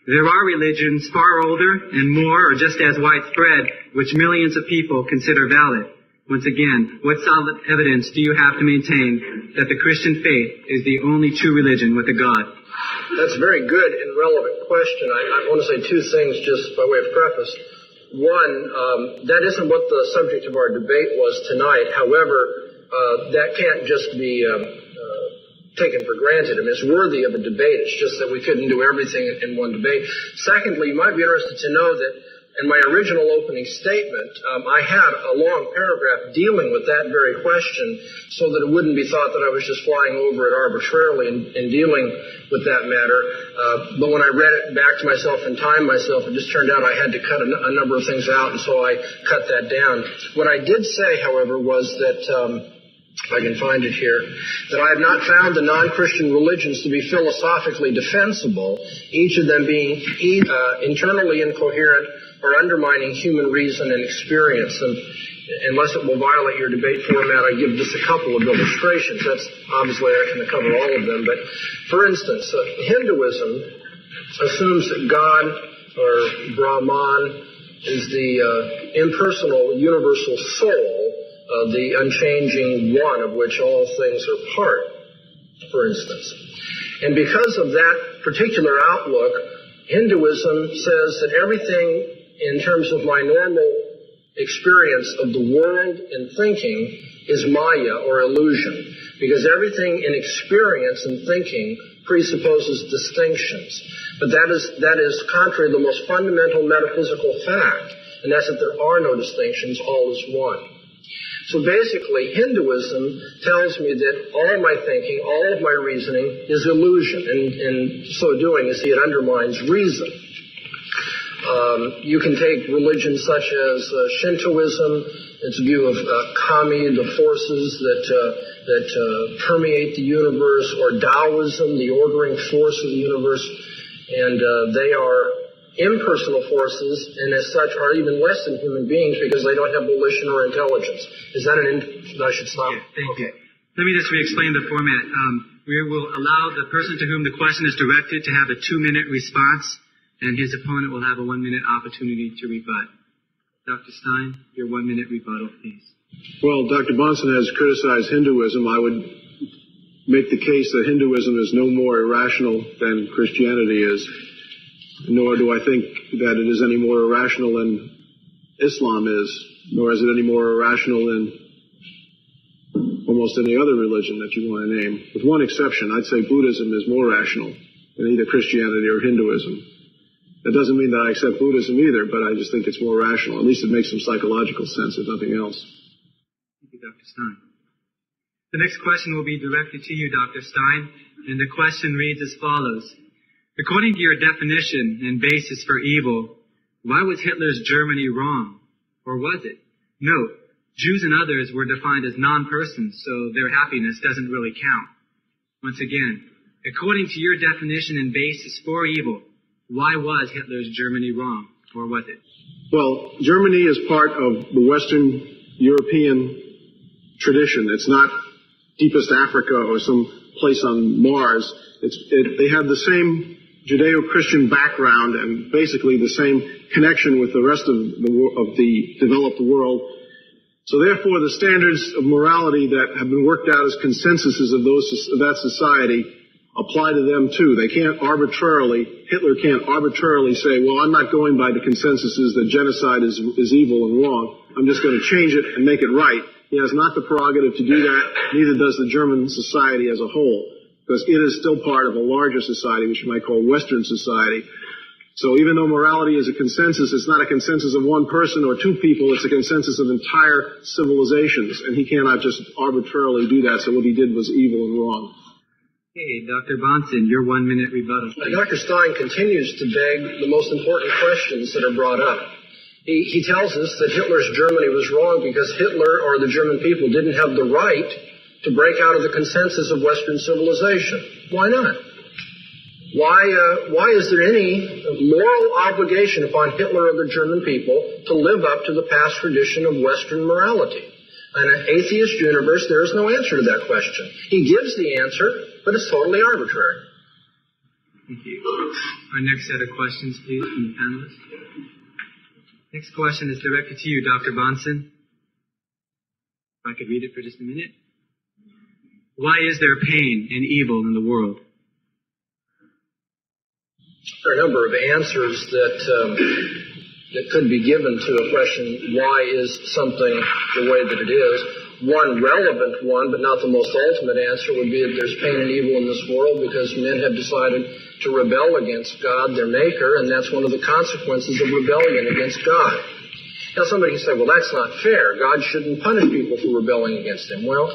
There are religions far older and more or just as widespread which millions of people consider valid. Once again, what solid evidence do you have to maintain that the Christian faith is the only true religion with a God? That's a very good and relevant question. I, I want to say two things just by way of preface. One, um, that isn't what the subject of our debate was tonight. However, uh, that can't just be um, taken for granted. I mean, it's worthy of a debate. It's just that we couldn't do everything in one debate. Secondly, you might be interested to know that in my original opening statement, um, I had a long paragraph dealing with that very question so that it wouldn't be thought that I was just flying over it arbitrarily and, dealing with that matter. Uh, but when I read it back to myself and timed myself, it just turned out I had to cut a, n- a number of things out, and so I cut that down. What I did say, however, was that. Um, if I can find it here, that I have not found the non-Christian religions to be philosophically defensible, each of them being uh, internally incoherent or undermining human reason and experience. And unless it will violate your debate format, I give just a couple of illustrations. That's obviously I can cover all of them. But for instance, uh, Hinduism assumes that God or Brahman is the uh, impersonal universal soul uh, the unchanging one of which all things are part, for instance. And because of that particular outlook, Hinduism says that everything in terms of my normal experience of the world and thinking is Maya or illusion. Because everything in experience and thinking presupposes distinctions. But that is, that is contrary to the most fundamental metaphysical fact and that's that there are no distinctions, all is one. So basically, Hinduism tells me that all my thinking, all of my reasoning is illusion, and in so doing, you see, it undermines reason. Um, you can take religions such as uh, Shintoism, its view of uh, kami, the forces that uh, that uh, permeate the universe, or Taoism, the ordering force of the universe, and uh, they are impersonal forces, and as such are even less than human beings because they don't have volition or intelligence. Is that an? In- I should stop. Yeah, thank okay. you. Let me just re-explain the format. Um, we will allow the person to whom the question is directed to have a two-minute response, and his opponent will have a one-minute opportunity to rebut. Dr. Stein, your one-minute rebuttal, please. Well, Dr. Bahnsen has criticized Hinduism. I would make the case that Hinduism is no more irrational than Christianity is nor do I think that it is any more irrational than Islam is, nor is it any more irrational than almost any other religion that you want to name. With one exception, I'd say Buddhism is more rational than either Christianity or Hinduism. That doesn't mean that I accept Buddhism either, but I just think it's more rational. At least it makes some psychological sense, if nothing else. Thank you, Dr. Stein. The next question will be directed to you, Dr. Stein, and the question reads as follows. According to your definition and basis for evil, why was Hitler's Germany wrong? Or was it? Note, Jews and others were defined as non-persons, so their happiness doesn't really count. Once again, according to your definition and basis for evil, why was Hitler's Germany wrong? Or was it? Well, Germany is part of the Western European tradition. It's not deepest Africa or some place on Mars. It, they have the same Judeo-Christian background and basically the same connection with the rest of the, of the developed world. So therefore, the standards of morality that have been worked out as consensuses of those of that society apply to them too. They can't arbitrarily, Hitler can't arbitrarily say, well, I'm not going by the consensuses that genocide is, is evil and wrong. I'm just going to change it and make it right. He has not the prerogative to do that, neither does the German society as a whole because it is still part of a larger society, which you might call Western society. So even though morality is a consensus, it's not a consensus of one person or two people, it's a consensus of entire civilizations, and he cannot just arbitrarily do that, so what he did was evil and wrong. Hey, Dr. Bahnsen, your one minute rebuttal. Dr. Stein continues to beg the most important questions that are brought up. He, he tells us that Hitler's Germany was wrong because Hitler or the German people didn't have the right to break out of the consensus of Western civilization. Why not? Why, uh, why is there any moral obligation upon Hitler or the German people to live up to the past tradition of Western morality? In an atheist universe, there is no answer to that question. He gives the answer, but it's totally arbitrary. Thank you. Our next set of questions, please, from the panelists. Next question is directed to you, Dr. Bahnsen. If I could read it for just a minute. Why is there pain and evil in the world? There are a number of answers that um, that could be given to a question: Why is something the way that it is? One relevant one, but not the most ultimate answer, would be that there's pain and evil in this world because men have decided to rebel against God, their Maker, and that's one of the consequences of rebellion against God. Now, somebody can say, well, that's not fair. God shouldn't punish people for rebelling against Him. Well,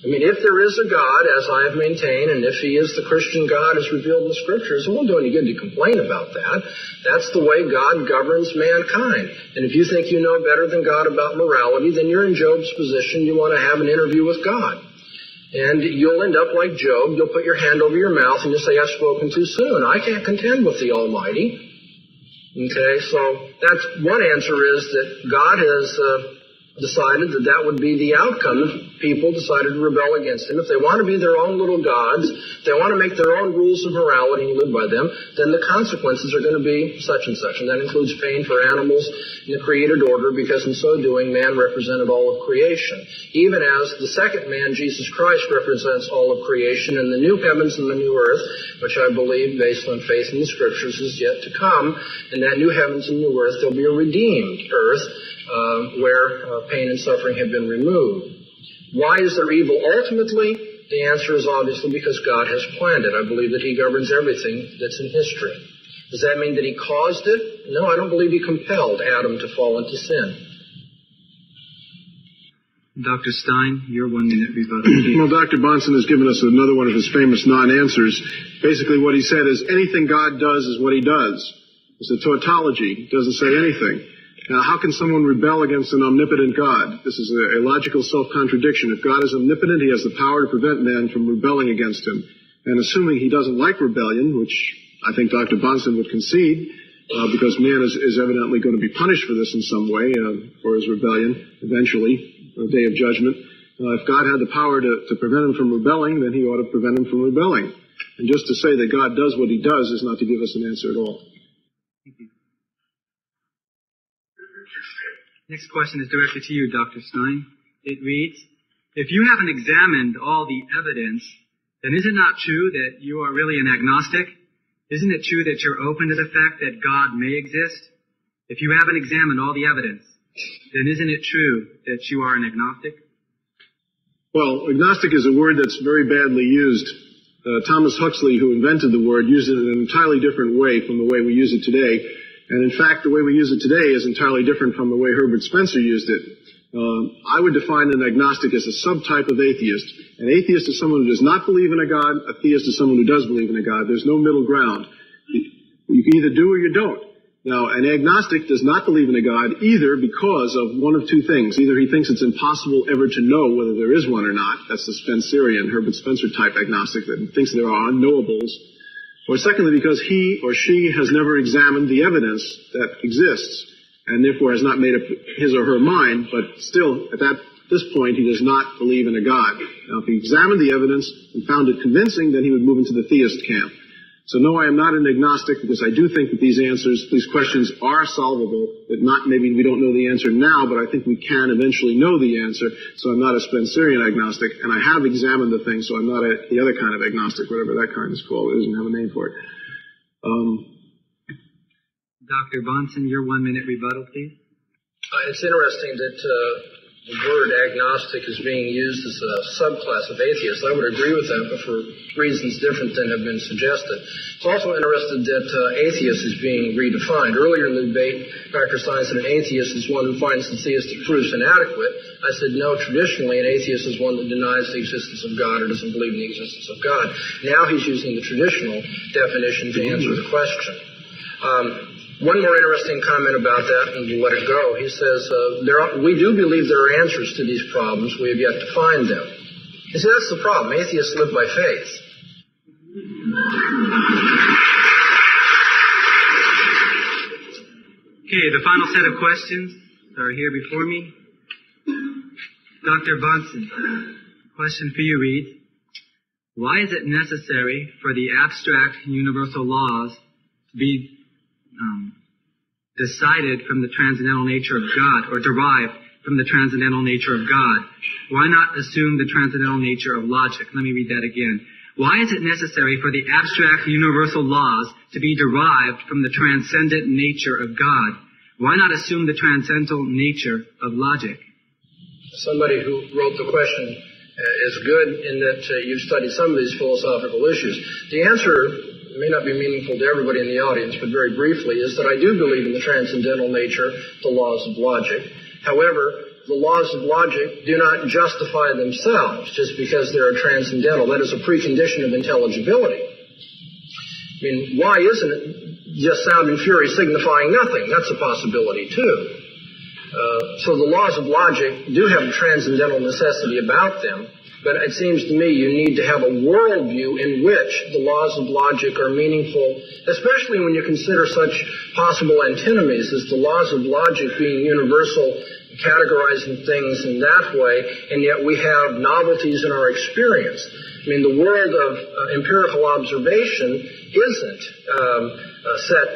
I mean, if there is a God, as I have maintained, and if he is the Christian God as revealed in the scriptures, it won't do any good to complain about that. That's the way God governs mankind. And if you think you know better than God about morality, then you're in Job's position. You want to have an interview with God. And you'll end up like Job. You'll put your hand over your mouth and you'll say, I've spoken too soon. I can't contend with the Almighty. Okay, so that's one answer is that God has uh, decided that that would be the outcome if people decided to rebel against him. If they want to be their own little gods, if they want to make their own rules of morality and live by them, then the consequences are going to be such and such. And that includes pain for animals in the created order because in so doing, man represented all of creation. Even as the second man, Jesus Christ, represents all of creation and the new heavens and the new earth, which I believe, based on faith in the scriptures, is yet to come. In that new heavens and new earth, there'll be a redeemed earth uh, where uh, pain and suffering have been removed. Why is there evil ultimately? The answer is obviously because God has planned it. I believe that He governs everything that's in history. Does that mean that he caused it? No, I don't believe he compelled Adam to fall into sin. Dr. Stein, your one minute rebuttal. well, Dr. Bahnsen has given us another one of his famous non-answers. Basically, what he said is anything God does is what he does. It's a tautology. It doesn't say anything. Now, how can someone rebel against an omnipotent God? This is a, logical self-contradiction. If God is omnipotent, he has the power to prevent man from rebelling against him. And assuming he doesn't like rebellion, which I think Dr. Bahnsen would concede, uh, because man is, is, evidently going to be punished for this in some way, uh, for his rebellion, eventually the day of judgment. Uh, if God had the power to, to prevent him from rebelling, then he ought to prevent him from rebelling. And just to say that God does what he does is not to give us an answer at all. Next question is directed to you, Dr. Stein. It reads, If you haven't examined all the evidence, then is it not true that you are really an agnostic? Isn't it true that you're open to the fact that God may exist? If you haven't examined all the evidence, then isn't it true that you are an agnostic? Well, agnostic is a word that's very badly used. Uh, Thomas Huxley, who invented the word, used it in an entirely different way from the way we use it today. And in fact, the way we use it today is entirely different from the way Herbert Spencer used it. Uh, I would define an agnostic as a subtype of atheist. An atheist is someone who does not believe in a God. A theist is someone who does believe in a God. There's no middle ground. You can either do or you don't. Now, an agnostic does not believe in a God either because of one of two things. Either he thinks it's impossible ever to know whether there is one or not. That's the Spencerian, Herbert Spencer type agnostic that thinks there are unknowables. Or secondly, because he or she has never examined the evidence that exists and therefore has not made up his or her mind, but still, at that this point, he does not believe in a God. Now, if he examined the evidence and found it convincing, then he would move into the theist camp. So no, I am not an agnostic because I do think that these answers, these questions are solvable, that not maybe we don't know the answer now, but I think we can eventually know the answer. So I'm not a Spencerian agnostic, and I have examined the thing, so I'm not a, the other kind of agnostic, whatever that kind is called. It doesn't have a name for it. Um, Dr. Bahnsen, your one minute rebuttal, please. Uh, it's interesting that uh, the word agnostic is being used as a subclass of atheists. I would agree with that, but for reasons different than have been suggested. It's also interesting that uh, atheist is being redefined. Earlier in the debate, Dr. Stein said an atheist is one who finds the theistic proofs inadequate. I said no, traditionally an atheist is one that denies the existence of God or doesn't believe in the existence of God. Now he's using the traditional definition to answer the question. Um, one more interesting comment about that, and we'll let it go. He says, uh, there are, we do believe there are answers to these problems. We have yet to find them. You see, that's the problem. Atheists live by faith. Okay, the final set of questions are here before me. Dr. Bahnsen, question for you reads, why is it necessary for the abstract universal laws to be um, decided from the transcendental nature of God or derived from the transcendental nature of God. Why not assume the transcendental nature of logic? Let me read that again. Why is it necessary for the abstract universal laws to be derived from the transcendent nature of God? Why not assume the transcendental nature of logic? Somebody who wrote the question uh, is good in that uh, you've studied some of these philosophical issues. The answer may not be meaningful to everybody in the audience, but very briefly, is that I do believe in the transcendental nature, the laws of logic. However, the laws of logic do not justify themselves just because they're transcendental. That is a precondition of intelligibility. I mean, why isn't it just sound and fury signifying nothing? That's a possibility too. Uh, so the laws of logic do have a transcendental necessity about them, but it seems to me you need to have a worldview in which the laws of logic are meaningful, especially when you consider such possible antinomies as the laws of logic being universal, categorizing things in that way, and yet we have novelties in our experience. I mean, the world of uh, empirical observation isn't um, uh, set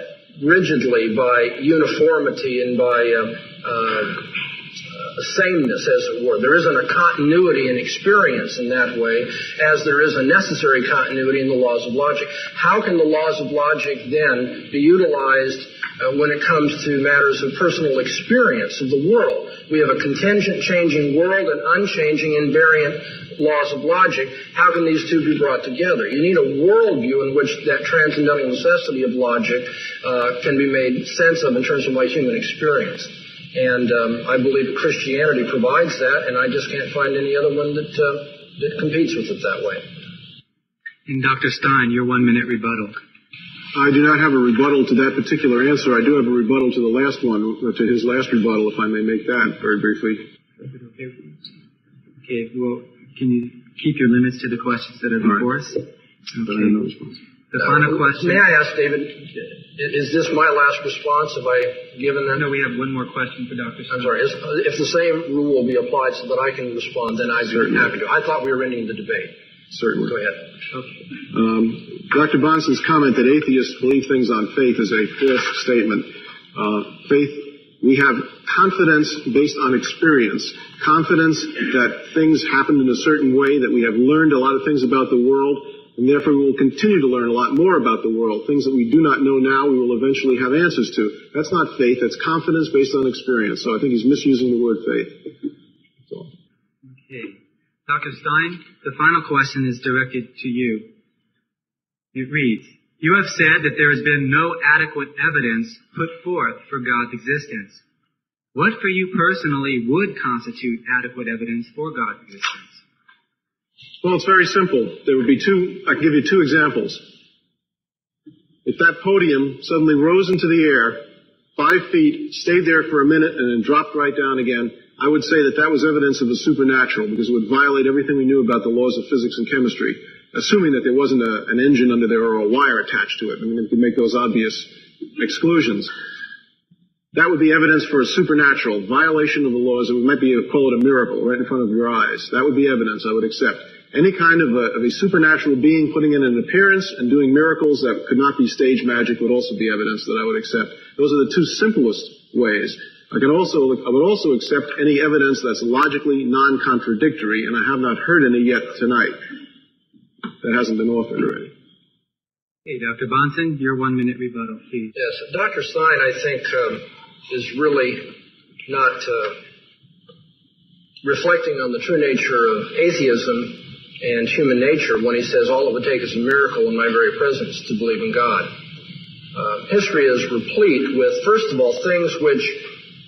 rigidly by uniformity and by uh, uh sameness, as it were. There isn't a continuity in experience in that way, as there is a necessary continuity in the laws of logic. How can the laws of logic then be utilized uh, when it comes to matters of personal experience of the world? We have a contingent changing world and unchanging invariant laws of logic. How can these two be brought together? You need a worldview in which that transcendental necessity of logic uh, can be made sense of in terms of my human experience. And um, I believe Christianity provides that, and I just can't find any other one that uh, that competes with it that way. And Dr. Stein, your one minute rebuttal. I do not have a rebuttal to that particular answer. I do have a rebuttal to the last one, uh, to his last rebuttal, if I may make that very briefly. Okay, well, can you keep your limits to the questions that are before us? Okay. The final Uh, question. May I ask, David, is this my last response? Have I given that? No, we have one more question for Dr. Stein. I'm sorry. Is, if the same rule will be applied so that I can respond, then I'd be Certainly. happy to. I thought we were ending the debate. Certainly. Go ahead. Um, Dr. Bahnsen's comment that atheists believe things on faith is a false statement. Uh, faith, we have confidence based on experience, confidence that things happened in a certain way, that we have learned a lot of things about the world, and therefore we will continue to learn a lot more about the world. Things that we do not know now, we will eventually have answers to. That's not faith, that's confidence based on experience. So I think he's misusing the word faith. All. Okay. Dr. Stein, the final question is directed to you. It reads, You have said that there has been no adequate evidence put forth for God's existence. What for you personally would constitute adequate evidence for God's existence? Well, it's very simple. There would be two, I can give you two examples. If that podium suddenly rose into the air, five feet, stayed there for a minute, and then dropped right down again, I would say that that was evidence of the supernatural because it would violate everything we knew about the laws of physics and chemistry, assuming that there wasn't a, an engine under there or a wire attached to it. I mean, it could make those obvious exclusions. That would be evidence for a supernatural violation of the laws. It might be a, call it a miracle right in front of your eyes. That would be evidence I would accept. Any kind of a, of a supernatural being putting in an appearance and doing miracles that could not be stage magic would also be evidence that I would accept. Those are the two simplest ways. I can also, I would also accept any evidence that's logically non-contradictory, and I have not heard any yet tonight. That hasn't been offered already. Hey, Dr. Bahnsen, your one minute rebuttal, please. Yes, Dr. Stein, I think, um, is really not uh, reflecting on the true nature of atheism and human nature when he says all it would take is a miracle in my very presence to believe in God. Uh, history is replete with, first of all, things which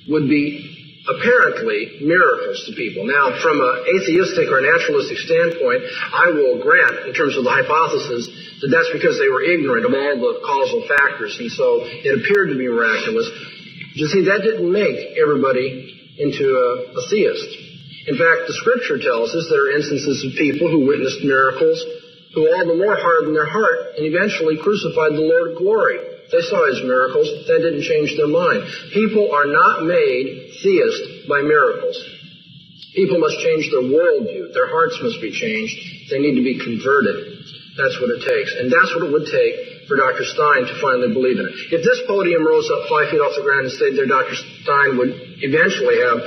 would be apparently miracles to people. Now, from an atheistic or naturalistic standpoint, I will grant, in terms of the hypothesis, that that's because they were ignorant of all the causal factors, and so it appeared to be miraculous. You see, that didn't make everybody into a, a theist. In fact, the scripture tells us there are instances of people who witnessed miracles who all the more hardened their heart and eventually crucified the Lord of glory. They saw his miracles. That didn't change their mind. People are not made theist by miracles. People must change their worldview. Their hearts must be changed. They need to be converted. That's what it takes. And that's what it would take for Dr. Stein to finally believe in it. If this podium rose up five feet off the ground and stayed there, Dr. Stein would eventually have,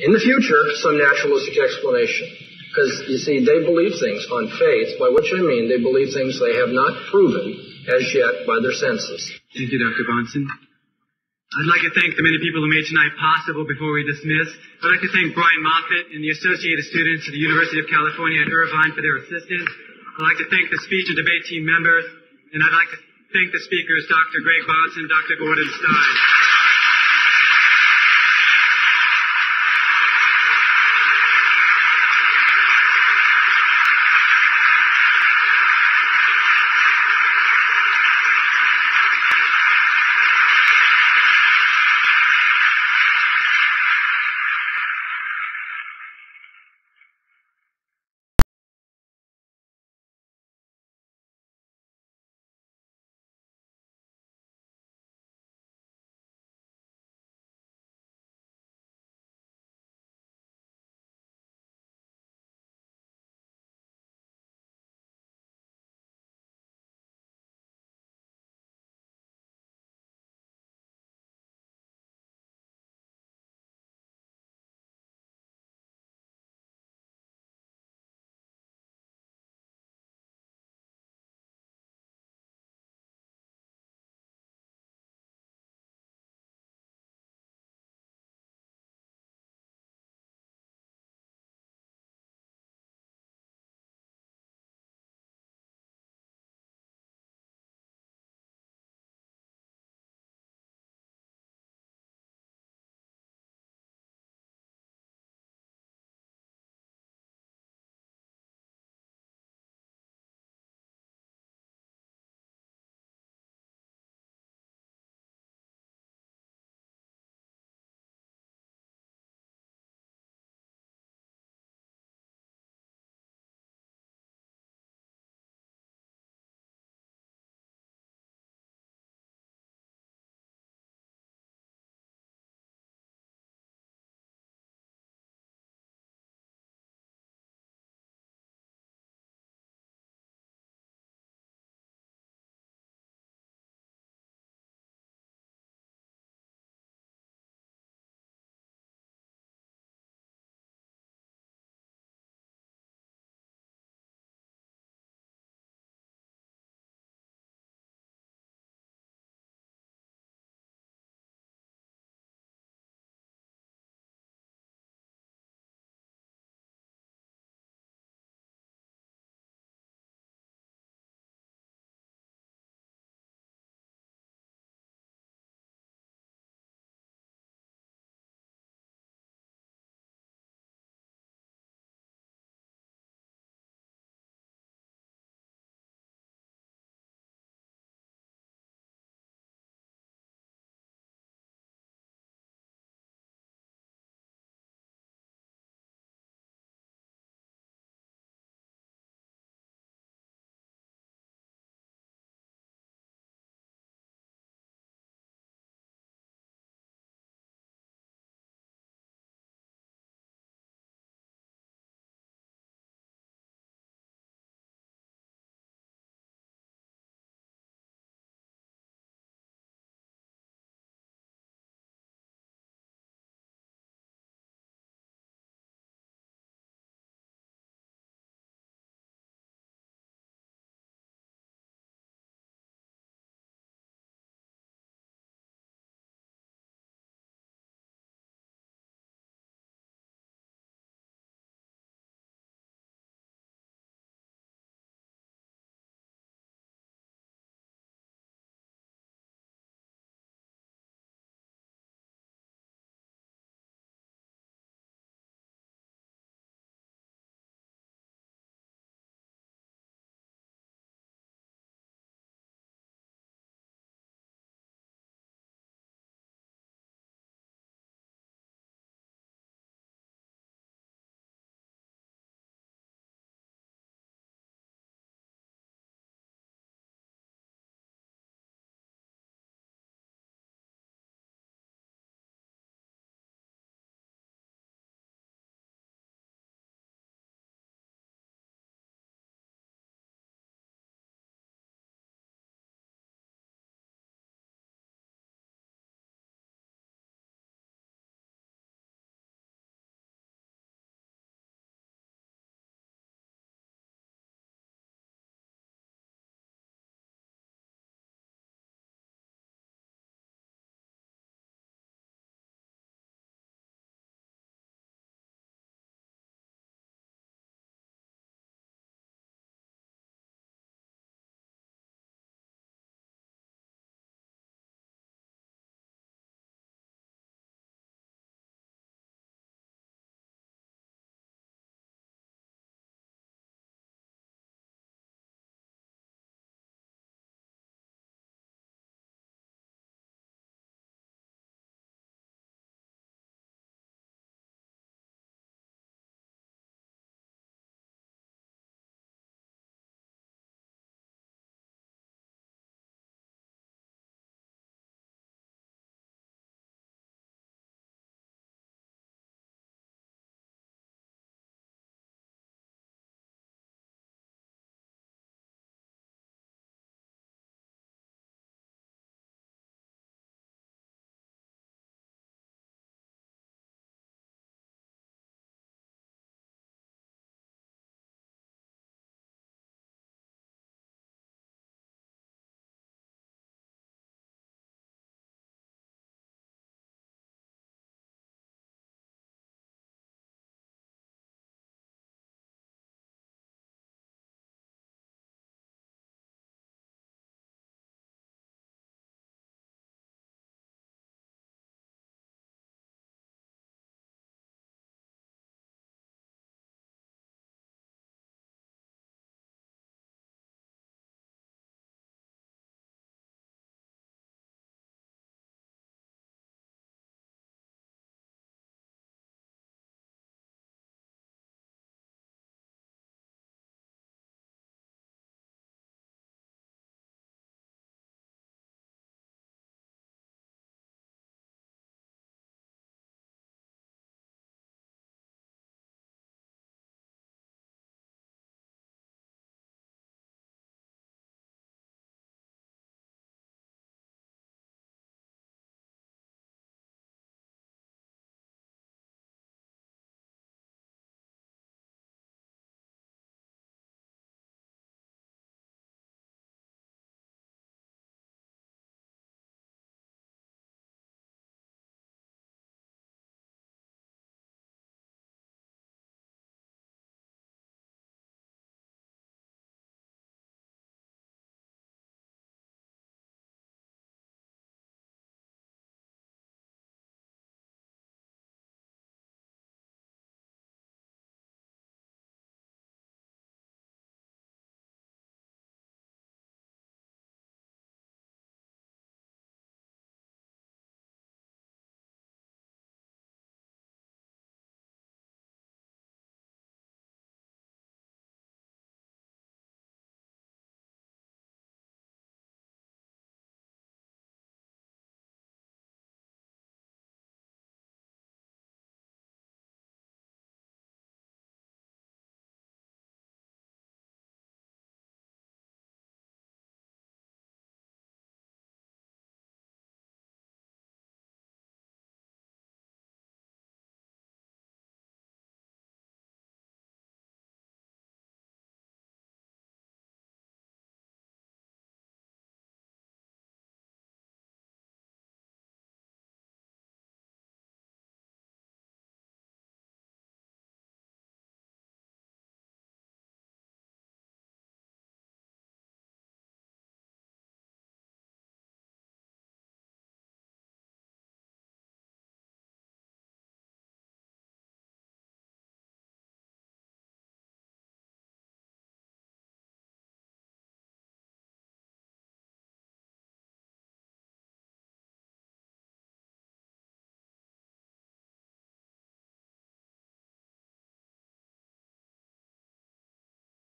in the future, some naturalistic explanation. Because, you see, they believe things on faith, by which I mean they believe things they have not proven as yet by their senses. Thank you, Dr. Bahnsen. I'd like to thank the many people who made tonight possible before we dismiss. I'd like to thank Brian Moffitt and the Associated Students of the University of California at Irvine for their assistance. I'd like to thank the speech and debate team members, and I'd like to thank the speakers, Dr. Greg Bahnsen, Dr. Gordon Stein.